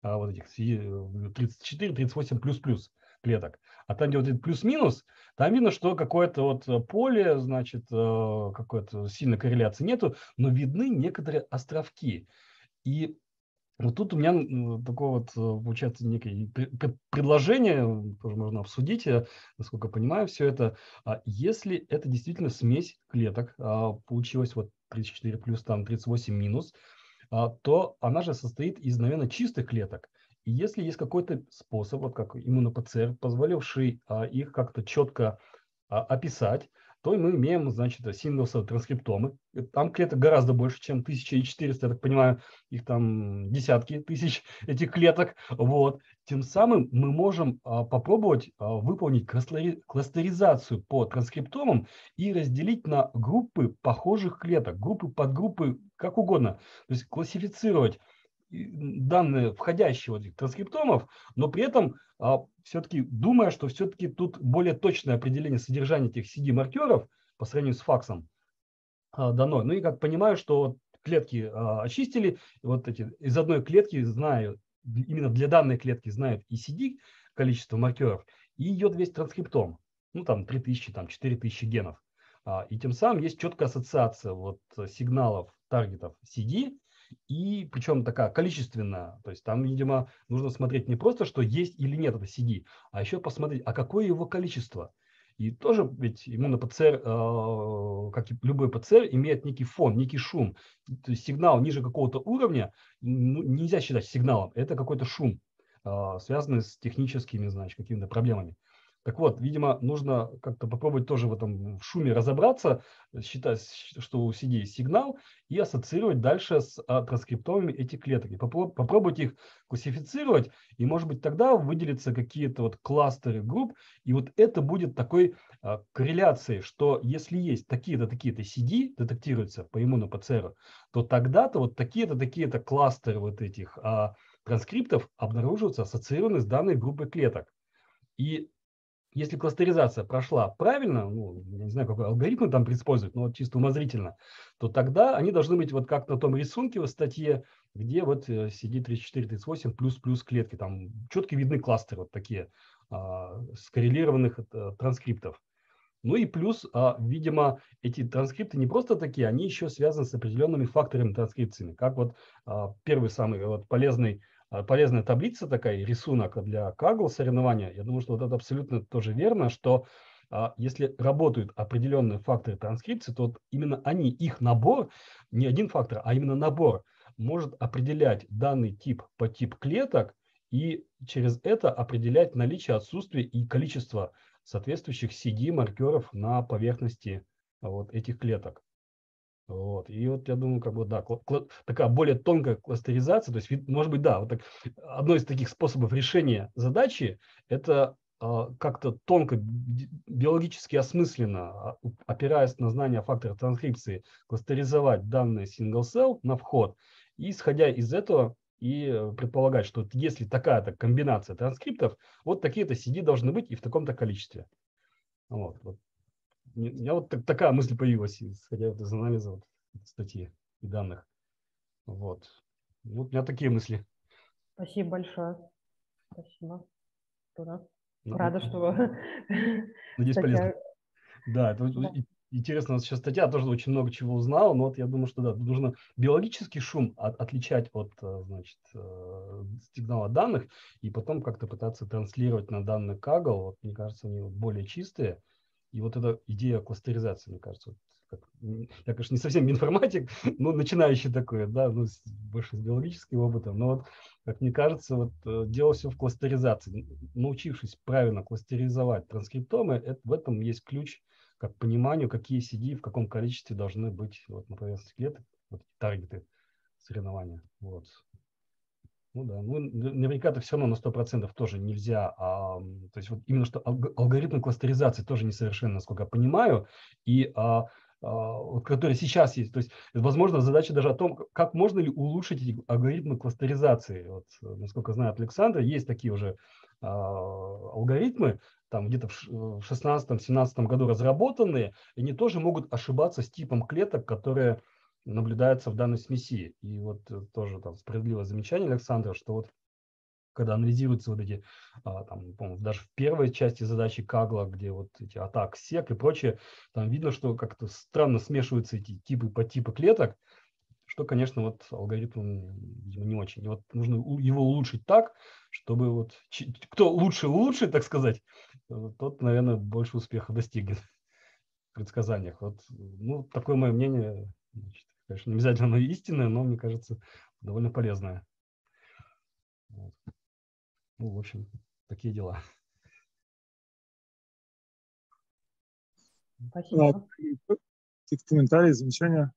вот этих 34, 38 плюс плюс клеток. А там, где вот этот плюс-минус, там видно, что какое-то вот поле, значит, э, какой-то сильной корреляции нету, но видны некоторые островки. И вот тут у меня такое вот э, получается некое предложение, тоже можно обсудить, я, насколько понимаю все это. А если это действительно смесь клеток, а, получилось вот 34 плюс, там 38 минус, а, то она же состоит из, наверное, чистых клеток. Если есть какой-то способ, вот как иммуно-ПЦР, позволивший их как-то четко описать, то мы имеем, значит, синглсовые транскриптомы. Там клеток гораздо больше, чем 1400, я так понимаю, их там десятки тысяч этих клеток. Вот. Тем самым мы можем а, попробовать а, выполнить кластеризацию по транскриптомам и разделить на группы похожих клеток, группы подгруппы, как угодно. То есть классифицировать данные входящие вот этих транскриптомов, но при этом а, все-таки думая, что все-таки тут более точное определение содержания этих CD-маркеров по сравнению с факсом а, дано. Ну и как понимаю, что клетки а, очистили, вот эти из одной клетки знаю, именно для данной клетки знают и CD количество маркеров, и идет весь транскриптом. Ну там 3000, там 4000 генов. А, и тем самым есть четкая ассоциация вот сигналов таргетов CD и причем такая количественная. То есть там, видимо, нужно смотреть не просто, что есть или нет это CD, а еще посмотреть, а какое его количество. И тоже ведь иммуно ПЦР, э, как и любой ПЦР, имеет некий фон, некий шум. То есть сигнал ниже какого-то уровня ну, нельзя считать сигналом, это какой-то шум, э, связанный с техническими, значит, какими-то проблемами. Так вот, видимо, нужно как-то попробовать тоже в этом шуме разобраться, считать, что у CD есть сигнал, и ассоциировать дальше с а, транскриптомами этих клеток. И попробовать их классифицировать, и, может быть, тогда выделятся какие-то вот кластеры групп, и вот это будет такой а, корреляцией, что если есть такие-то, такие-то CD, детектируются по иммуну ПЦР, то тогда-то вот такие-то, такие-то кластеры вот этих а, транскриптов обнаруживаются ассоциированы с данной группой клеток. И если кластеризация прошла правильно, ну, я не знаю, какой алгоритм там используют, но вот чисто умозрительно, то тогда они должны быть вот как на том рисунке в статье, где вот CD3438 плюс-плюс клетки, там четко видны кластеры вот такие а, скоррелированных а, транскриптов. Ну и плюс, а, видимо, эти транскрипты не просто такие, они еще связаны с определенными факторами транскрипциями, как вот а, первый самый вот полезный полезная таблица такая, рисунок для Kaggle соревнования. Я думаю, что вот это абсолютно тоже верно, что а, если работают определенные факторы транскрипции, то вот именно они, их набор, не один фактор, а именно набор, может определять данный тип по тип клеток и через это определять наличие, отсутствие и количество соответствующих CD-маркеров на поверхности вот этих клеток. Вот. И вот я думаю, как бы, да, такая более тонкая кластеризация, то есть, может быть, да, вот так, одно из таких способов решения задачи – это э, как-то тонко, биологически осмысленно, а, опираясь на знания факторов транскрипции, кластеризовать данные single cell на вход, и исходя из этого и э, предполагать, что если такая-то комбинация транскриптов, вот такие-то CD должны быть и в таком-то количестве. Вот, вот меня вот так, такая мысль появилась, исходя из анализа вот, статьи и данных. Вот. Вот у меня такие мысли. Спасибо большое. Спасибо. Ура. Ну, Рада, что... Надеюсь, полезно. Да, это, да. интересная сейчас статья, тоже очень много чего узнал, но вот я думаю, что да, нужно биологический шум от, отличать от, э, значит, э, сигнала данных и потом как-то пытаться транслировать на данные Kaggle. Вот, мне кажется, они более чистые. И вот эта идея кластеризации, мне кажется, вот, как, я, конечно, не совсем информатик, но начинающий такой, да, ну, с, больше с биологическим опытом, но вот, как мне кажется, вот э, дело все в кластеризации. Научившись правильно кластеризовать транскриптомы, это, в этом есть ключ как пониманию, какие CD в каком количестве должны быть вот, на поверхности клеток, вот, таргеты соревнования. Вот. Ну да, ну наверняка это все равно на 100% тоже нельзя. А, то есть вот именно что алгоритмы кластеризации тоже несовершенны, насколько я понимаю, и а, а, которые сейчас есть. То есть, возможно, задача даже о том, как можно ли улучшить эти алгоритмы кластеризации. Вот, насколько знает Александр, есть такие уже а, алгоритмы, там где-то в 16-17 году разработанные, и они тоже могут ошибаться с типом клеток, которые наблюдается в данной смеси. И вот э, тоже там справедливое замечание Александра, что вот когда анализируются вот эти, а, там, даже в первой части задачи Кагла, где вот эти атак сек и прочее, там видно, что как-то странно смешиваются эти типы по типу клеток, что, конечно, вот алгоритм, видимо, не очень. И вот нужно его улучшить так, чтобы вот кто лучше улучшит, так сказать, тот, наверное, больше успеха достигнет в предсказаниях. Вот, ну, такое мое мнение. Значит, Конечно, не обязательно истинное, но, мне кажется, довольно полезное. Вот. Ну, в общем, такие дела. Спасибо. Какие-то комментарии, замечания?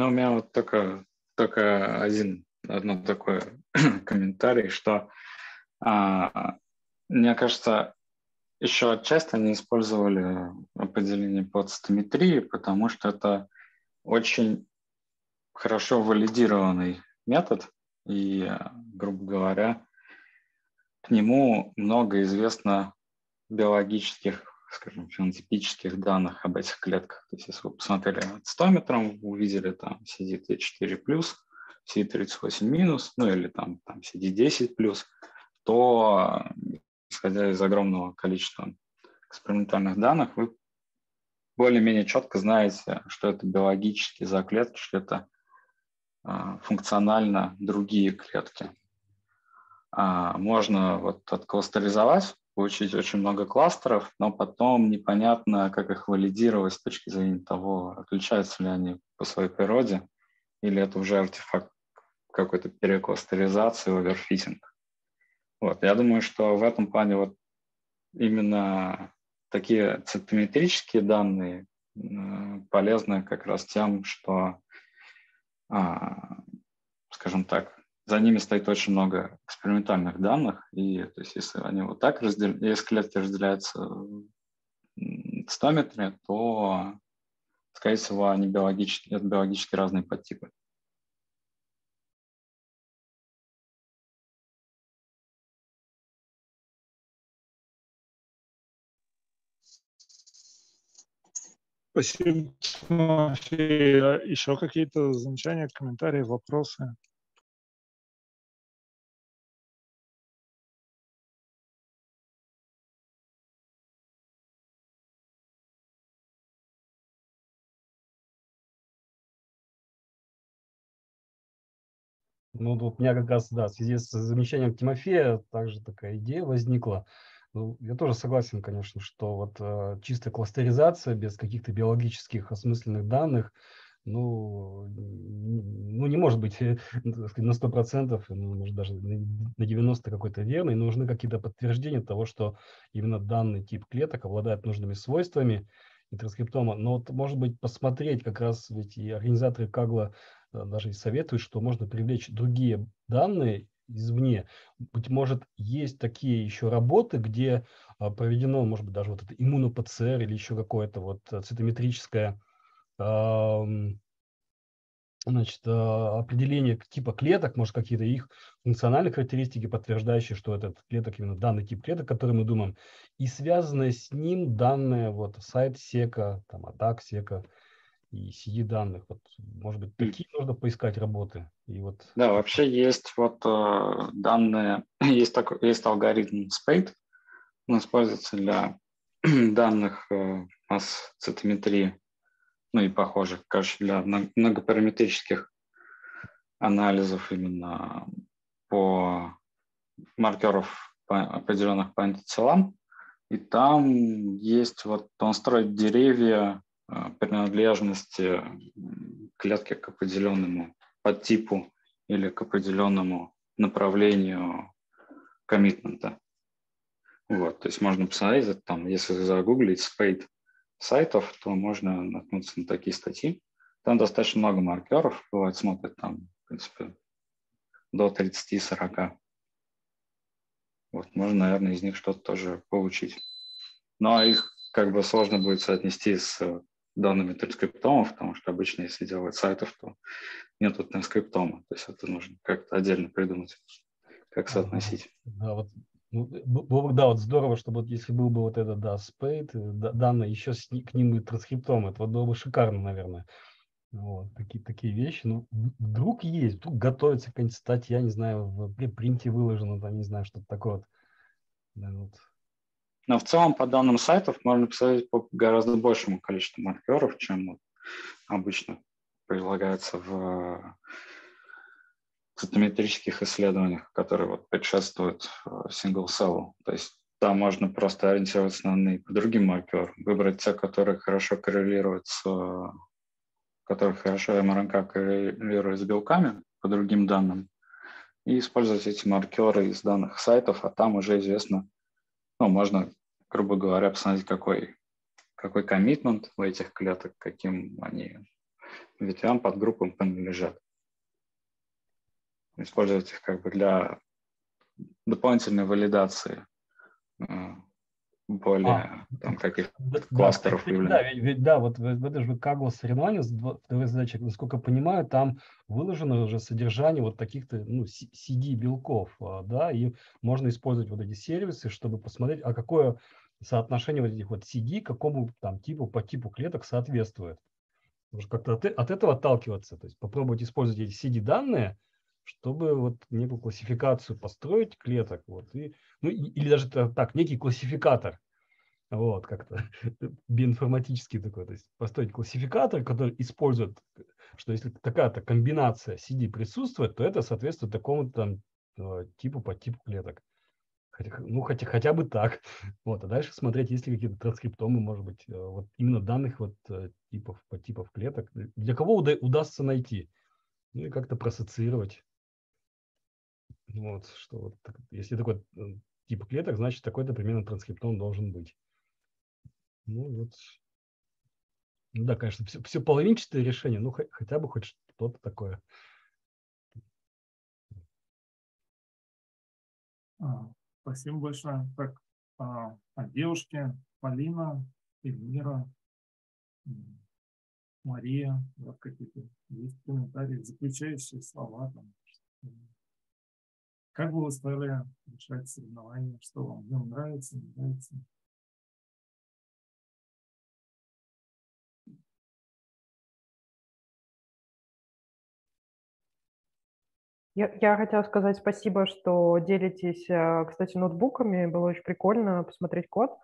Ну, у меня вот только, только один, одно такое комментарий, что а, мне кажется, еще отчасти они использовали определение под стометрии, потому что это очень хорошо валидированный метод, и, грубо говоря, к нему много известно биологических скажем, фенотипических данных об этих клетках. То есть если вы посмотрели цитометром, увидели там CD4+, CD38-, ну или там, там CD10+, то, исходя из огромного количества экспериментальных данных, вы более-менее четко знаете, что это биологические заклетки, что это а, функционально другие клетки. А, можно вот откластеризовать получить очень много кластеров, но потом непонятно, как их валидировать с точки зрения того, отличаются ли они по своей природе, или это уже артефакт какой-то перекластеризации, оверфитинг. Вот. Я думаю, что в этом плане вот именно такие цитометрические данные полезны как раз тем, что, а, скажем так, за ними стоит очень много экспериментальных данных, и то есть если они вот так разделяются, если клетки разделяются стометрами, то, скорее всего, они биологически, это биологически разные подтипы. Спасибо, Еще какие-то замечания, комментарии, вопросы? Ну, вот у меня как раз, да, в связи с замечанием Тимофея также такая идея возникла. Ну, я тоже согласен, конечно, что вот э, чистая кластеризация без каких-то биологических осмысленных данных, ну, ну не может быть э, на 100%, ну, может даже на 90% какой-то верной. Нужны какие-то подтверждения того, что именно данный тип клеток обладает нужными свойствами и транскриптома. Но вот, может быть, посмотреть как раз ведь и организаторы Кагла даже и советуют, что можно привлечь другие данные извне. Быть может, есть такие еще работы, где а, проведено, может быть, даже вот это иммуно-ПЦР или еще какое-то вот э, цитометрическое значит, определение типа клеток, может, какие-то их функциональные характеристики, подтверждающие, что этот клеток именно данный тип клеток, который мы думаем, и связанные с ним данные, вот, сайт сека, там, атак сека, и CD данных. Вот, может быть, такие mm. нужно поискать работы. И вот... Да, вообще есть вот э, данные, есть, такой, есть алгоритм SPADE, он используется для данных э, масс-цитометрии, ну и похожих, короче, для многопараметрических анализов именно по маркеров по определенных по антителам. И там есть вот, он строит деревья принадлежности клетки к определенному подтипу или к определенному направлению коммитмента. Вот, то есть можно посмотреть, там, если загуглить спейд сайтов, то можно наткнуться на такие статьи. Там достаточно много маркеров, бывает смотрят там, в принципе, до 30-40. Вот, можно, наверное, из них что-то тоже получить. Но их как бы сложно будет соотнести с данными транскриптомов, потому что обычно, если делать сайтов, то нету транскриптома. То есть это нужно как-то отдельно придумать, как соотносить. Да, вот ну, да, вот здорово, чтобы вот если был бы вот этот, да, спейд, данные еще с, к ним и транскриптом, это вот было бы шикарно, наверное. Вот, такие, такие вещи. Ну, вдруг есть, вдруг готовится какая-нибудь статья, не знаю, в принте выложена, там, не знаю, что-то такое вот. Да, вот но в целом по данным сайтов можно посмотреть по гораздо большему количеству маркеров, чем обычно предлагается в цитометрических исследованиях, которые вот предшествуют single cell. То есть там можно просто ориентироваться на по другим маркерам, выбрать те, которые хорошо коррелируют с которые хорошо МРНК коррелируют с белками по другим данным, и использовать эти маркеры из данных сайтов, а там уже известно, ну, можно грубо говоря, посмотреть, какой, какой коммитмент у этих клеток, каким они ветвям, подгруппам принадлежат. Использовать их как бы для дополнительной валидации э, более а, там, каких да, кластеров да, Да, ведь, ведь, да, вот в, в это же Kaggle соревнования, второй задача, насколько понимаю, там выложено уже содержание вот таких-то ну, CD-белков, а, да, и можно использовать вот эти сервисы, чтобы посмотреть, а какое соотношение вот этих вот CD какому там типу по типу клеток соответствует. Нужно как-то от, от этого отталкиваться, то есть попробовать использовать эти CD-данные, чтобы вот некую классификацию построить клеток, вот, и, ну, или даже так, некий классификатор, вот, как-то биоинформатический такой, то есть построить классификатор, который использует, что если такая-то комбинация CD присутствует, то это соответствует такому там э, типу по типу клеток. Ну, хотя, хотя бы так. Вот, а дальше смотреть, есть ли какие-то транскриптомы, может быть, э, вот именно данных вот э, типов, по типов клеток. Для кого уда- удастся найти? Ну и как-то проассоциировать. Вот, что вот, если такой э, тип клеток, значит, такой-то примерно транскриптом должен быть. Ну вот. Ну да, конечно, все, все половинчатое решение, ну хотя бы хоть что-то такое. Спасибо большое. Так, а, а девушки Полина, Эльмира, Мария, вот какие-то есть комментарии, заключающие слова. Там. Как вы стали решать соревнования? Что вам в нем нравится, не нравится? Я, я хотела сказать спасибо, что делитесь, э, кстати, ноутбуками. Было очень прикольно посмотреть код.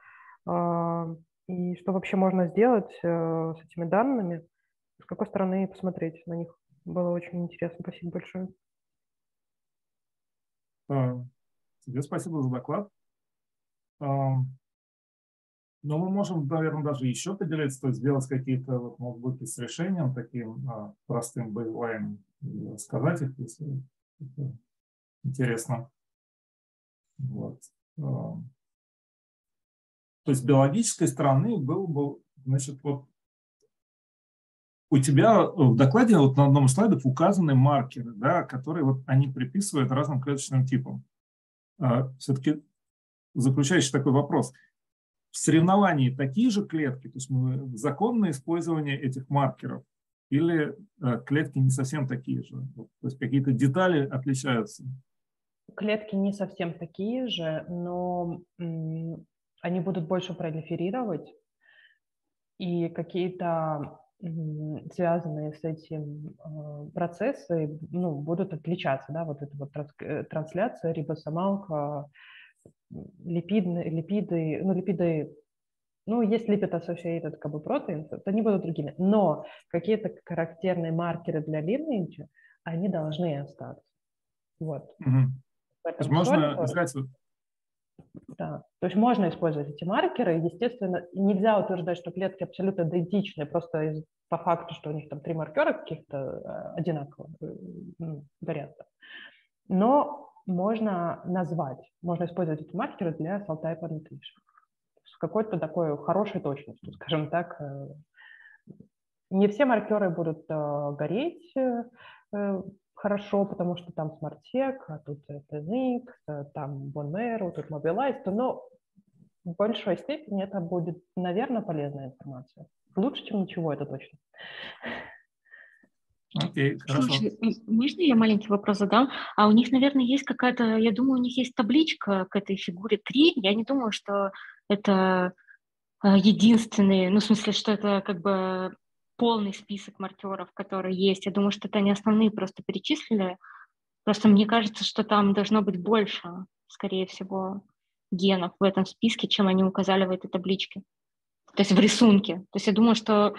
А, и что вообще можно сделать э, с этими данными, с какой стороны посмотреть на них. Было очень интересно. Спасибо большое. А, тебе спасибо за доклад. А, но мы можем, наверное, даже еще поделиться, то есть сделать какие-то вот ноутбуки с решением таким простым бейзлайном, рассказать их, если интересно. Вот. То есть биологической стороны был бы, значит, вот у тебя в докладе вот на одном из слайдов указаны маркеры, да, которые вот они приписывают разным клеточным типам. А, Все-таки заключающий такой вопрос. В соревновании такие же клетки, то есть законное использование этих маркеров или э, клетки не совсем такие же? То есть какие-то детали отличаются? Клетки не совсем такие же, но они будут больше пролиферировать, и какие-то связанные с этим э, процессы ну, будут отличаться. Да? Вот эта вот э, трансляция, рибосомалка, липидные, липиды, ну, липиды ну, есть lipid associated как бы proteins, то они будут другими. Но какие-то характерные маркеры для lineage, они должны остаться. Вот. Угу. То есть можно искать... Да, то есть можно использовать эти маркеры. Естественно, нельзя утверждать, что клетки абсолютно идентичны, просто из, по факту, что у них там три маркера каких-то э, одинаково э, ну, горят. Но можно назвать, можно использовать эти маркеры для cell type annotation с какой-то такой хорошей точностью, скажем так. Э, не все маркеры будут э, гореть э, хорошо, потому что там SmartSec, а тут TNX, там Bone Marrow, тут Mobilize, но в большой степени это будет, наверное, полезная информация. Лучше, чем ничего, это точно. Окей, Слушай, можно я маленький вопрос задам? А у них, наверное, есть какая-то, я думаю, у них есть табличка к этой фигуре 3. Я не думаю, что это а, единственные, ну, в смысле, что это как бы полный список маркеров, которые есть. Я думаю, что это они основные просто перечислили. Просто мне кажется, что там должно быть больше, скорее всего, генов в этом списке, чем они указали в этой табличке. То есть в рисунке. То есть я думаю, что,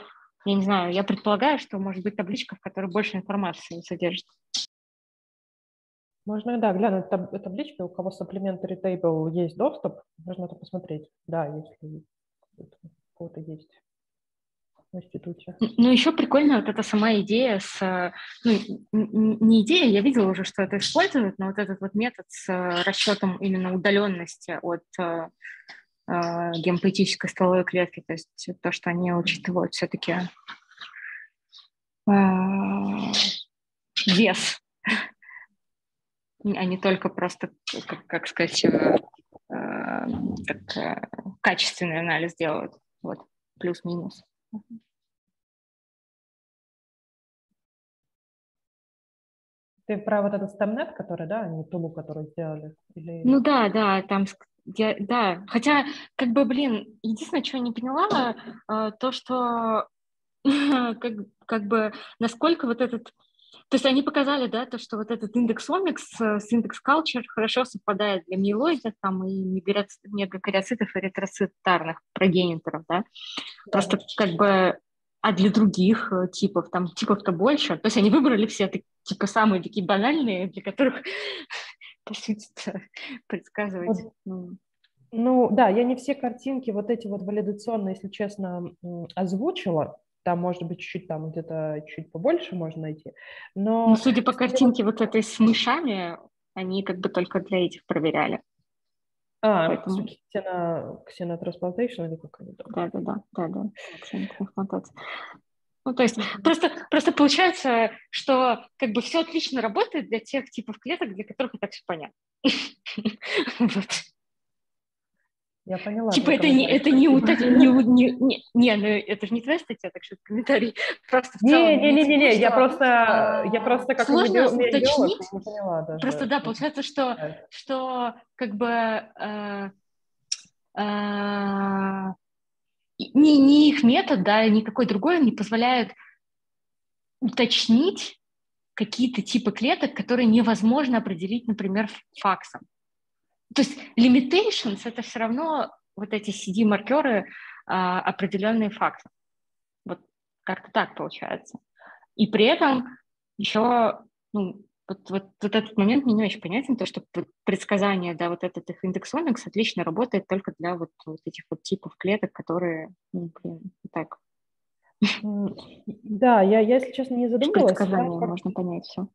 я не знаю, я предполагаю, что может быть табличка, в которой больше информации содержит. Можно, да, глянуть таб- таблички, у кого supplementary table есть доступ, можно это посмотреть, да, если у кого-то есть в институте. Ну, еще прикольно вот эта сама идея с... Ну, не идея, я видела уже, что это используют, но вот этот вот метод с расчетом именно удаленности от э, э гемопоэтической стволовой клетки, то есть то, что они учитывают все-таки э, вес а не только просто, как, как сказать, э, э, как, э, качественный анализ делают. Вот, плюс-минус. Ты про вот этот стамнет, который, да, они тулу, который сделали? Или... Ну да, да, там, я, да, хотя, как бы, блин, единственное, что я не поняла, то, что, как, как бы, насколько вот этот то есть они показали, да, то, что вот этот индекс омикс э, с индекс culture хорошо совпадает для миелоидов там и мегакариоцитов и ретроцитарных прогениторов, да. Просто как бы а для других э, типов, там типов-то больше. То есть они выбрали все типа самые такие банальные, для которых, по сути, предсказывать. Вот. Ну. ну да, я не все картинки вот эти вот валидационные, если честно, озвучила, там, может быть, чуть-чуть там где-то чуть побольше можно найти. Но... Ну, судя по картинке вот этой с мышами, они как бы только для этих проверяли. А, Поэтому... ксено, ксенотрансплантейшн или как они? Да, да, да, да, да, ксенотрансплантация. Ну, то есть просто, просто получается, что как бы все отлично работает для тех типов клеток, для которых это все понятно. Я поняла. Типа это не, это не, не, не, не, ну это же не твоя статья, так что это комментарий. Просто в не, не, не, не, не, я просто, я просто как сложно уточнить. Просто да, получается, что, что как бы э, э, ни, ни их метод, да, никакой другой не позволяет уточнить какие-то типы клеток, которые невозможно определить, например, факсом. То есть limitations — это все равно вот эти CD-маркеры а, определенные факты. Вот как-то так получается. И при этом еще ну, вот, вот, вот этот момент мне не очень понятен, то, что предсказание, да, вот этот их индексомикс отлично работает только для вот, вот этих вот типов клеток, которые, ну, блин, так. Да, я, я, если честно, не задумывалась. Предсказание как... можно понять все.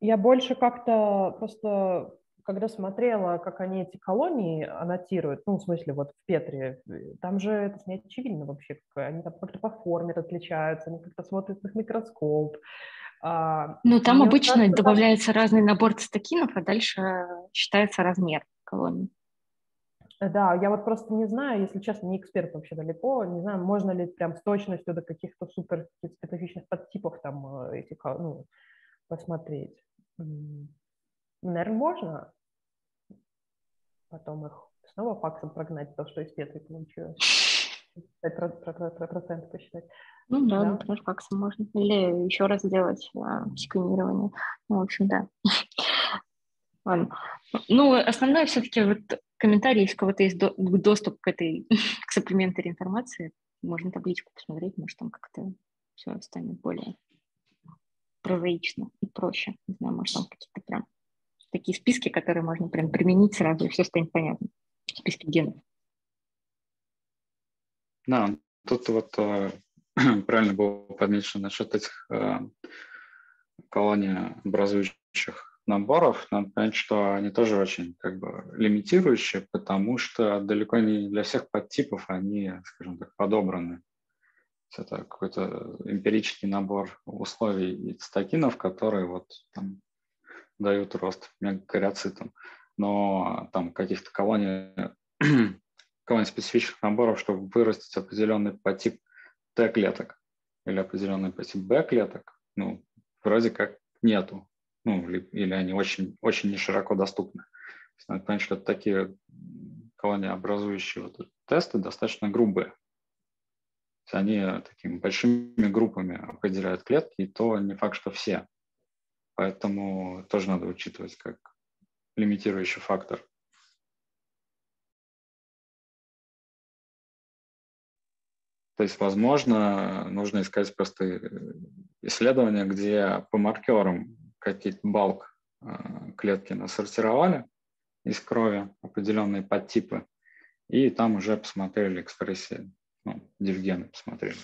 Я больше как-то просто когда смотрела, как они эти колонии аннотируют, ну, в смысле, вот в Петре, э, там же это не очевидно вообще, они там как-то по форме отличаются, они как-то смотрят в микроскоп. А, ну, там обычно кажется, добавляется даже... разный набор цитокинов, а дальше считается размер колонии. Да, я вот просто не знаю, если честно, не эксперт вообще далеко, не знаю, можно ли прям с точностью до каких-то супер специфичных подтипов там э, эти, ну, посмотреть. Наверное, можно потом их снова факсом прогнать, то, что из Петри получилось. Процент посчитать. Ну да, да, например, факсом можно. Или еще раз сделать а, сканирование. Ну, в общем, да. Ладно. Ну, основное все-таки вот комментарий, если у кого-то есть до, доступ к этой, к сапплементари информации, можно табличку посмотреть, может, там как-то все станет более прозаично и проще. Не знаю, может, там какие-то прям такие списки, которые можно прям применить сразу, и все станет понятно. Списки генов. Да, тут вот э, правильно было подмечено насчет этих э, колоний образующих наборов. Надо понять, что они тоже очень как бы лимитирующие, потому что далеко не для всех подтипов они, скажем так, подобраны. Это какой-то эмпирический набор условий и цитокинов, которые вот там дают рост мегакариоцитам. Но там каких-то колоний, колоний специфичных наборов, чтобы вырастить определенный подтип Т-клеток или определенный подтип Б-клеток, ну, вроде как нету. Ну, или они очень, очень не широко доступны. Надо понять, что такие колонии образующие вот тесты достаточно грубые. Они такими большими группами определяют клетки, и то не факт, что все. Поэтому тоже надо учитывать как лимитирующий фактор. То есть, возможно, нужно искать просто э, исследования, где по маркерам какие-то балк э, клетки насортировали из крови, определенные подтипы, и там уже посмотрели экспрессии, ну, дивгены посмотрели.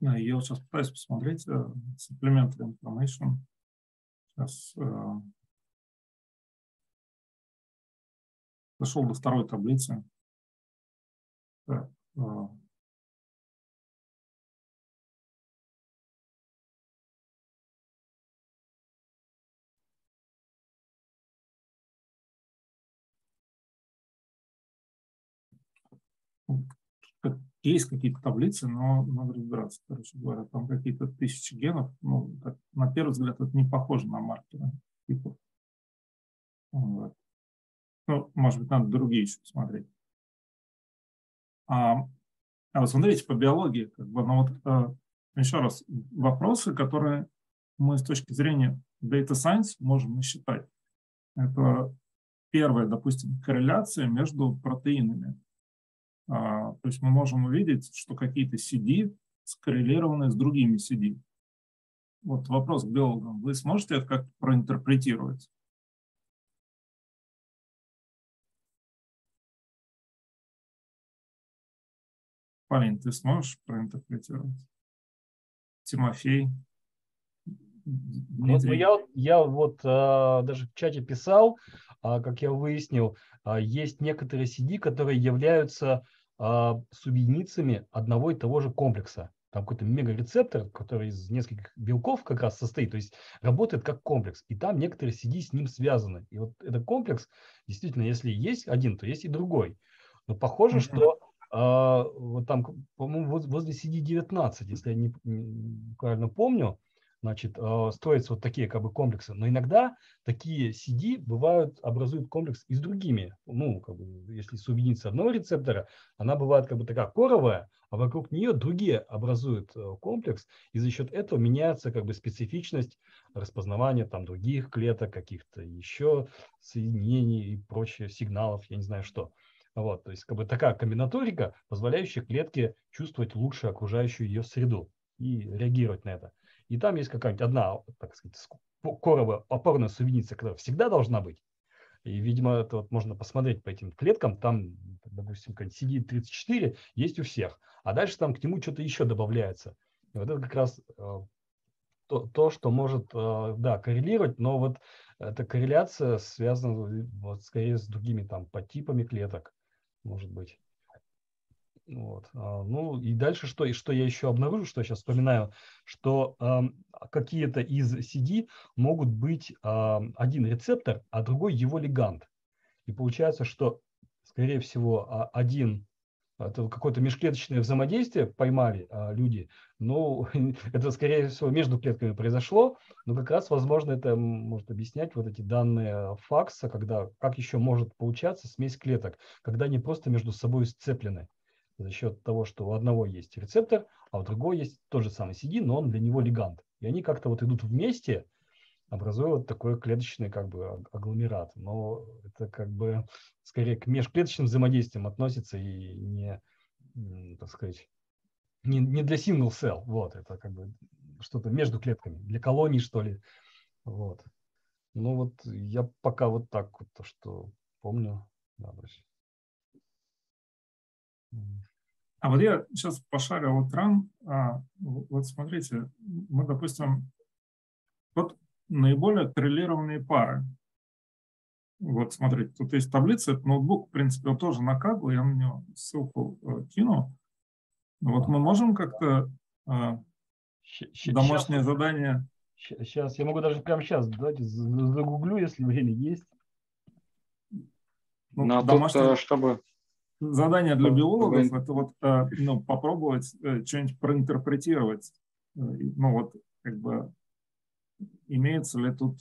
Я вот сейчас пытаюсь посмотреть uh, supplementary information. Сейчас uh, дошел до второй таблицы. Так, есть какие-то таблицы, но надо разбираться, короче говоря. Там какие-то тысячи генов. Ну, так, на первый взгляд, это не похоже на маркеры типов. Вот. Ну, может быть, надо другие еще посмотреть. А, а вот смотрите, по биологии, как бы, ну вот, э, еще раз, вопросы, которые мы с точки зрения data science можем насчитать. Это первая, допустим, корреляция между протеинами. А, то есть мы можем увидеть, что какие-то CD скоррелированы с другими CD. Вот вопрос к биологам. Вы сможете это как проинтерпретировать? Полин, ты сможешь проинтерпретировать? Тимофей? Вот, ну, я, я вот а, даже в чате писал, а, как я выяснил, а, есть некоторые CD, которые являются с единицами одного и того же комплекса. Там какой-то мегарецептор, который из нескольких белков как раз состоит, то есть работает как комплекс. И там некоторые CD с ним связаны. И вот этот комплекс, действительно, если есть один, то есть и другой. Но похоже, mm-hmm. что а, вот там, по-моему, возле CD19, если я не, не правильно помню, значит, э, строятся вот такие как бы комплексы. Но иногда такие CD бывают, образуют комплекс и с другими. Ну, как бы, если соединиться одного рецептора, она бывает как бы такая коровая, а вокруг нее другие образуют э, комплекс, и за счет этого меняется как бы специфичность распознавания там других клеток, каких-то еще соединений и прочих сигналов, я не знаю что. Вот, то есть как бы такая комбинаторика, позволяющая клетке чувствовать лучше окружающую ее среду и реагировать на это. И там есть какая-нибудь одна, так сказать, коровая опорная сувеница, которая всегда должна быть. И, видимо, это вот можно посмотреть по этим клеткам. Там, допустим, CD34 есть у всех. А дальше там к нему что-то еще добавляется. И вот это как раз э, то, то, что может, э, да, коррелировать, но вот эта корреляция связана вот скорее с другими там подтипами клеток, может быть. Вот. А, ну и дальше что, и что я еще обнаружил, что я сейчас вспоминаю, что э, какие-то из CD могут быть э, один рецептор, а другой его лигант. И получается, что, скорее всего, один это какое-то межклеточное взаимодействие поймали а, люди, но это, скорее всего, между клетками произошло, но как раз, возможно, это может объяснять вот эти данные факса, когда, как еще может получаться смесь клеток, когда они просто между собой сцеплены за счет того, что у одного есть рецептор, а у другого есть тот же самый CD, но он для него лигант. И они как-то вот идут вместе, образуя вот такой клеточный как бы агломерат. Но это как бы скорее к межклеточным взаимодействиям относится и не, так сказать, не, не для single cell. Вот, это как бы что-то между клетками, для колоний, что ли. Вот. Ну вот я пока вот так вот то, что помню. Да, а вот я сейчас пошарил экран. А, вот смотрите, мы, допустим, вот наиболее коррелированные пары. Вот смотрите, тут есть таблица, это ноутбук, в принципе, он тоже на Kaggle, я на него ссылку э, кину. Вот мы можем как-то э, домашнее задание... Сейчас, я могу даже прямо сейчас, давайте загуглю, если время есть. Ну, Но домашнее... тут, чтобы задание для биологов это вот э, ну, попробовать э, что-нибудь проинтерпретировать. Э, ну вот как бы имеется ли тут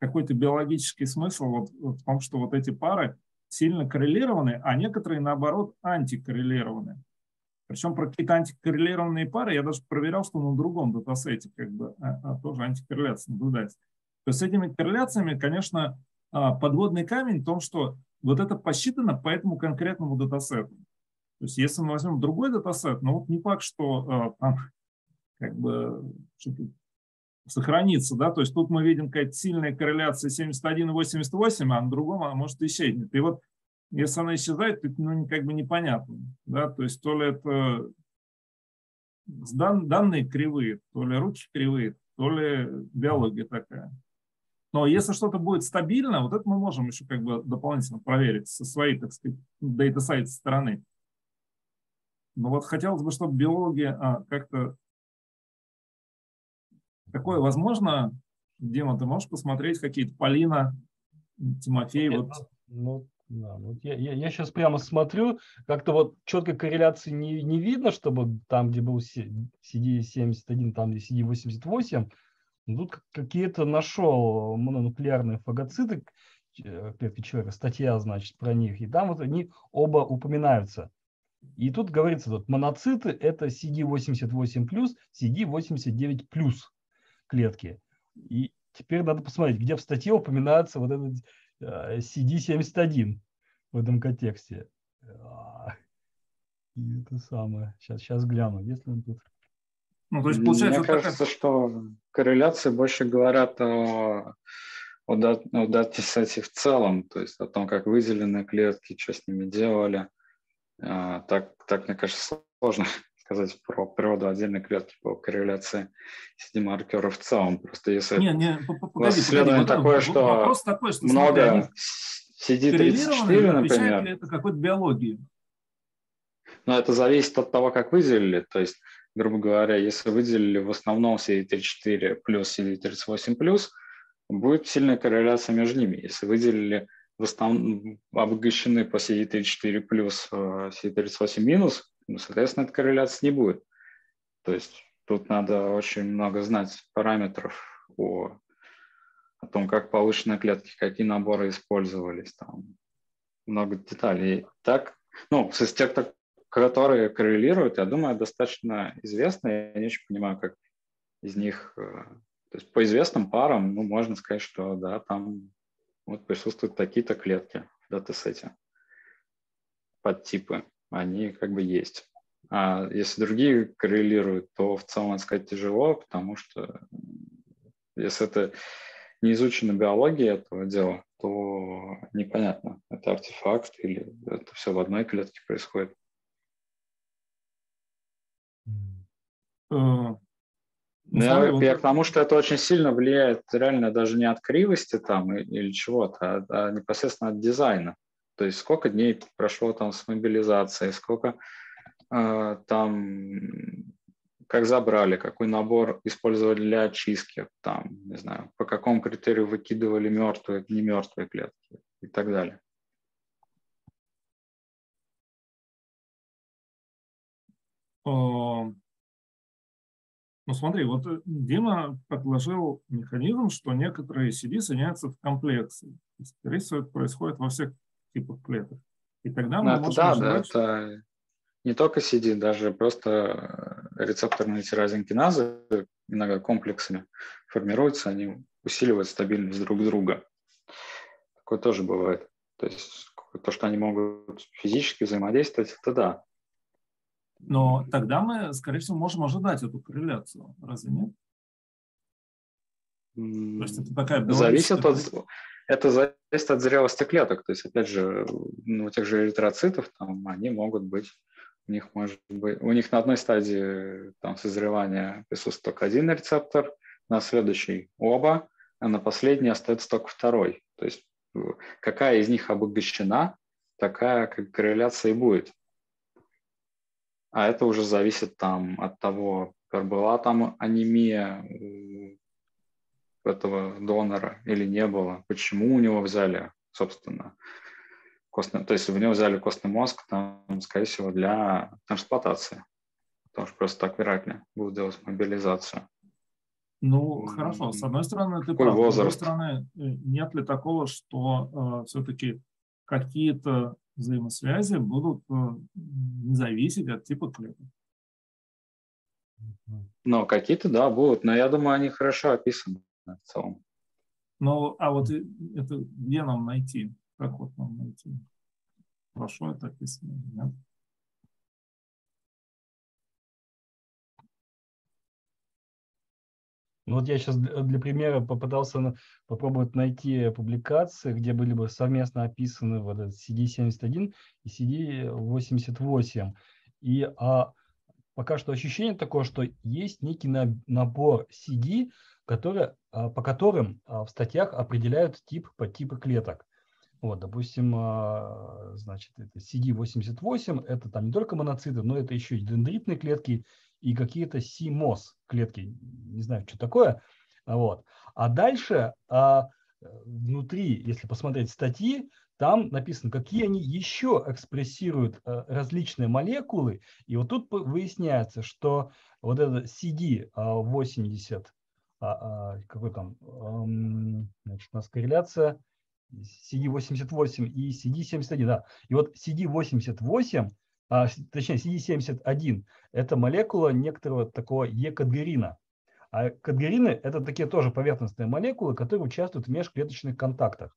какой-то биологический смысл вот, в том, что вот эти пары сильно коррелированы, а некоторые, наоборот, антикоррелированы. Причем про какие-то антикоррелированные пары я даже проверял, что на другом датасете как бы а, а тоже антикорреляция наблюдается. То есть с этими корреляциями, конечно, а, подводный камень в том, что вот это посчитано по этому конкретному датасету. То есть если мы возьмем другой датасет, ну вот не факт, что э, там как бы сохранится, да, то есть тут мы видим какая-то сильная корреляция 71 и 88, а на другом она может исчезнет. И вот если она исчезает, то ну, как бы непонятно, да, то есть то ли это дан, данные кривые, то ли руки кривые, то ли биология такая. Но если что-то будет стабильно, вот это мы можем еще как бы дополнительно проверить со своей, так сказать, data science стороны. Но вот хотелось бы, чтобы биология а, как-то такое возможно. Дима, ты можешь посмотреть какие-то Полина, Тимофей? Нет, вот. Ну, да, вот я, я, я сейчас смотрю, как-то вот четкой корреляции не, не видно, чтобы там, где был CD71, там, где CD88, ну, тут какие-то нашел мононуклеарные фагоциты э, клетки человека, статья, значит, про них, и там вот они оба упоминаются. И тут говорится, вот моноциты – это CD88+, CD89+, клетки. И теперь надо посмотреть, где в статье упоминается вот этот э, CD71 в этом контексте. А, и это самое. Сейчас, сейчас гляну, если он тут. Ну, то есть, получается, Мне кажется, такая... что корреляции больше говорят о, о, дат, о датисете в целом, то есть о том, как выделены клетки, что с ними делали. А, так, так, мне кажется, сложно сказать про природу отдельной клетки по корреляции CD-маркеров в целом. Просто если не, не, погоди, исследование погоди, такое, что, такой, что много CD34, например. это какой-то биологии? Но это зависит от того, как выделили. То есть грубо говоря, если выделили в основном CD34 плюс CD38 плюс, будет сильная корреляция между ними. Если выделили в основном обогащены по CD34 плюс, CD38 минус, ну, соответственно, этой корреляции не будет. То есть тут надо очень много знать параметров о, о том, как повышенные клетки, какие наборы использовались, там много деталей. Так, ну, с тех, кто которые коррелируют, я думаю, достаточно известны. Я не очень понимаю, как из них... Э, то есть по известным парам, ну, можно сказать, что да, там вот присутствуют такие-то клетки в датасете, подтипы, они как бы есть. А если другие коррелируют, то в целом сказать тяжело, потому что если это не изучена биология этого дела, то непонятно, это артефакт или это все в одной клетке происходит. Э, Ну, вот... я к тому, что это очень сильно влияет реально даже не от кривости там или чего-то, а, а непосредственно от дизайна. То есть сколько дней прошло там с мобилизацией, сколько э, там, как забрали, какой набор использовали для очистки, там, не знаю, по какому критерию выкидывали мертвые, не мертвые клетки и так далее. Ну смотри, вот э, Дима предложил механизм, что некоторые CD соединяются в комплексы. Скорее всего, это происходит во всех типах клеток. И тогда мы ну, можем да, ожидать... да, это не только CD, даже просто э, рецепторные тиразинкиназы иногда комплексами формируются, они усиливают стабильность друг друга. Такое тоже бывает. То есть то, что они могут физически взаимодействовать, это да. Но тогда мы, скорее всего, можем ожидать эту корреляцию. Разве нет? То есть это такая зависит от, это зависит от зрелости клеток. То есть, опять же, ну, у тех же эритроцитов там, они могут быть, у них может быть, у них на одной стадии там, созревания присутствует только один рецептор, на следующей оба, а на последней остается только второй. То есть какая из них обогащена, такая как корреляция и будет. А это уже зависит там от того, была там анемия у этого донора или не было, почему у него взяли, собственно, костный, то есть у него взяли костный мозг, там, скорее всего, для трансплантации, потому что просто так вероятнее будут делать мобилизацию. Ну, хорошо. С одной стороны, ты прав. Возраст? С другой стороны, э, нет ли такого, что э, все-таки какие-то взаимосвязи будут э, не зависеть от типа клеток. Ну, какие-то, да, будут, но я думаю, они хорошо описаны в целом. Ну, а вот это где нам найти? Как вот нам найти? Хорошо это описано, нет? Вот я сейчас для примера попытался попробовать найти публикации, где были бы совместно описаны вот этот CD71 и CD88. И а, пока что ощущение такое, что есть некий набор CD, которые, а, по которым а, в статьях определяют тип по типу клеток. Вот, допустим, а, значит, это CD88, это там не только моноциты, но это еще и дендритные клетки, и какие-то CMOS клетки, не знаю, что такое. Вот. А дальше а, внутри, если посмотреть статьи, там написано, какие они еще экспрессируют а, различные молекулы. И вот тут выясняется, что вот это CD80, а, а, какой там, значит, у нас корреляция CD88 и CD71, да. И вот CD88 а, точнее CD71, это молекула некоторого такого Е-кадгерина. А кадгерины – это такие тоже поверхностные молекулы, которые участвуют в межклеточных контактах.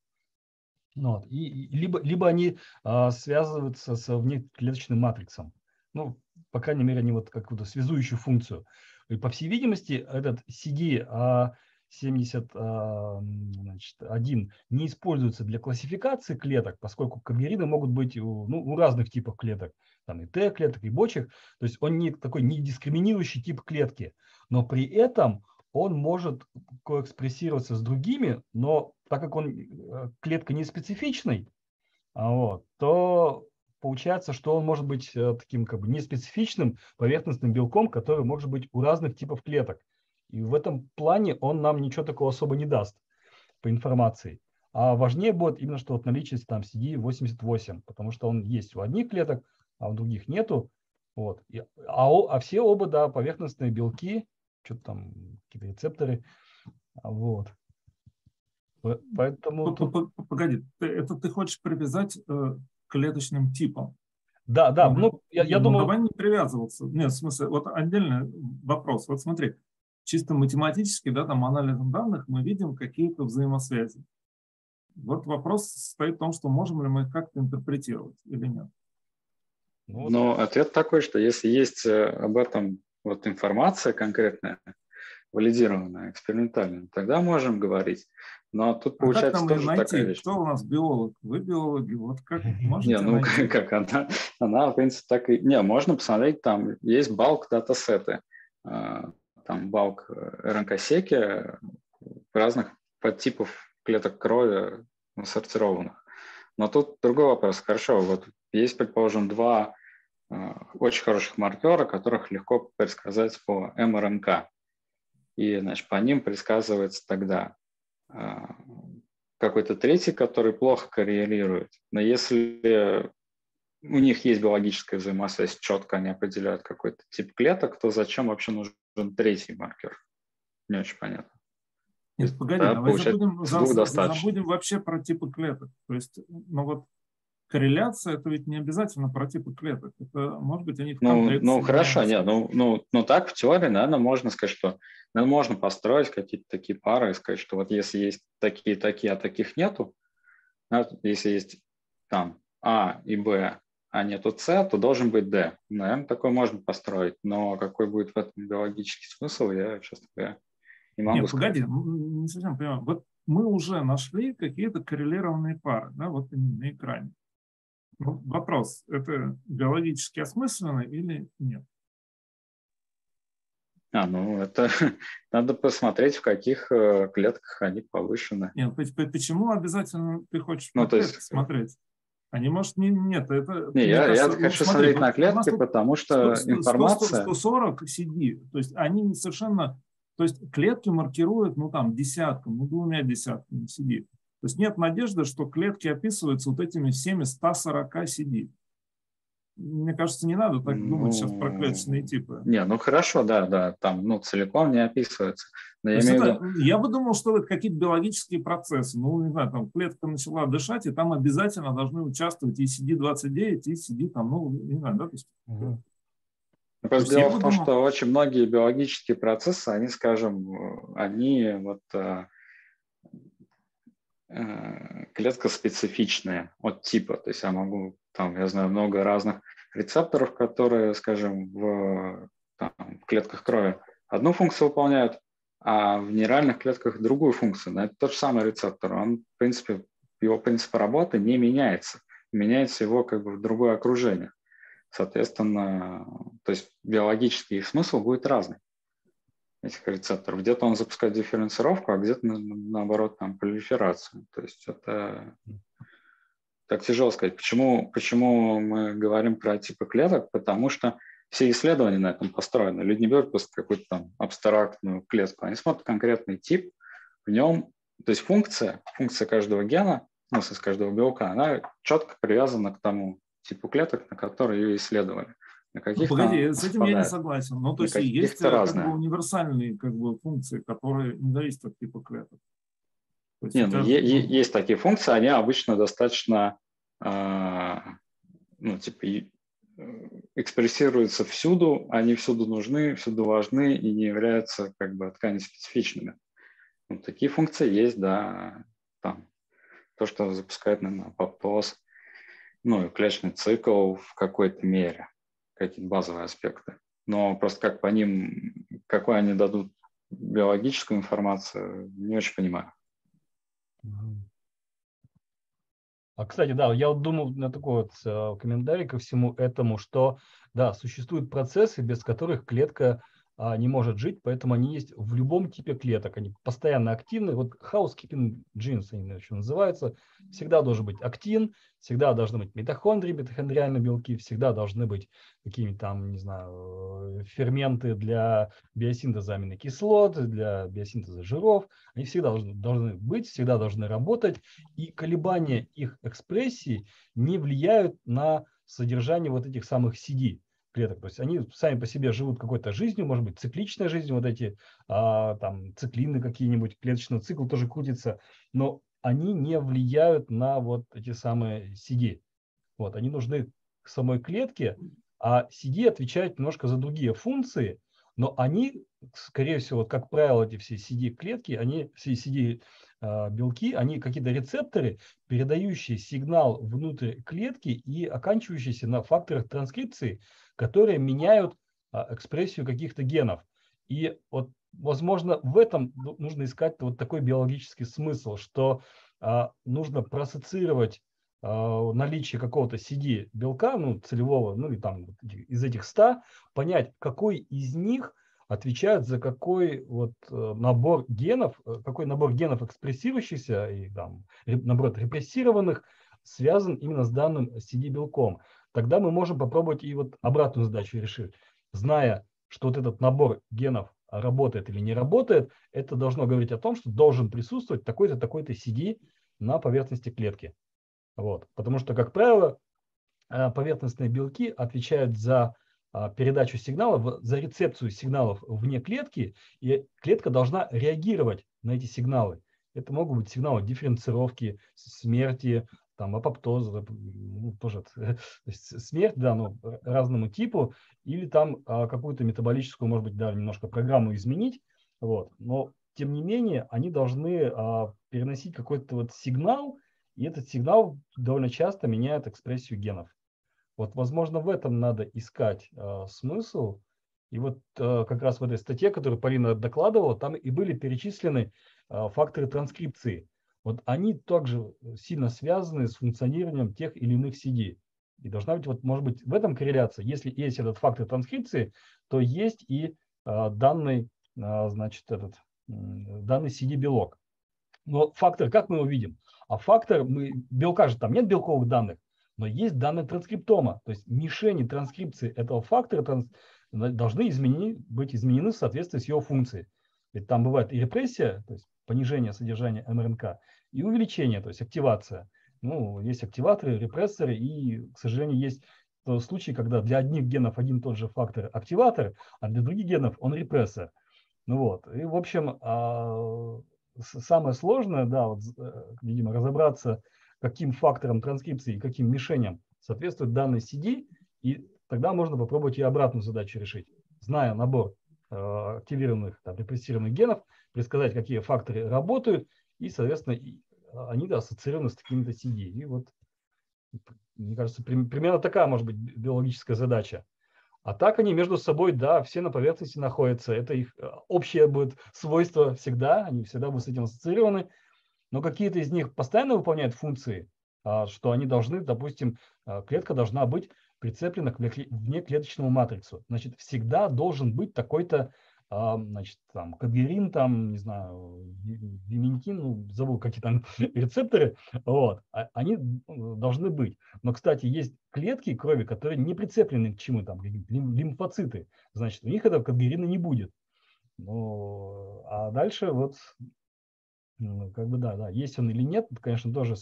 Ну вот. И, либо, либо они а, связываются с внеклеточным матрицем. Ну, по крайней мере, они вот какую-то связующую функцию. И, по всей видимости, этот CD а, 71 не используется для классификации клеток, поскольку кадгерины могут быть у, ну, у разных типов клеток там и Т-клеток, и бочек. То есть он не такой не дискриминирующий тип клетки, но при этом он может коэкспрессироваться с другими, но так как он э, клетка не специфичный, а вот, то получается, что он может быть э, таким как бы неспецифичным поверхностным белком, который может быть у разных типов клеток. И в этом плане он нам ничего такого особо не даст по информации. А важнее будет именно, что вот наличие там CD88, потому что он есть у одних клеток, а у других нету. Вот. И, а, а все оба, да, поверхностные белки, что-то там, какие-то рецепторы. Вот. Поэтому... Тут... Погоди, это ты хочешь привязать э, клеточным типам? Да, да, ну, ну я, я ну, думаю... Давай не привязываться. Нет, в смысле, вот отдельный вопрос. Вот смотри, чисто математически, да, там анализом данных мы видим какие-то взаимосвязи. Вот вопрос стоит в том, что можем ли мы их как-то интерпретировать или нет. Ну, Но ответ такой, что если есть э, об этом вот информация конкретная, валидированная, экспериментальная, тогда можем говорить. Но тут а получается как тоже найти? такая вещь. Кто у нас биолог? Вы биологи. Вот как можете Не, ну найти? как она, она, в принципе, так и... Не, можно посмотреть, там есть балк датасеты. Там балк РНК-секи разных подтипов клеток крови сортированных. Но тут другой вопрос. Хорошо, вот есть, предположим, два очень хороших маркера, которых легко предсказать по МРНК. И значит, по ним предсказывается тогда какой-то третий, который плохо коррелирует. Но если у них есть биологическая взаимосвязь, четко они определяют какой-то тип клеток, то зачем вообще нужен третий маркер? Не очень понятно. Нет, погоди, да, давай забудем, за, забудем вообще про типы клеток. То есть, ну вот корреляция это ведь не обязательно про типы клеток. Это может быть они Ну, ну хорошо, нет, ну, ну, ну так в теории, наверное, можно сказать, что наверное, можно построить какие-то такие пары и сказать, что вот если есть такие, такие, а таких нету, если есть там А и Б, а нету С, то должен быть Д. Наверное, такое можно построить, но какой будет в этом биологический смысл, я, честно говоря, не могу Нет, сказать. погоди, не совсем понимаю. Вот мы уже нашли какие-то коррелированные пары, да, вот на экране. Ну, вопрос, это биологически осмысленно или нет? А, ну это надо посмотреть, в каких э, клетках они повышены. Нет, почему обязательно ты хочешь ну, то есть... смотреть? Они, может, не, нет, это... Не, я, кажется, я ну, хочу смотри, смотреть на клетки, потому что 100, 100, информация... 140 CD, то есть они совершенно... То есть клетки маркируют, ну, там, десятком, ну, двумя десятками CD. То есть нет надежды, что клетки описываются вот этими всеми 140 CD мне кажется, не надо так думать ну, сейчас про клеточные типы. Не, ну хорошо, да, да, там ну, целиком не описывается. Но я, имею это, виду... я бы думал, что это какие-то биологические процессы. Ну, не знаю, там клетка начала дышать, и там обязательно должны участвовать и CD29, и CD там, ну, не знаю, да, то есть... Угу. Просто дело в том, думал... что очень многие биологические процессы, они, скажем, они вот э, э, клетка специфичные от типа. То есть я могу там, я знаю, много разных рецепторов, которые, скажем, в, там, в клетках крови одну функцию выполняют, а в нейральных клетках другую функцию. Но это тот же самый рецептор. Он, в принципе, его принцип работы не меняется. Меняется его как бы в другое окружение. Соответственно, то есть биологический смысл будет разный этих рецепторов. Где-то он запускает дифференцировку, а где-то, наоборот, там, пролиферацию. То есть это так тяжело сказать. Почему, почему мы говорим про типы клеток? Потому что все исследования на этом построены. Люди не берут просто какую-то там абстрактную клетку. Они смотрят конкретный тип, в нем, то есть функция, функция каждого гена, ну, с каждого белка, она четко привязана к тому типу клеток, на которые ее исследовали. На каких ну, погоди, с этим я не согласен. Ну, то есть есть э, как бы, универсальные как бы, функции, которые не зависят от типа клеток. Есть, Не, ну, это... есть такие функции, они обычно достаточно, э, ну, типа, экспрессируются всюду, они всюду нужны, всюду важны и не являются как бы ткани специфичными. Вот такие функции есть, да, там, то, что запускает, наверное, апоптоз, ну, и клеточный цикл в какой-то мере, какие-то базовые аспекты. Но просто как по ним, какой они дадут биологическую информацию, не очень понимаю. А, кстати, да, я вот думал на такой вот э, комментарий ко всему этому, что, да, существуют процессы, без которых клетка не может жить, поэтому они есть в любом типе клеток. Они постоянно активны. Вот housekeeping genes они еще называются. Всегда должен быть актин, всегда должны быть митохондрии, митохондриальные белки, всегда должны быть какие-нибудь там, не знаю, ферменты для биосинтеза аминокислот, для биосинтеза жиров. Они всегда должны, должны быть, всегда должны работать. И колебания их экспрессии не влияют на содержание вот этих самых CD клеток. То есть они сами по себе живут какой-то жизнью, может быть, цикличной жизнью, вот эти а, там циклины какие-нибудь, клеточный цикл тоже крутится, но они не влияют на вот эти самые CD. Вот, они нужны к самой клетке, а CD отвечает немножко за другие функции, но они, скорее всего, вот, как правило, эти все CD-клетки, они, все CD белки, они какие-то рецепторы, передающие сигнал внутрь клетки и оканчивающиеся на факторах транскрипции, которые меняют а, экспрессию каких-то генов. И вот, возможно, в этом нужно искать вот такой биологический смысл, что а, нужно проассоциировать а, наличие какого-то CD белка, ну, целевого, ну, и там из этих 100, понять, какой из них отвечают за какой вот э, набор генов, э, какой набор генов экспрессирующихся и там, наоборот, репрессированных связан именно с данным CD-белком. Тогда мы можем попробовать и вот обратную задачу решить. Зная, что вот этот набор генов работает или не работает, это должно говорить о том, что должен присутствовать такой-то, такой-то CD на поверхности клетки. Вот. Потому что, как правило, э, поверхностные белки отвечают за передачу сигналов, за рецепцию сигналов вне клетки, и клетка должна реагировать на эти сигналы. Это могут быть сигналы дифференцировки, смерти, там, апоптоза, ну, тоже то есть смерть, да, ну, разному типу, или там а, какую-то метаболическую, может быть, да, немножко программу изменить, вот. Но, тем не менее, они должны а, переносить какой-то вот сигнал, и этот сигнал довольно часто меняет экспрессию генов. Вот, возможно, в этом надо искать э, смысл. И вот э, как раз в этой статье, которую Полина докладывала, там и были перечислены э, факторы транскрипции. Вот они также сильно связаны с функционированием тех или иных CD. И должна быть, вот, может быть, в этом корреляция. Если есть этот фактор транскрипции, то есть и э, данный, э, значит, этот, э, данный CD-белок. Но фактор, как мы его видим? А фактор, мы, белка же там нет белковых данных, но есть данные транскриптома, то есть мишени транскрипции этого фактора транс, должны измени, быть изменены в соответствии с его функцией. Ведь там бывает и репрессия, то есть понижение содержания МРНК, и увеличение, то есть активация. Ну, есть активаторы, репрессоры, и, к сожалению, есть случаи, когда для одних генов один и тот же фактор активатор, а для других генов он репрессор. Ну вот, и в общем, а, самое сложное, да, вот, э, видимо, разобраться каким факторам транскрипции и каким мишеням соответствует данный CD, и тогда можно попробовать и обратную задачу решить. Зная набор э, активированных, там, репрессированных генов, предсказать, какие факторы работают, и, соответственно, и, они да, ассоциированы с какими-то CD. И вот, мне кажется, примерно такая может быть биологическая задача. А так они между собой, да, все на поверхности находятся. Это их э, общее будет свойство всегда, они всегда будут с этим ассоциированы но какие-то из них постоянно выполняют функции, а, что они должны, допустим, а, клетка должна быть прицеплена к внеклеточному матрицу. Значит, всегда должен быть такой-то а, значит, там, кадгерин, там, не знаю, виментин, ну, забыл, какие там рецепторы, вот, они должны быть. Но, кстати, есть клетки крови, которые не прицеплены к чему, там, лимфоциты, значит, у них этого кадгерина не будет. Ну, а дальше вот как бы да, да, есть он или нет, конечно, тоже,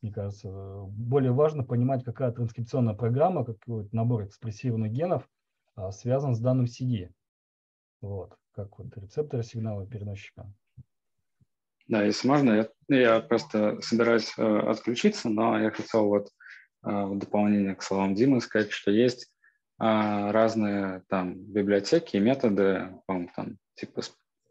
мне кажется, более важно понимать, какая транскрипционная программа, какой набор экспрессивных генов а, связан с данным CD. Вот, как вот рецепторы сигнала переносчика. Да, если можно, я, я просто собираюсь э, отключиться, но я хотел вот э, в дополнение к словам Димы сказать, что есть э, разные там библиотеки и методы, там типа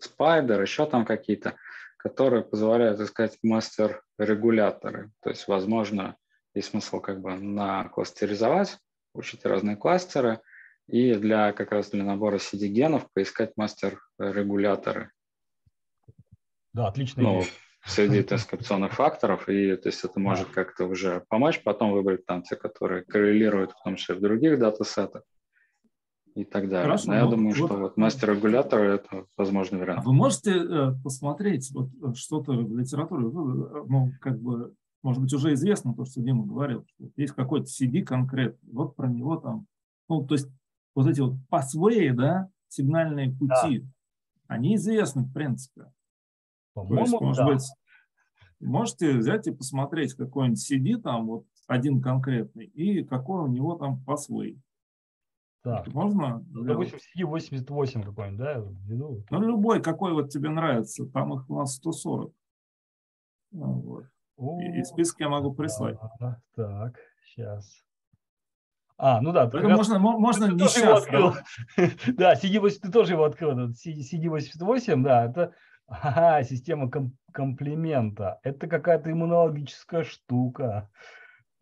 Spider, еще там какие-то, которые позволяют искать мастер-регуляторы. То есть, возможно, есть смысл как бы накластеризовать, учить разные кластеры, и для как раз для набора CD-генов поискать мастер-регуляторы. Да, отлично. Ну, среди транскрипционных факторов, и то есть это может как-то уже помочь, потом выбрать там те, которые коррелируют в том числе в других датасетах и так далее. Хорошо, Но я ну, думаю, вот, что вот мастер-регулятор – это возможный вариант. А вы можете э, посмотреть вот э, что-то в литературе, э, ну, как бы, может быть, уже известно то, что Дима говорил, что есть какой-то CD конкретный, вот про него там, ну, то есть вот эти вот pathway, да, сигнальные пути, да. они известны в принципе. По-моему, может да. быть, можете взять и посмотреть какой-нибудь CD там, вот один конкретный, и какой у него там pathway. Так. Можно? Ну, допустим, CD88 какой-нибудь, да? Введу. Ну, любой, какой вот тебе нравится. Там их у нас 140. Ну, вот. О, и, и список я могу прислать. Да, так, сейчас. А, ну да. Это можно, раз... можно не сейчас. Да, CD8, ты тоже его открыл. CD88, да, это ага, система ком- комплимента. Это какая-то иммунологическая штука.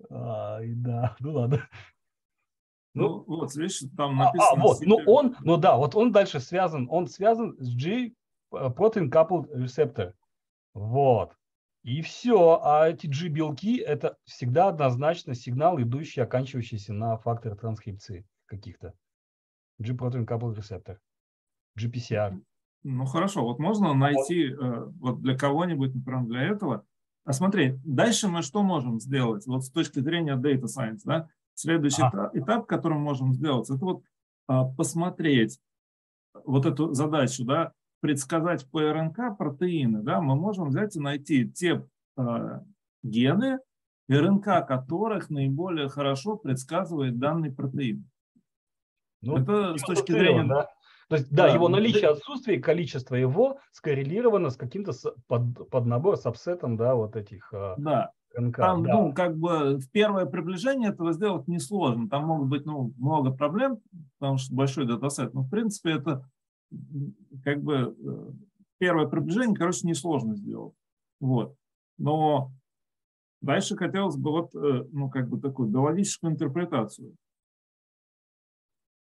А, да, ну ладно. Ну, ну вот, видишь, там написано... А, а вот, ну он, ну да, вот он дальше связан, он связан с G э, protein coupled receptor. Вот. И все. А эти G-белки – это всегда однозначно сигнал, идущий, оканчивающийся на факторы транскрипции каких-то. G-protein coupled receptor. GPCR. Ну хорошо, вот можно найти вот, вот для кого-нибудь, например, для этого. А смотри, дальше мы что можем сделать? Вот с точки зрения Data Science, да? Следующий ага. этап, который мы можем сделать, это вот а, посмотреть вот эту задачу, да, предсказать по РНК протеины, да, мы можем взять и найти те э, гены, РНК которых наиболее хорошо предсказывает данный протеин. Ну, Это с точки зрения... Да? То есть, да, да его наличие, отсутствие, количество его скоррелировано с каким-то под, под набор, сабсетом, да, вот этих а, да. РНК. Там, да. ну, как бы в первое приближение этого сделать несложно. Там могут быть, ну, много проблем, потому что большой датасет. Но, в принципе, это как бы э, первое приближение, короче, несложно сделать. Вот. Но дальше хотелось бы вот, э, ну, как бы такую биологическую интерпретацию.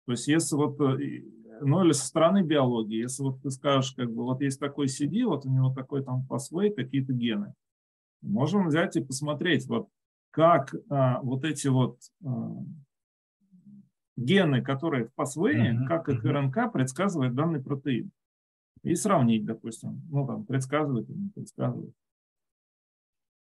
То есть если вот, э, ну или со стороны биологии, если вот ты скажешь, как бы вот есть такой CD, вот у него такой там пасвей, какие-то гены, можем взять и посмотреть, вот как а, вот эти вот а, гены, которые в пасвее, uh-huh, как их РНК предсказывает данный протеин. И сравнить, допустим, ну там предсказывает или не предсказывает.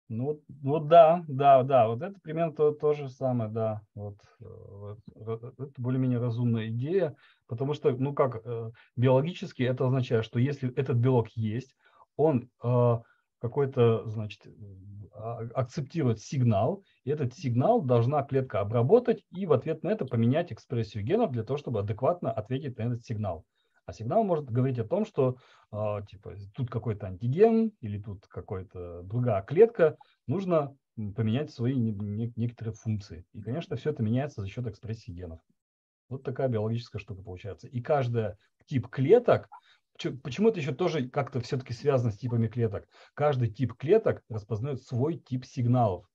Ну, ну да, да, да, вот это примерно то, то же самое, да. Вот, э, вот это более-менее разумная идея, потому что, ну как, э, биологически это означает, что если этот белок есть, он э, какой-то, значит, а, акцептирует сигнал, и этот сигнал должна клетка обработать и в ответ на это поменять экспрессию генов для того, чтобы адекватно ответить на этот сигнал. А сигнал может говорить о том, что э, типа тут какой-то антиген или тут какая-то другая клетка, нужно поменять свои не, не, некоторые функции. И, конечно, все это меняется за счет экспрессии генов. Вот такая биологическая штука получается. И каждый тип клеток, почему это еще тоже как-то все-таки связано с типами клеток? Каждый тип клеток распознает свой тип сигналов.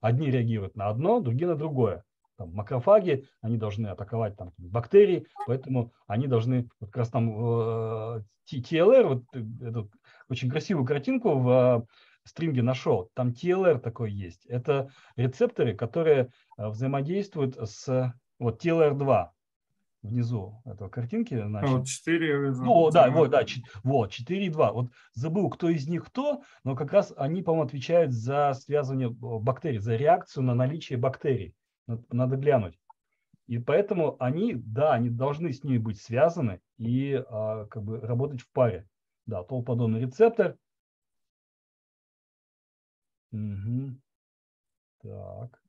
Одни реагируют на одно, другие на другое там, макрофаги, они должны атаковать там, бактерии, поэтому они должны, вот как раз там э, TLR, вот э, эту очень красивую картинку в э, стринге нашел, там TLR такой есть. Это рецепторы, которые э, взаимодействуют с вот TLR2 внизу этого картинки. Значит. Вот 4. Ну, да, вот, да, вот, 4 и 2. Вот забыл, кто из них кто, но как раз они, по-моему, отвечают за связывание бактерий, за реакцию на наличие бактерий. Надо глянуть. И поэтому они, да, они должны с ними быть связаны и а, как бы работать в паре. Да, толподонный рецептор. Угу. Так.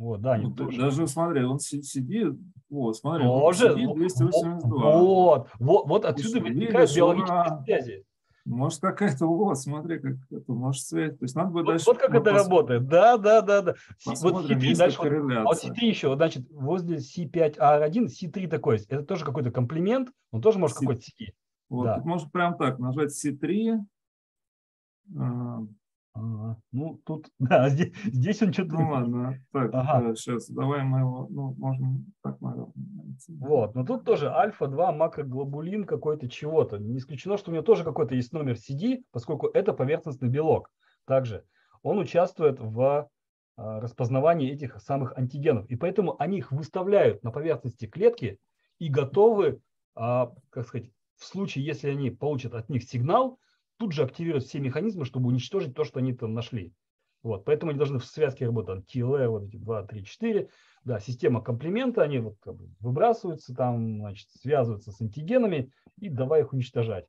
Вот, да, ну, тоже. Даже смотри, он сидит, вот, смотри, тоже, он 282. Вот, вот, вот отсюда вытекают биологические связи. Может, какая-то, вот, смотри, как это, может, связь. То есть надо бы вот, дальше... Вот как это пос... работает. Да, да, да, да. Посмотрим, вот C3, дальше, вот, а вот C3 еще, значит, возле C5R1, C3 такой, это тоже какой-то комплимент, он тоже может C... какой-то C. Вот, да. можно прям так нажать C3, Ага. Ну, тут, да, здесь, здесь он что-то... Ну, ладно. Так, ага. сейчас, давай мы его, ну, можем так, наверное, найти. Вот, но тут тоже альфа-2 макроглобулин какой-то чего-то. Не исключено, что у него тоже какой-то есть номер CD, поскольку это поверхностный белок. Также он участвует в а, распознавании этих самых антигенов. И поэтому они их выставляют на поверхности клетки и готовы, а, как сказать, в случае, если они получат от них сигнал, тут же активируют все механизмы, чтобы уничтожить то, что они там нашли. Вот, поэтому они должны в связке работать, TLE, вот эти 2, 3, 4, да, система комплимента, они вот как бы выбрасываются там, значит, связываются с антигенами и давай их уничтожать.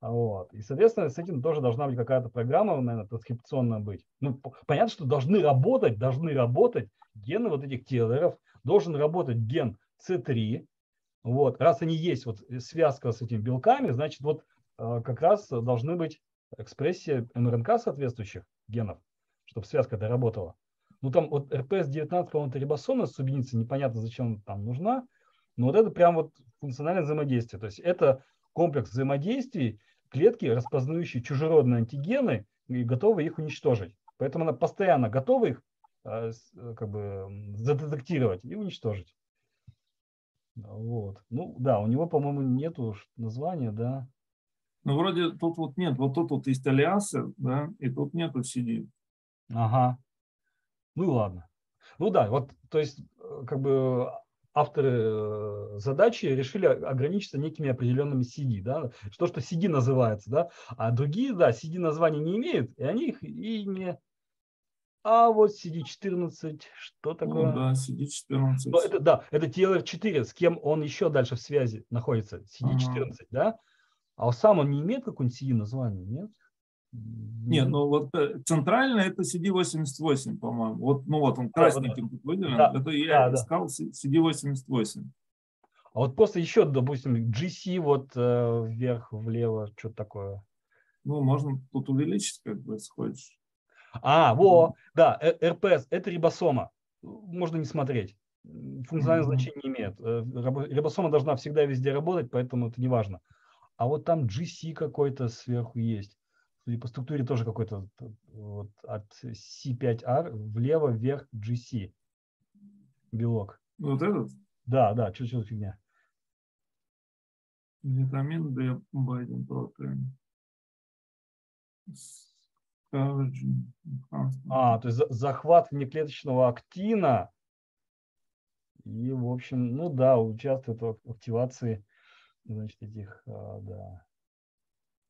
Вот. И, соответственно, с этим тоже должна быть какая-то программа, наверное, транскрипционная быть. Ну, понятно, что должны работать, должны работать гены вот этих TLR, должен работать ген C3. Вот. Раз они есть, вот связка с этими белками, значит, вот как раз должны быть экспрессия МРНК соответствующих генов, чтобы связка доработала. Ну там вот РПС-19, по-моему, это рибосомная субъединица, непонятно, зачем там нужна, но вот это прям вот функциональное взаимодействие. То есть это комплекс взаимодействий клетки, распознающие чужеродные антигены и готовы их уничтожить. Поэтому она постоянно готова их а, как бы задетектировать и уничтожить. Вот. Ну да, у него, по-моему, нету названия, да. Ну, вроде тут вот нет, вот тут вот есть алиасы, да, и тут нету CD. Ага. Ну ладно. Ну да, вот, то есть, э, как бы авторы э, задачи решили ограничиться некими определенными CD, да, что, что CD называется, да, а другие, да, CD названия не имеют, и они их и не... А вот CD14, что такое? О, да, CD14. Ну, это, да, это TLR4, с кем он еще дальше в связи находится, CD14, ага. да? А сам он не имеет какое-нибудь CD название, нет? Нет, ну вот э, центральный это CD88, по-моему. Вот, ну вот он красненьким тут выделен. Да, это я да, искал да. CD88. А вот просто еще, допустим, GC вот э, вверх, влево, что такое? Ну, можно тут увеличить, как бы, если хочешь. А, во, да, РПС, это рибосома. Можно не смотреть. Функциональное mm-hmm. значение не имеет. Э, рибосома должна всегда везде работать, поэтому это не важно. А вот там GC какой-то сверху есть. И по структуре тоже какой-то вот, от C5R влево вверх GC белок. Вот этот? Да, да, что-что фигня. Витамин D, Байден протеин. А, то есть захват внеклеточного актина. И, в общем, ну да, участвует в активации значит, этих, а, да,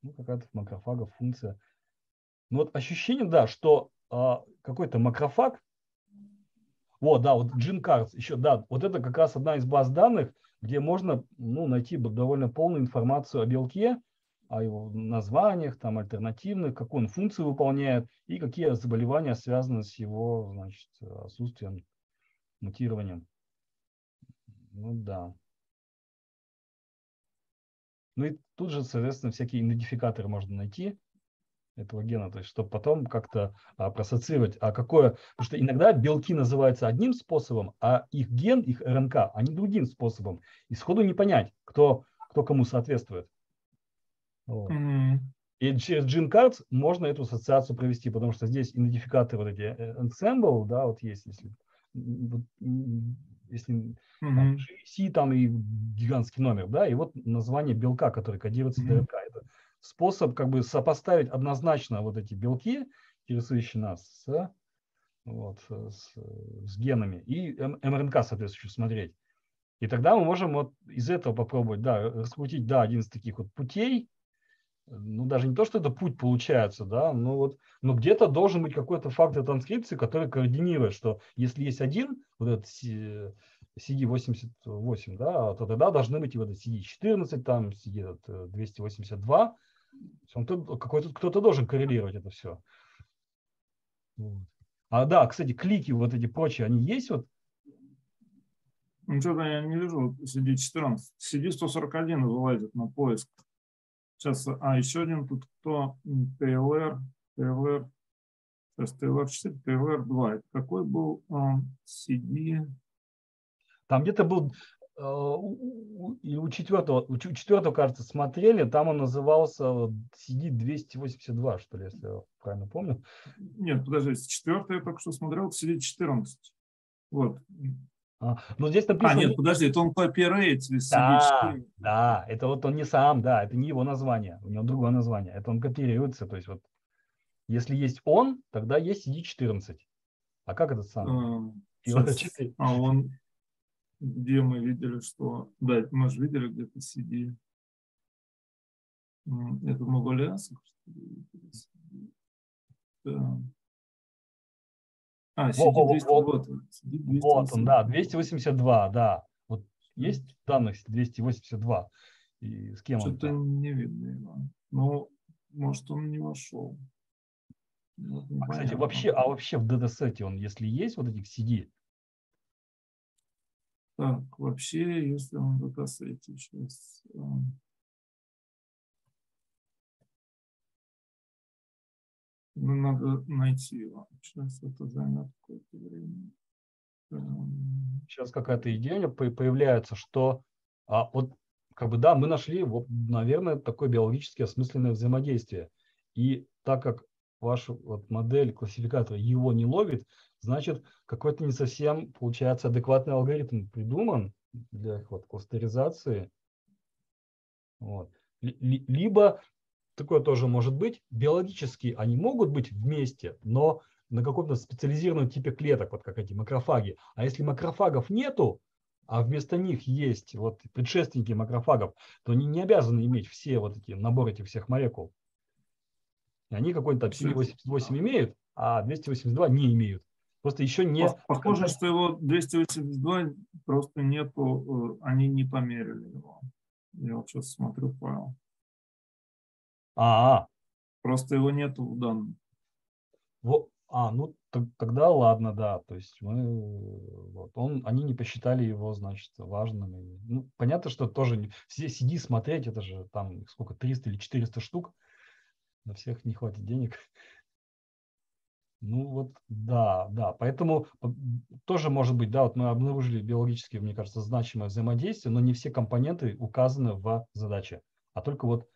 ну, какая-то в макрофагах функция. Ну, вот ощущение, да, что а, какой-то макрофаг, вот, да, вот GenCards, еще, да, вот это как раз одна из баз данных, где можно ну, найти довольно полную информацию о белке, о его названиях, там, альтернативных, какую он функцию выполняет и какие заболевания связаны с его значит, отсутствием, мутированием. Ну да. Ну и тут же, соответственно, всякие идентификаторы можно найти этого гена, то есть чтобы потом как-то а, проассоциировать, а какое, потому что иногда белки называются одним способом, а их ген, их РНК, они другим способом. И сходу не понять, кто, кто кому соответствует. Вот. Mm-hmm. И через GeneCards можно эту ассоциацию провести, потому что здесь идентификаторы вот эти э, ensemble, да, вот есть, если если mm-hmm. там, GC там и гигантский номер, да, и вот название белка, который кодируется mm-hmm. ДРК. Это способ как бы сопоставить однозначно вот эти белки, интересующие нас, с, вот, с, с генами, и МРНК, соответствующую, смотреть. И тогда мы можем вот из этого попробовать, да, раскрутить, да, один из таких вот путей, ну, даже не то, что это путь получается, да, но вот, но где-то должен быть какой-то фактор транскрипции, который координирует, что если есть один, вот этот CD88, да, то тогда должны быть и вот CD14, там, CD282, он какой-то, кто-то должен коррелировать это все. А да, кстати, клики вот эти прочие, они есть вот? Ну, что-то я не вижу CD14. CD141 вылазит на поиск. Сейчас, а еще один тут кто? TLR, TLR, сейчас TLR4, TLR2. Это какой был CD? Там где-то был и у четвертого, у четвертого, кажется, смотрели, там он назывался CD282, что ли, если я правильно помню. Нет, подожди, четвертый я только что смотрел, CD14. Вот. А, но здесь написано... А, нет, подожди, это он copyright да, да, это вот он не сам, да, это не его название, у него другое название, это он копируется, то есть вот если есть он, тогда есть CD14. А как этот сам? А, а он где мы видели, что... Да, мы же видели где-то CD. Это в. Да. А, CD 200, вот, вот, CD вот он, да, 282, да. Вот есть данных 282. И с кем Что-то не видно его. Ну, может, он не вошел. Вот, а, кстати, вообще, а вообще в датасете он, если есть вот этих CD, так, вообще, если он в датасете сейчас... Ну, надо найти его. Сейчас это займет какое-то время. Сейчас какая-то идея появляется, что а, вот как бы да, мы нашли, вот, наверное, такое биологически осмысленное взаимодействие. И так как ваша вот, модель классификатора его не ловит, значит, какой-то не совсем, получается, адекватный алгоритм придуман для их вот, кластеризации. Вот. Либо такое тоже может быть, биологически они могут быть вместе, но на каком-то специализированном типе клеток, вот как эти макрофаги. А если макрофагов нету, а вместо них есть вот предшественники макрофагов, то они не обязаны иметь все вот эти наборы этих всех молекул. И они какой-то там CD88 имеют, а 282 не имеют. Просто еще не... Похоже, что его 282 просто нету, э, они не померили его. Я вот сейчас смотрю файл. А, -а. Просто его нету в данном. Вот, а, ну тогда ладно, да. То есть мы, вот, он, они не посчитали его, значит, важным. Ну, понятно, что тоже все сиди смотреть, это же там сколько, 300 или 400 штук. На всех не хватит денег. Ну вот, да, да. Поэтому тоже может быть, да, вот мы обнаружили биологически, мне кажется, значимое взаимодействие, но не все компоненты указаны в задаче, а только вот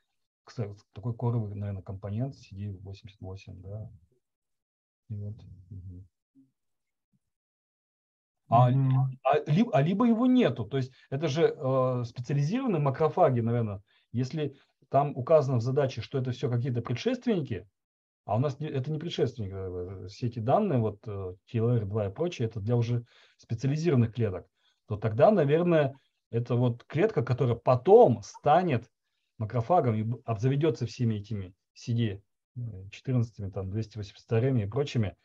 такой коровый, наверное, компонент CD88, да. И вот. А, а, либо, а либо его нету. То есть это же э, специализированные макрофаги, наверное. Если там указано в задаче, что это все какие-то предшественники, а у нас не, это не предшественники, э, все эти данные, вот TLR2 э, и прочее, это для уже специализированных клеток, то тогда, наверное, это вот клетка, которая потом станет макрофагом и обзаведется всеми этими CD 14, э, там, 282 и прочими.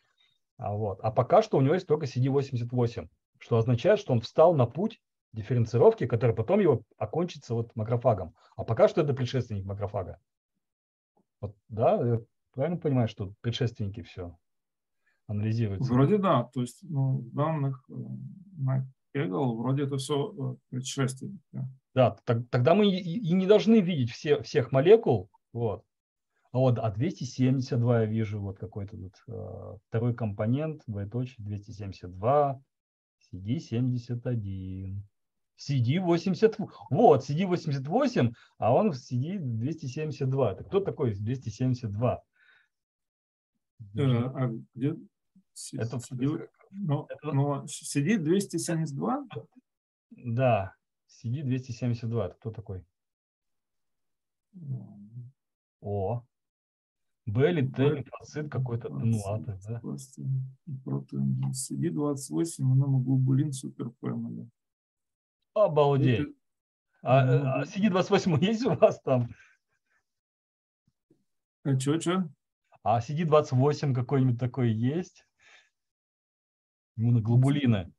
А, вот. а пока что у него есть только CD88, что означает, что он встал на путь дифференцировки, который потом его окончится вот макрофагом. А пока что это предшественник макрофага. Вот, да, я правильно понимаю, что предшественники все анализируются? Вроде да, то есть ну, данных э, на Kaggle вроде это все э, предшественники. Так, тогда мы и, и не должны видеть все, всех молекул, вот. А вот, а 272 я вижу, вот какой-то тут э, второй компонент, двоеточие 272, CD71. CD80, вот, CD88, а он в CD272. Это кто такой 272? Э, а где? Это, CD, ну, это... ну, CD272? Да, CD272. Это кто такой? О, Б или Т, лимфоцит какой-то, ну ладно, да? CD28, моноглобулин суперфэмили. Обалдеть. А, а CD28 есть у вас там? А что, что? А CD28 какой-нибудь такой есть? Иммуноглобулины.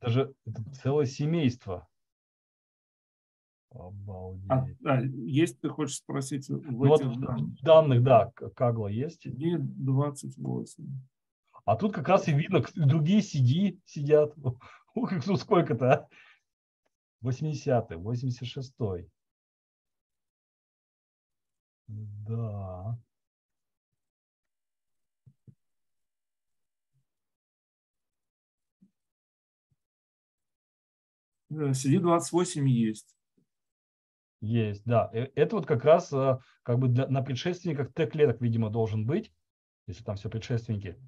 Это же это целое семейство. Обалдеть. А, а, есть, ты хочешь спросить в ну, этих вот данных? данных, да, Кагла есть? CD28. А тут как раз и видно, другие CD сидят. Ух, тут сколько-то, а? 80-й, 86-й. Да. CD28 есть. Есть, да. Э, это вот как раз э, как бы для, на предшественниках Т-клеток, видимо, должен быть, если там все предшественники.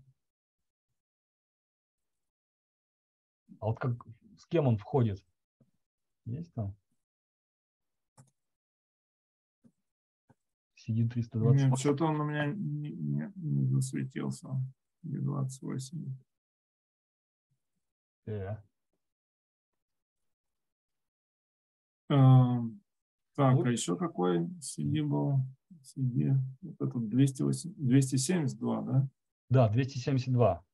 А вот как, с кем он входит? Есть там? Сидит 320. Нет, что-то он у меня не, не, не засветился. 28. Э. А, так, вот. а еще какой CD был? CD, вот этот 208, 272, да? Да, 272.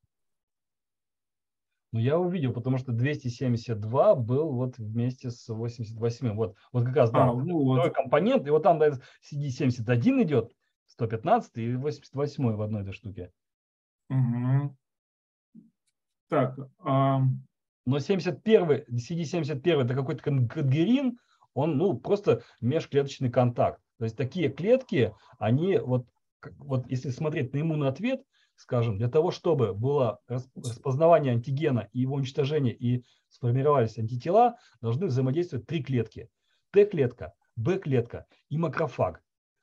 Ну, я увидел, потому что 272 был вот вместе с 88. Вот, вот как раз, да, а, ну, вот. компонент, и вот там да, CD71 идет, 115 и 88 в одной этой штуке. Угу. Так, а... Но 71, CD71 это какой-то конгерин, он ну, просто межклеточный контакт. То есть такие клетки, они вот, вот если смотреть на иммунный ответ, скажем, для того, чтобы было распознавание антигена и его уничтожение и сформировались антитела, должны взаимодействовать три клетки. Т-клетка, Б-клетка и макрофаг.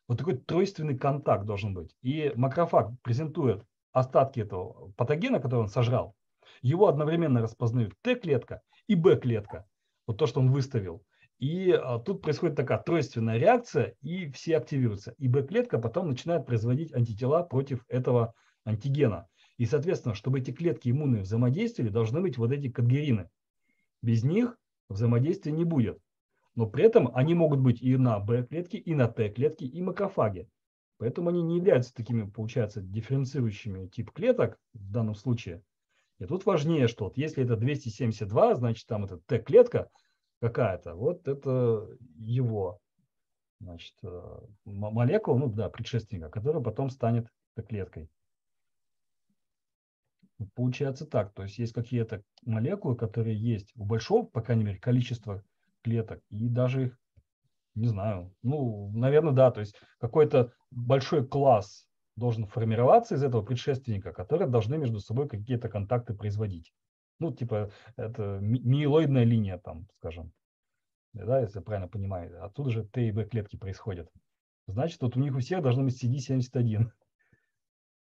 Вот такой тройственный контакт должен быть. И макрофаг презентует остатки этого патогена, который он сожрал. Его одновременно распознают Т-клетка и Б-клетка. Вот то, что он выставил. И а, тут происходит такая тройственная реакция, и все активируются. И Б-клетка потом начинает производить антитела против этого антигена. И, соответственно, чтобы эти клетки иммунные взаимодействовали, должны быть вот эти конгерины. Без них взаимодействия не будет. Но при этом они могут быть и на Б-клетке, и на Т-клетке, и макрофаге. Поэтому они не являются такими, получается, дифференцирующими тип клеток в данном случае. И тут важнее, что вот если это 272, значит там это Т-клетка какая-то, вот это его значит, э, молекула, ну да, предшественника, которая потом станет Т-клеткой. Получается так, то есть есть какие-то молекулы, которые есть у большого, по крайней мере, количества клеток, и даже их, не знаю, ну, наверное, да, то есть какой-то большой класс должен формироваться из этого предшественника, которые должны между собой какие-то контакты производить. Ну, типа, это миелоидная линия, там, скажем, да, если я правильно понимаю. Оттуда же Т и Б клетки происходят. Значит, вот у них у всех должно быть CD71.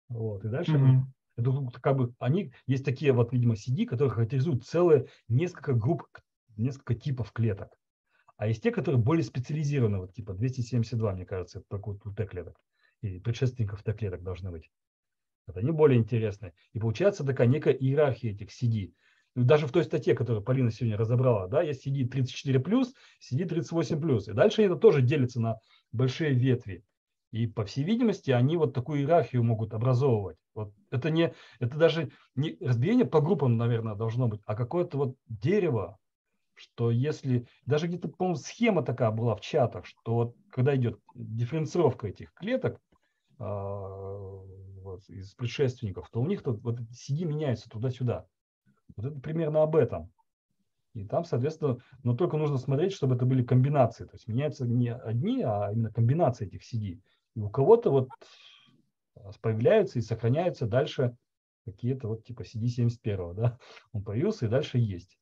Вот, и дальше mm-hmm. это как бы они есть такие вот, видимо, CD, которые характеризуют целые несколько групп, несколько типов клеток. А есть те, которые более специализированы, вот типа 272, мне кажется, это только у Т-клеток и предшественников Т-клеток должны быть. Вот они более интересные. И получается такая некая иерархия этих CD. Даже в той статье, которую Полина сегодня разобрала, да, есть CD 34+, CD 38+. И дальше это тоже делится на большие ветви. И, по всей видимости, они вот такую иерархию могут образовывать. Вот это, не, это даже не разбиение по группам, наверное, должно быть, а какое-то вот дерево, что если, даже где-то, по-моему, схема такая была в чатах, что вот когда идет дифференцировка этих клеток, а, вот, из предшественников, то у них тут вот CD меняется туда-сюда. Вот это примерно об этом. И там, соответственно, но только нужно смотреть, чтобы это были комбинации. То есть меняются не одни, а именно комбинации этих CD. И у кого-то вот появляются и сохраняются дальше какие-то вот типа CD71, да, он появился и дальше есть.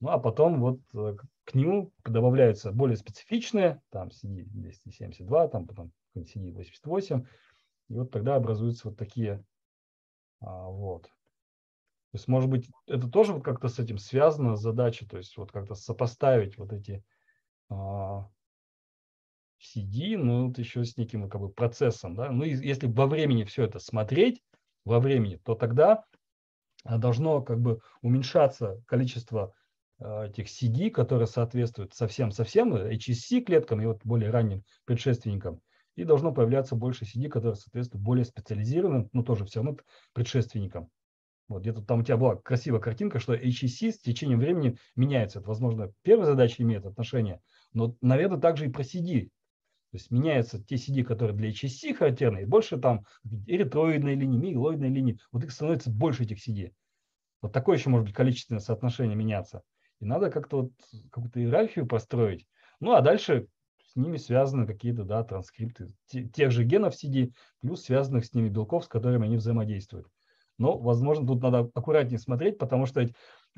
Ну, а потом вот э, к нему добавляются более специфичные, там CD272, там потом CD88, и вот тогда образуются вот такие а, вот. Есть, может быть, это тоже вот как-то с этим связано, задача, то есть вот как-то сопоставить вот эти а, CD, ну, вот еще с неким как бы процессом, да. Ну, и если во времени все это смотреть, во времени, то тогда должно как бы уменьшаться количество Э, этих CD, которые соответствуют совсем-совсем HSC клеткам и вот более ранним предшественникам. И должно появляться больше CD, которые соответствуют более специализированным, но тоже все равно предшественникам. Вот где-то там у тебя была красивая картинка, что HEC с течением времени меняется. Это, возможно, первая задача имеет отношение, но, наверное, также и про CD. То есть меняются те CD, которые для HSC характерны, и больше там эритроидной линии, миелоидной линии. Вот их становится больше этих CD. Вот такое еще может быть количественное соотношение меняться. И надо как-то вот какую-то иерархию построить. Ну, а дальше с ними связаны какие-то да, транскрипты тех же генов CD, плюс связанных с ними белков, с которыми они взаимодействуют. Но, возможно, тут надо аккуратнее смотреть, потому что,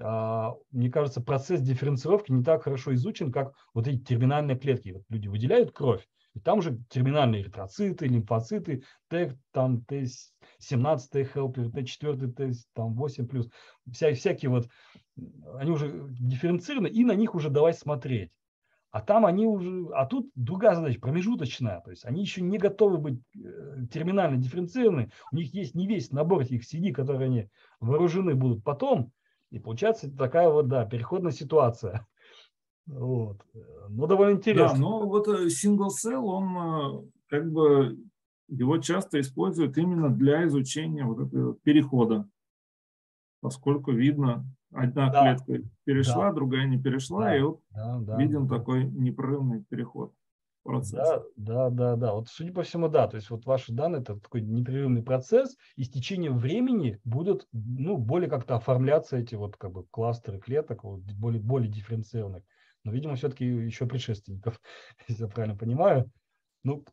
а, мне кажется, процесс дифференцировки не так хорошо изучен, как вот эти терминальные клетки. Вот люди выделяют кровь, и там уже терминальные эритроциты, лимфоциты, Т, там Т17 helper, Т4, Т, там 8 плюс, вся, всякие вот они уже дифференцированы, и на них уже давай смотреть. А там они уже, а тут другая задача, промежуточная, то есть они еще не готовы быть э, терминально дифференцированы, у них есть не весь набор этих CD, которые они вооружены будут потом, и получается такая вот, да, переходная ситуация. Вот. Ну, довольно интересно. Да, ну вот э, single cell, он э, как бы, его часто используют именно для изучения вот этого перехода, поскольку видно, Одна да. клетка перешла, да. другая не перешла, да. и вот да, да, виден да. такой непрерывный переход процесса. Да, да, да, да. Вот судя по всему, да. То есть вот ваши данные это такой непрерывный процесс, и с течением времени будут, ну, более как-то оформляться эти вот как бы кластеры клеток, вот, более, более дифференцированных. Но, видимо, все-таки еще предшественников, если я правильно понимаю. Ну,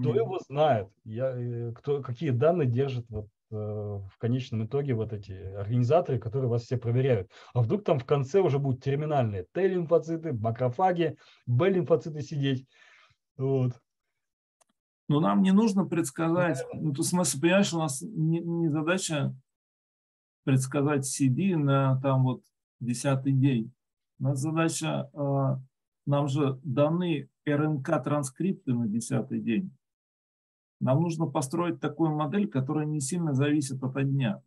кто mm-hmm. его знает, я, э, кто, какие данные держит вот в конечном итоге вот эти организаторы, которые вас все проверяют. А вдруг там в конце уже будут терминальные Т-лимфоциты, макрофаги, Б-лимфоциты сидеть. Вот. Но нам не нужно предсказать, ну, то смысл, понимаешь, у нас не, не задача предсказать CD на там вот десятый день. У нас задача, э, нам же даны РНК-транскрипты на десятый день. Нам нужно построить такую модель, которая не сильно зависит от дня.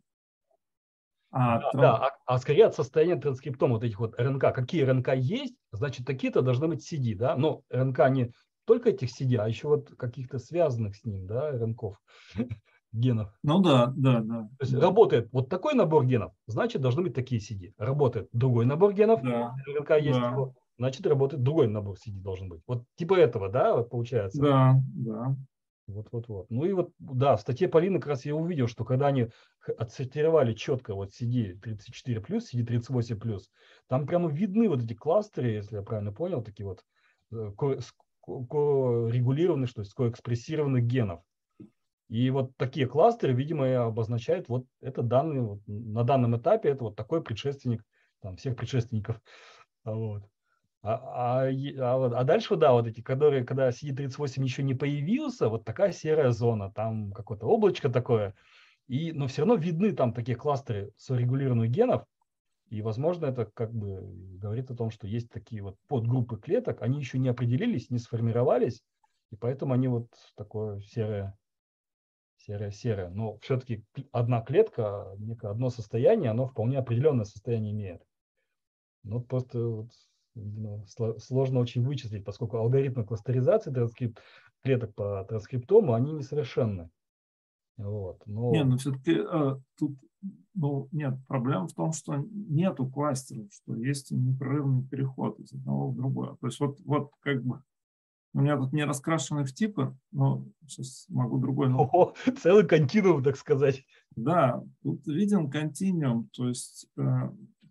А, да, тран... да а, а скорее от состояния транскриптома вот этих вот РНК. Какие РНК есть, значит, такие-то должны быть CD, да? Но РНК не только этих CD, а еще вот каких-то связанных с ним, да, РНКов, генов. Ну да, да, да. То есть да. работает вот такой набор генов, значит, должны быть такие CD. Работает другой набор генов, да. РНК есть да. его, значит, работает другой набор CD должен быть. Вот типа этого, да, получается? Да, да. Вот-вот-вот. Ну и вот, да, в статье Полины как раз я увидел, что когда они отсортировали четко вот CD34+, CD38+, там прямо видны вот эти кластеры, если я правильно понял, такие вот э, регулированных, что есть коэкспрессированных генов. И вот такие кластеры, видимо, обозначают вот это данные вот, на данном этапе, это вот такой предшественник там, всех предшественников. Вот. А, а, а, а дальше, да, вот эти, которые, когда CD38 еще не появился, вот такая серая зона, там какое-то облачко такое, и, но все равно видны там такие кластеры сорегулированных генов, и, возможно, это как бы говорит о том, что есть такие вот подгруппы клеток, они еще не определились, не сформировались, и поэтому они вот такое серое, серое, серое. Но все-таки одна клетка, некое одно состояние, оно вполне определенное состояние имеет. Ну, просто вот видимо, сложно очень вычислить, поскольку алгоритмы кластеризации транскрипт, клеток по транскриптому, они несовершенны. Вот, но... Не, но все-таки э, тут ну, нет, проблема в том, что нету кластеров, что есть непрерывный переход из одного в другое. То есть вот, вот как бы у меня тут не раскрашены в типы, но сейчас могу другой. Ого, целый континуум, так сказать. Да, тут виден континуум, то есть э,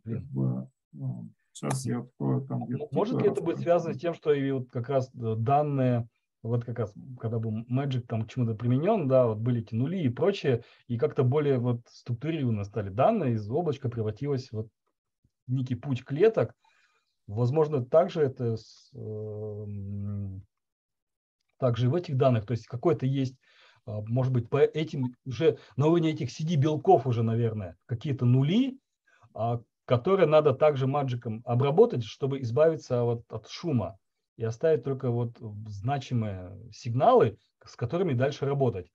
как бы, ну, Сейчас я открою там. Может ли это быть связано с тем, что и вот как раз э, данные, вот как раз, когда был Magic там к чему-то применен, да, вот были эти нули и прочее, и как-то более вот структурированно стали данные, из облачка превратилось вот в некий путь клеток. Возможно, также это э, также и в этих данных, то есть какой-то есть а, может быть, по этим уже на уровне этих CD белков уже, наверное, какие-то нули, а которые надо также маджиком обработать, чтобы избавиться вот от шума и оставить только вот значимые сигналы, с которыми дальше работать.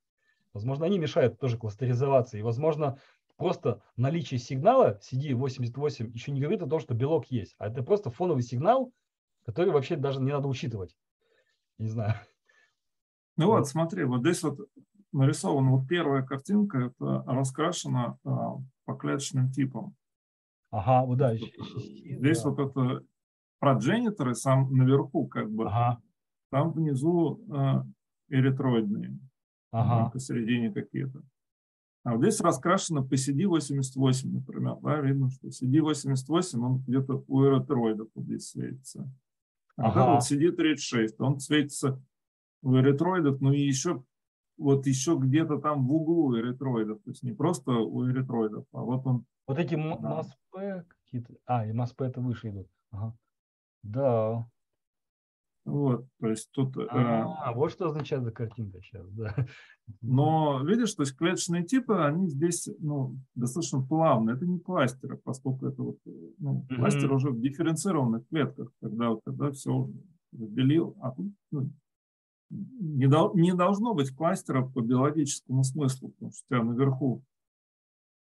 Возможно, они мешают тоже кластеризоваться. И, возможно, просто наличие сигнала CD88 еще не говорит о том, что белок есть, а это просто фоновый сигнал, который вообще даже не надо учитывать. Не знаю. Ну вот, смотри, вот здесь вот нарисована вот первая картинка, это раскрашена по клеточным типам. Ага, вот да. Здесь да. вот это проджениторы сам наверху как бы. Ага. Там внизу э, эритроидные. Ага. Посередине какие-то. А вот здесь раскрашено по CD88, например. Да, видно, что CD88, он где-то у эритроидов вот здесь светится. А ага. вот CD36, он светится у эритроидов, но и еще вот еще где-то там в углу эритроидов. То есть не просто у эритроидов, а вот он вот эти да. МАСП какие-то... А, и МАСП это выше идут. Ага. Да. Вот, то есть тут... Э, а, э, вот что означает эта картинка сейчас, да. Но видишь, то есть клеточные типы, они здесь ну, достаточно плавные. Это не кластеры, поскольку это вот, ну, mm-hmm. кластер уже в дифференцированных клетках, когда, вот, когда все разделил, а тут ну, не, дол, не должно быть кластеров по биологическому смыслу, потому что у тебя наверху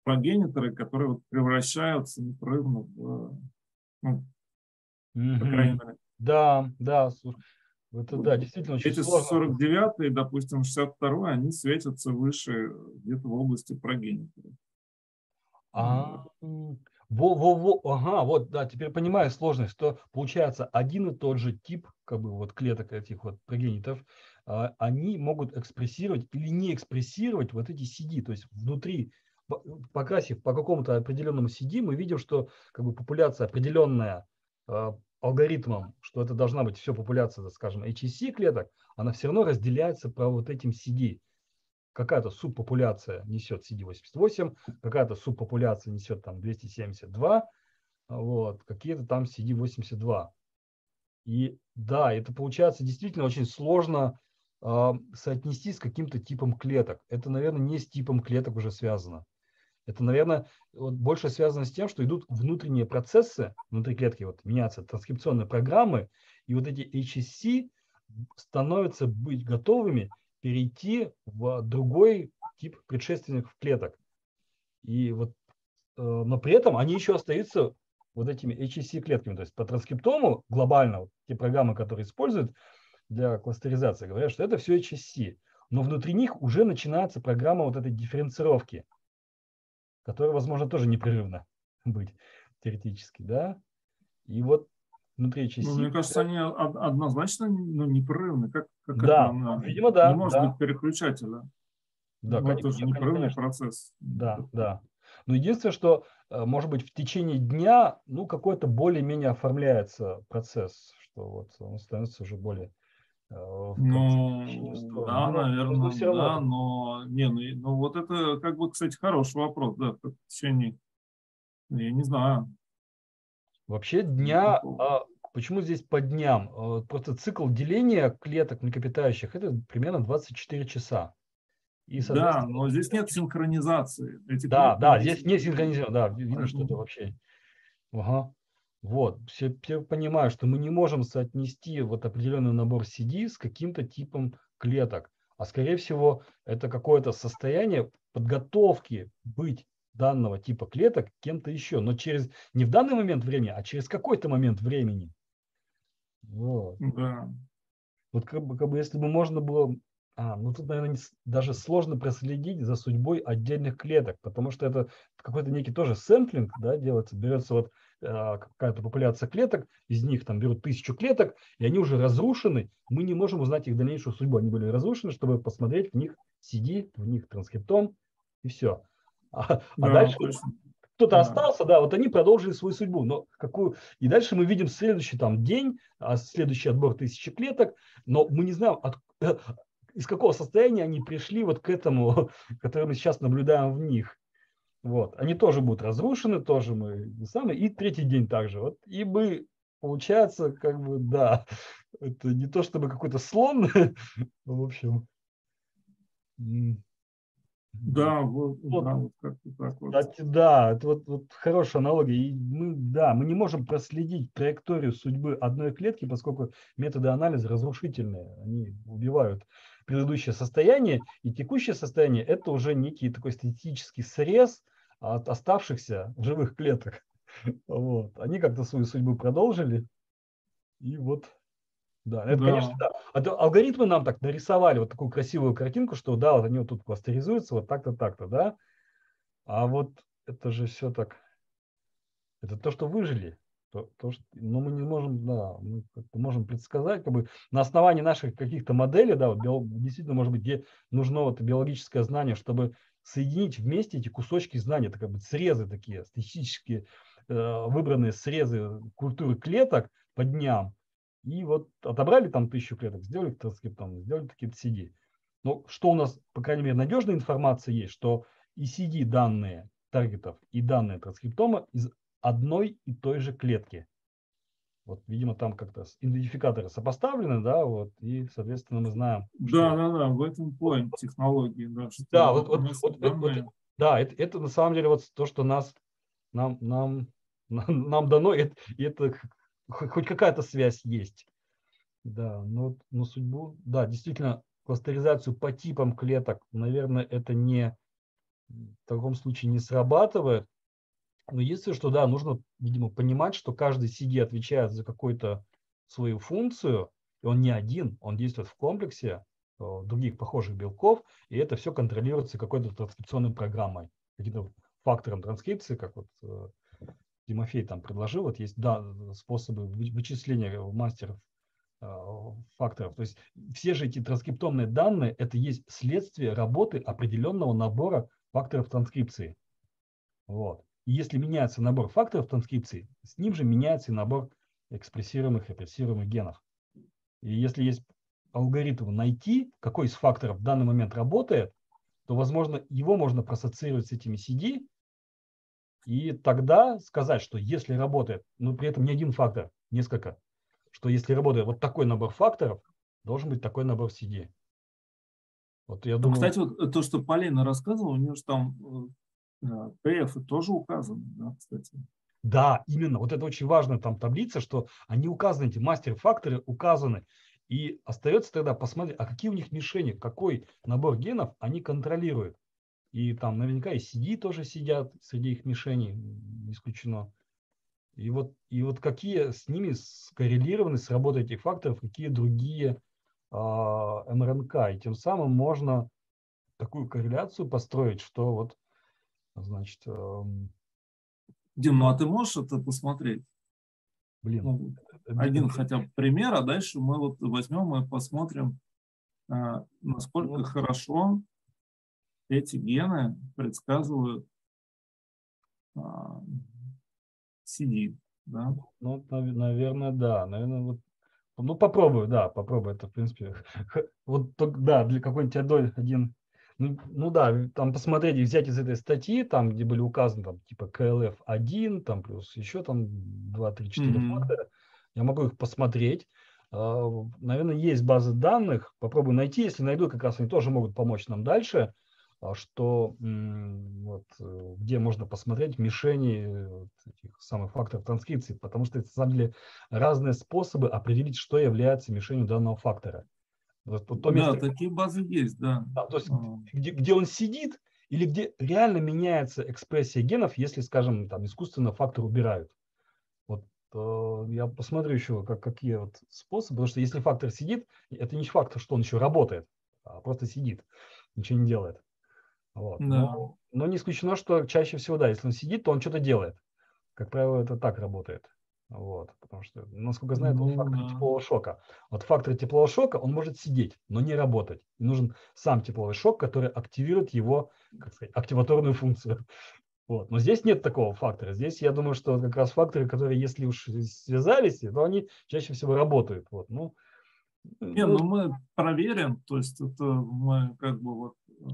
прогениторы, которые вот превращаются непрерывно в, ну, mm-hmm. по крайней мере. Да, да, это да, действительно очень Эти сложно. 49 допустим, 62 они светятся выше где-то в области прогенитора. А, во, во, во, ага, вот, да, теперь понимаю сложность, что получается один и тот же тип, как бы вот клеток этих вот прогенитов, а, они могут экспрессировать или не экспрессировать вот эти CD, то есть внутри покрасив по какому-то определенному CD, мы видим, что как бы популяция определенная э, алгоритмом, что это должна быть все популяция, скажем, HEC клеток, она все равно разделяется по вот этим CD. Какая-то субпопуляция несет CD88, какая-то субпопуляция несет там 272, вот, какие-то там CD82. И да, это получается действительно очень сложно э, соотнести с каким-то типом клеток. Это, наверное, не с типом клеток уже связано. Это, наверное, вот больше связано с тем, что идут внутренние процессы внутри клетки, вот меняются транскрипционные программы, и вот эти HSC становятся быть готовыми перейти в другой тип предшественников клеток. И вот но при этом они еще остаются вот этими HSC-клетками. То есть по транскриптому глобально, те программы, которые используют для кластеризации, говорят, что это все HSC. Но внутри них уже начинается программа вот этой дифференцировки, которая, возможно, тоже непрерывно быть теоретически, да. И вот внутри HSC... Ну, мне кажется, они однозначно ну, непрерывны. Как, как да, это, видимо, да. Не может да. быть переключателя. Да, ну, это же непрерывный конечно. процесс. Да, да. Но единственное, что, э, может быть, в течение дня, ну, какой-то более-менее оформляется процесс, что вот он становится уже более э, ну, да, но, наверное, но все равно. да, но, не, ну, ну, вот это, как бы, кстати, хороший вопрос, да, в течение, я не знаю. Вообще дня, а, почему здесь по дням? А, просто цикл деления клеток млекопитающих – это примерно 24 часа. И, да, но здесь нет синхронизации. Эти да, да, здесь нет синхронизации. Да, видно, что это вообще. Ага. Вот, все, все понимают, что мы не можем соотнести вот определенный набор CD с каким-то типом клеток, а скорее всего это какое-то состояние подготовки быть данного типа клеток кем-то еще, но через не в данный момент времени, а через какой-то момент времени. Вот. Да. Вот как бы, как бы если бы можно было а, ну тут, наверное, не, даже сложно проследить за судьбой отдельных клеток, потому что это какой-то некий тоже сэмплинг, да, делается, берется вот э, какая-то популяция клеток, из них там берут тысячу клеток, и они уже разрушены, мы не можем узнать их дальнейшую судьбу, они были разрушены, чтобы посмотреть в них CD, в них транскриптом, и все. А, а да, а дальше кто-то да. остался, да, вот они продолжили свою судьбу. Но какую... И дальше мы видим следующий там день, а следующий отбор тысячи клеток, но мы не знаем, от, из какого состояния они пришли вот к этому, который мы сейчас наблюдаем в них. Вот. Они тоже будут разрушены, тоже мы самые. И третий день также. Вот. И мы, получается, как бы, да, это не то чтобы какой-то слон, в общем. Да, вот, вот, да, вот как-то так вот. Кстати, да, это вот, вот хорошая аналогия. И мы, да, мы не можем проследить траекторию судьбы одной клетки, поскольку методы анализа разрушительные, они убивают предыдущее состояние, и текущее состояние – это уже некий такой статистический срез от оставшихся живых клеток. Вот. Они как-то свою судьбу продолжили, и вот да, это, да. конечно, да. А алгоритмы нам так нарисовали вот такую красивую картинку, что да, вот они вот тут кластеризуются, вот так-то, так-то, да. А вот это же все так, это то, что выжили. То, то, что, но мы не можем, да, мы можем предсказать, как бы на основании наших каких-то моделей, да, вот био, действительно, может быть, где нужно вот биологическое знание, чтобы соединить вместе эти кусочки знаний, это как бы срезы такие, статистические э, выбранные срезы культуры клеток по дням, и вот отобрали там тысячу клеток, сделали транскриптом, сделали такие CD. Но что у нас, по крайней мере, надежная информация есть, что и CD данные таргетов, и данные транскриптома из одной и той же клетки. Вот, видимо, там как-то идентификаторы сопоставлены, да, вот, и, соответственно, мы знаем. Да, что... да, да, в этом point технологии, да. Что да, вот, вот, вот, вот, да, это, это на самом деле вот то, что нас, нам, нам, нам дано, это, это хоть какая-то связь есть. Да, но, но судьбу, да, действительно, кластеризацию по типам клеток, наверное, это не в таком случае не срабатывает. Но если что, да, нужно, видимо, понимать, что каждый CD отвечает за какую-то свою функцию, и он не один, он действует в комплексе э, других похожих белков, и это все контролируется какой-то транскрипционной программой, каким-то фактором транскрипции, как вот э, Тимофей там предложил, вот есть да, способы вычисления мастеров э, факторов. То есть все же эти транскриптомные данные – это есть следствие работы определенного набора факторов транскрипции. Вот. Если меняется набор факторов транскрипции, с ним же меняется и набор экспрессируемых и репрессируемых генов. И если есть алгоритм найти, какой из факторов в данный момент работает, то, возможно, его можно проассоциировать с этими CD, и тогда сказать, что если работает, но при этом не один фактор, несколько, что если работает вот такой набор факторов, должен быть такой набор CD. Вот я ну, думаю... Кстати, вот то, что Полина рассказывала, у нее же там ТФ тоже указаны, да, кстати. Да, именно. Вот это очень важная там таблица, что они указаны, эти мастер-факторы указаны. И остается тогда посмотреть, а какие у них мишени, какой набор генов они контролируют. и там наверняка и CD тоже сидят среди их мишеней, не исключено. И вот, и вот какие с ними скоррелированы с работой этих факторов, какие другие а, МРНК. И тем самым можно такую корреляцию построить, что вот, значит... Эм... Дим, ну а ты можешь это посмотреть? Блин. Ну, один хотя бы пример, а дальше мы вот возьмем и посмотрим, а, насколько вот. хорошо эти гены предсказывают а, CD. Да? Ну, наверное, да. Наверное, вот ну, попробую, да, попробую. Это, в принципе, вот, да, для какой-нибудь один ну, ну да, там посмотреть, взять из этой статьи, там, где были указаны, там, типа KLF1, там, плюс еще там 2, 3, 4 mm-hmm. фактора, я могу их посмотреть. А, наверное, есть базы данных, попробую найти, если найду, как раз они тоже могут помочь нам дальше, а, что вот, э, где можно посмотреть мишени вот, этих самых факторов транскрипции, потому что это, на самом деле, разные способы определить, что является мишенью данного фактора. Вот, то место, да, такие базы есть, да. да то есть, а. где, где он сидит или где реально меняется экспрессия генов, если, скажем, там искусственно фактор убирают. Вот э, я посмотрю еще, как, какие вот способы, потому что если фактор сидит, это не фактор, что он еще работает, а просто сидит, ничего не делает. Вот. Да. Но, но не исключено, что чаще всего, да, если он сидит, то он что-то делает. Как правило, это так работает. Вот, потому что, насколько знаю, это ну, фактор да. теплового шока. Вот фактор теплового шока, он может сидеть, но не работать. И нужен сам тепловой шок, который активирует его, как сказать, активаторную функцию. Вот. Но здесь нет такого фактора. Здесь я думаю, что как раз факторы, которые, если уж связались, то они чаще всего работают. Вот. Ну, не, ну, ну мы проверим, то есть это мы как бы вот э,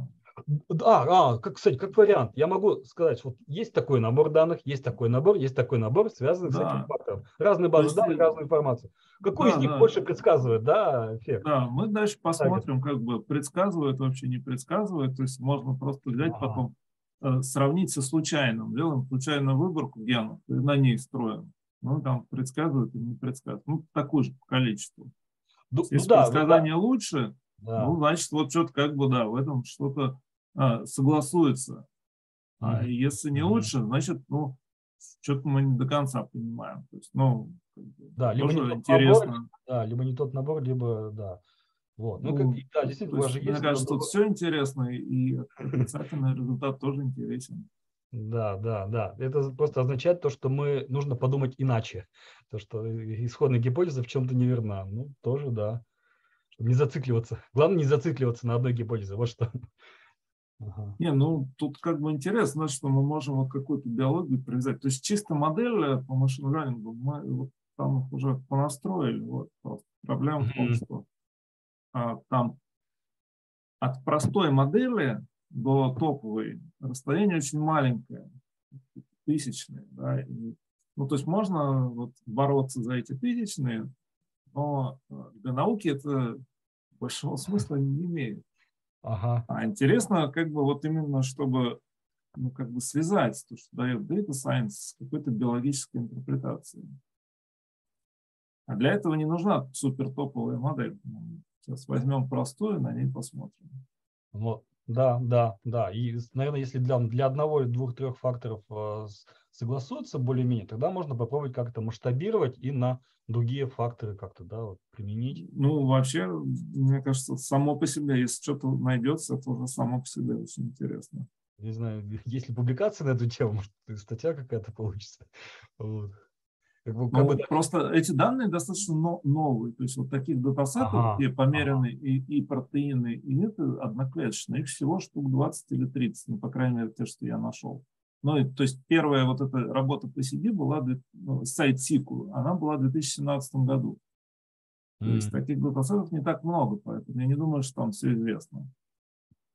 а, а как, кстати, как вариант, я могу сказать, вот есть такой набор данных, есть такой набор, есть такой набор, связанный да. с этим фактором. Разные базы есть, данных, разная информация. Какой да, из них да. больше предсказывает, да, эффект? Да, мы дальше посмотрим, как бы предсказывает, вообще не предсказывает. То есть можно просто взять ага. потом, э, сравнить со случайным. Делаем случайную выборку генов и на ней строим. Ну, там предсказывает или не предсказывает. Ну, такое же по количеству. Ну, Если ну, да, предсказание да. лучше, да. ну, значит, вот что-то как бы, да, в этом что-то а, согласуется. А если не лучше, значит, ну, что-то мы не до конца понимаем. То есть, ну, да, либо не интересно. Набор, да, либо не тот набор, либо да. Вот. Ну, ну как, да, действительно, есть, мне есть кажется, тут все интересно, и отрицательный результат тоже интересен. Да, да, да. Это просто означает то, что мы нужно подумать иначе. То, что исходная гипотеза в чем-то неверна. Ну, тоже да. Чтобы не зацикливаться. Главное не зацикливаться на одной гипотезе. Вот что. Ага. Не, ну тут как бы интересно, что мы можем вот какую-то биологию привязать. То есть чисто модель по машин-лернингу мы вот там уже понастроили. Вот. Проблема в том, что а, там от простой модели до топовой расстояние очень маленькое, тысячные. Да, и, ну, то есть можно вот бороться за эти тысячные, но для науки это большого смысла не имеет. Ага. А интересно, как бы вот именно, чтобы ну, как бы связать то, что дает Data Science с какой-то биологической интерпретацией. А для этого не нужна супер топовая модель. Сейчас возьмем простую, на ней посмотрим. Вот. Да, да, да. И, наверное, если для, для одного или двух-трех факторов э, согласуются более-менее, тогда можно попробовать как-то масштабировать и на другие факторы как-то да, вот, применить. Ну, вообще, мне кажется, само по себе, если что-то найдется, это уже само по себе очень интересно. Не знаю, есть ли публикация на эту тему, может, статья какая-то получится. Вот. Как бы, как ну, бы, просто эти данные достаточно новые. То есть вот таких датасетов, ага, где померены ага. и, и протеины, и это одноклеточные, их всего штук 20 или 30, ну, по крайней мере, те, что я нашел. Ну, то есть первая вот эта работа по себе была, ну, сайт СИКу, она была в 2017 году. То mm. есть таких датасетов не так много, поэтому я не думаю, что там все известно.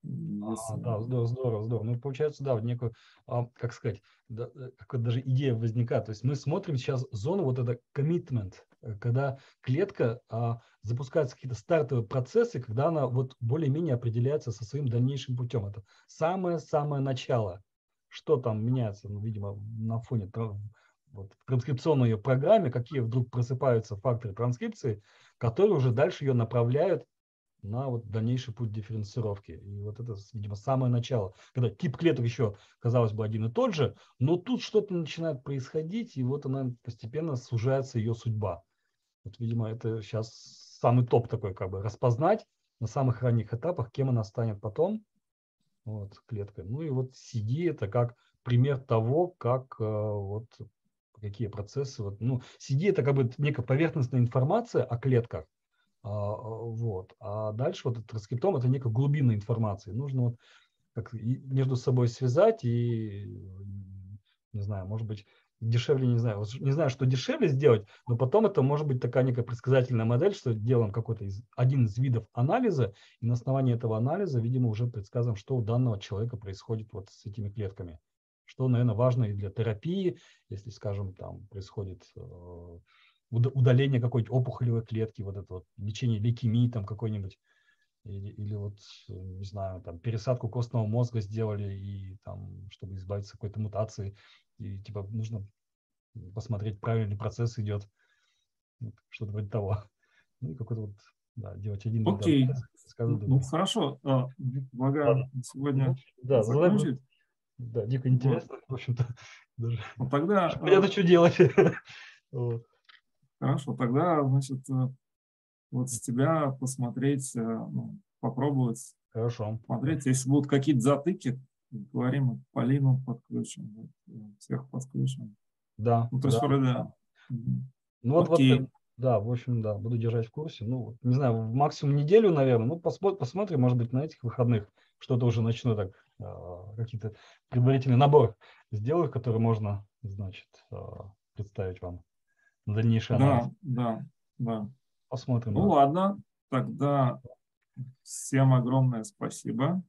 А, да, здорово, здорово, здорово. Ну, получается, да, некую, а, как сказать, да, э, какая даже идея возникает. То есть мы смотрим сейчас зону вот это commitment, э, когда клетка а, запускаются какие-то стартовые процессы, когда она вот более-менее определяется со своим дальнейшим путем. Это самое-самое начало. Что там меняется, ну, видимо, на фоне вот, в транскрипционной ее программе, какие вдруг просыпаются факторы транскрипции, которые уже дальше ее направляют на вот дальнейший путь дифференцировки. И вот это, видимо, самое начало, когда тип клеток еще, казалось бы, один и тот же, но тут что-то начинает происходить, и вот она постепенно сужается ее судьба. Вот, видимо, это сейчас самый топ такой, как бы, распознать на самых ранних этапах, кем она станет потом, вот, клеткой. Ну и вот CD это как пример того, как э, вот какие процессы. Вот, ну, CD это как бы некая поверхностная информация о клетках, а, вот. А дальше вот транскриптом это некая глубинная информация. Нужно вот как между собой связать и, не знаю, может быть, дешевле, не знаю, не знаю, что дешевле сделать, но потом это может быть такая некая предсказательная модель, что делаем какой-то из, один из видов анализа, и на основании этого анализа, видимо, уже предсказываем, что у данного человека происходит вот с этими клетками. Что, наверное, важно и для терапии, если, скажем, там происходит э, удаление какой-нибудь опухолевой клетки, вот это вот лечение лейкемии там какой-нибудь, или, или вот, не знаю, там пересадку костного мозга сделали, и там, чтобы избавиться от какой-то мутации, и типа нужно посмотреть, правильный процесс идет, что-то вроде того. Ну и какой-то вот, да, делать один Окей, okay. ну, ну хорошо, а, предлагаю сегодня да, закончить. Да, дико интересно, вот. в общем-то. Даже. Ну, тогда... Понятно, а... что делать. вот. Хорошо, тогда, значит, э, вот с тебя посмотреть, э, ну, попробовать. Хорошо. Смотреть, если будут какие-то затыки, говорим, Полину подключим, э, всех подключим. Да. Ну, то есть, да. вроде, Ну, вот, Окей. вот, да, в общем, да, буду держать в курсе. Ну, не знаю, максимум неделю, наверное. Ну, посмотрим, посмотрим может быть, на этих выходных что-то уже начну так, какие-то предварительный набор сделаю, который можно, значит, представить вам на дальнейший анализ. Да, да, да. Посмотрим. Ну да. ладно, тогда всем огромное спасибо.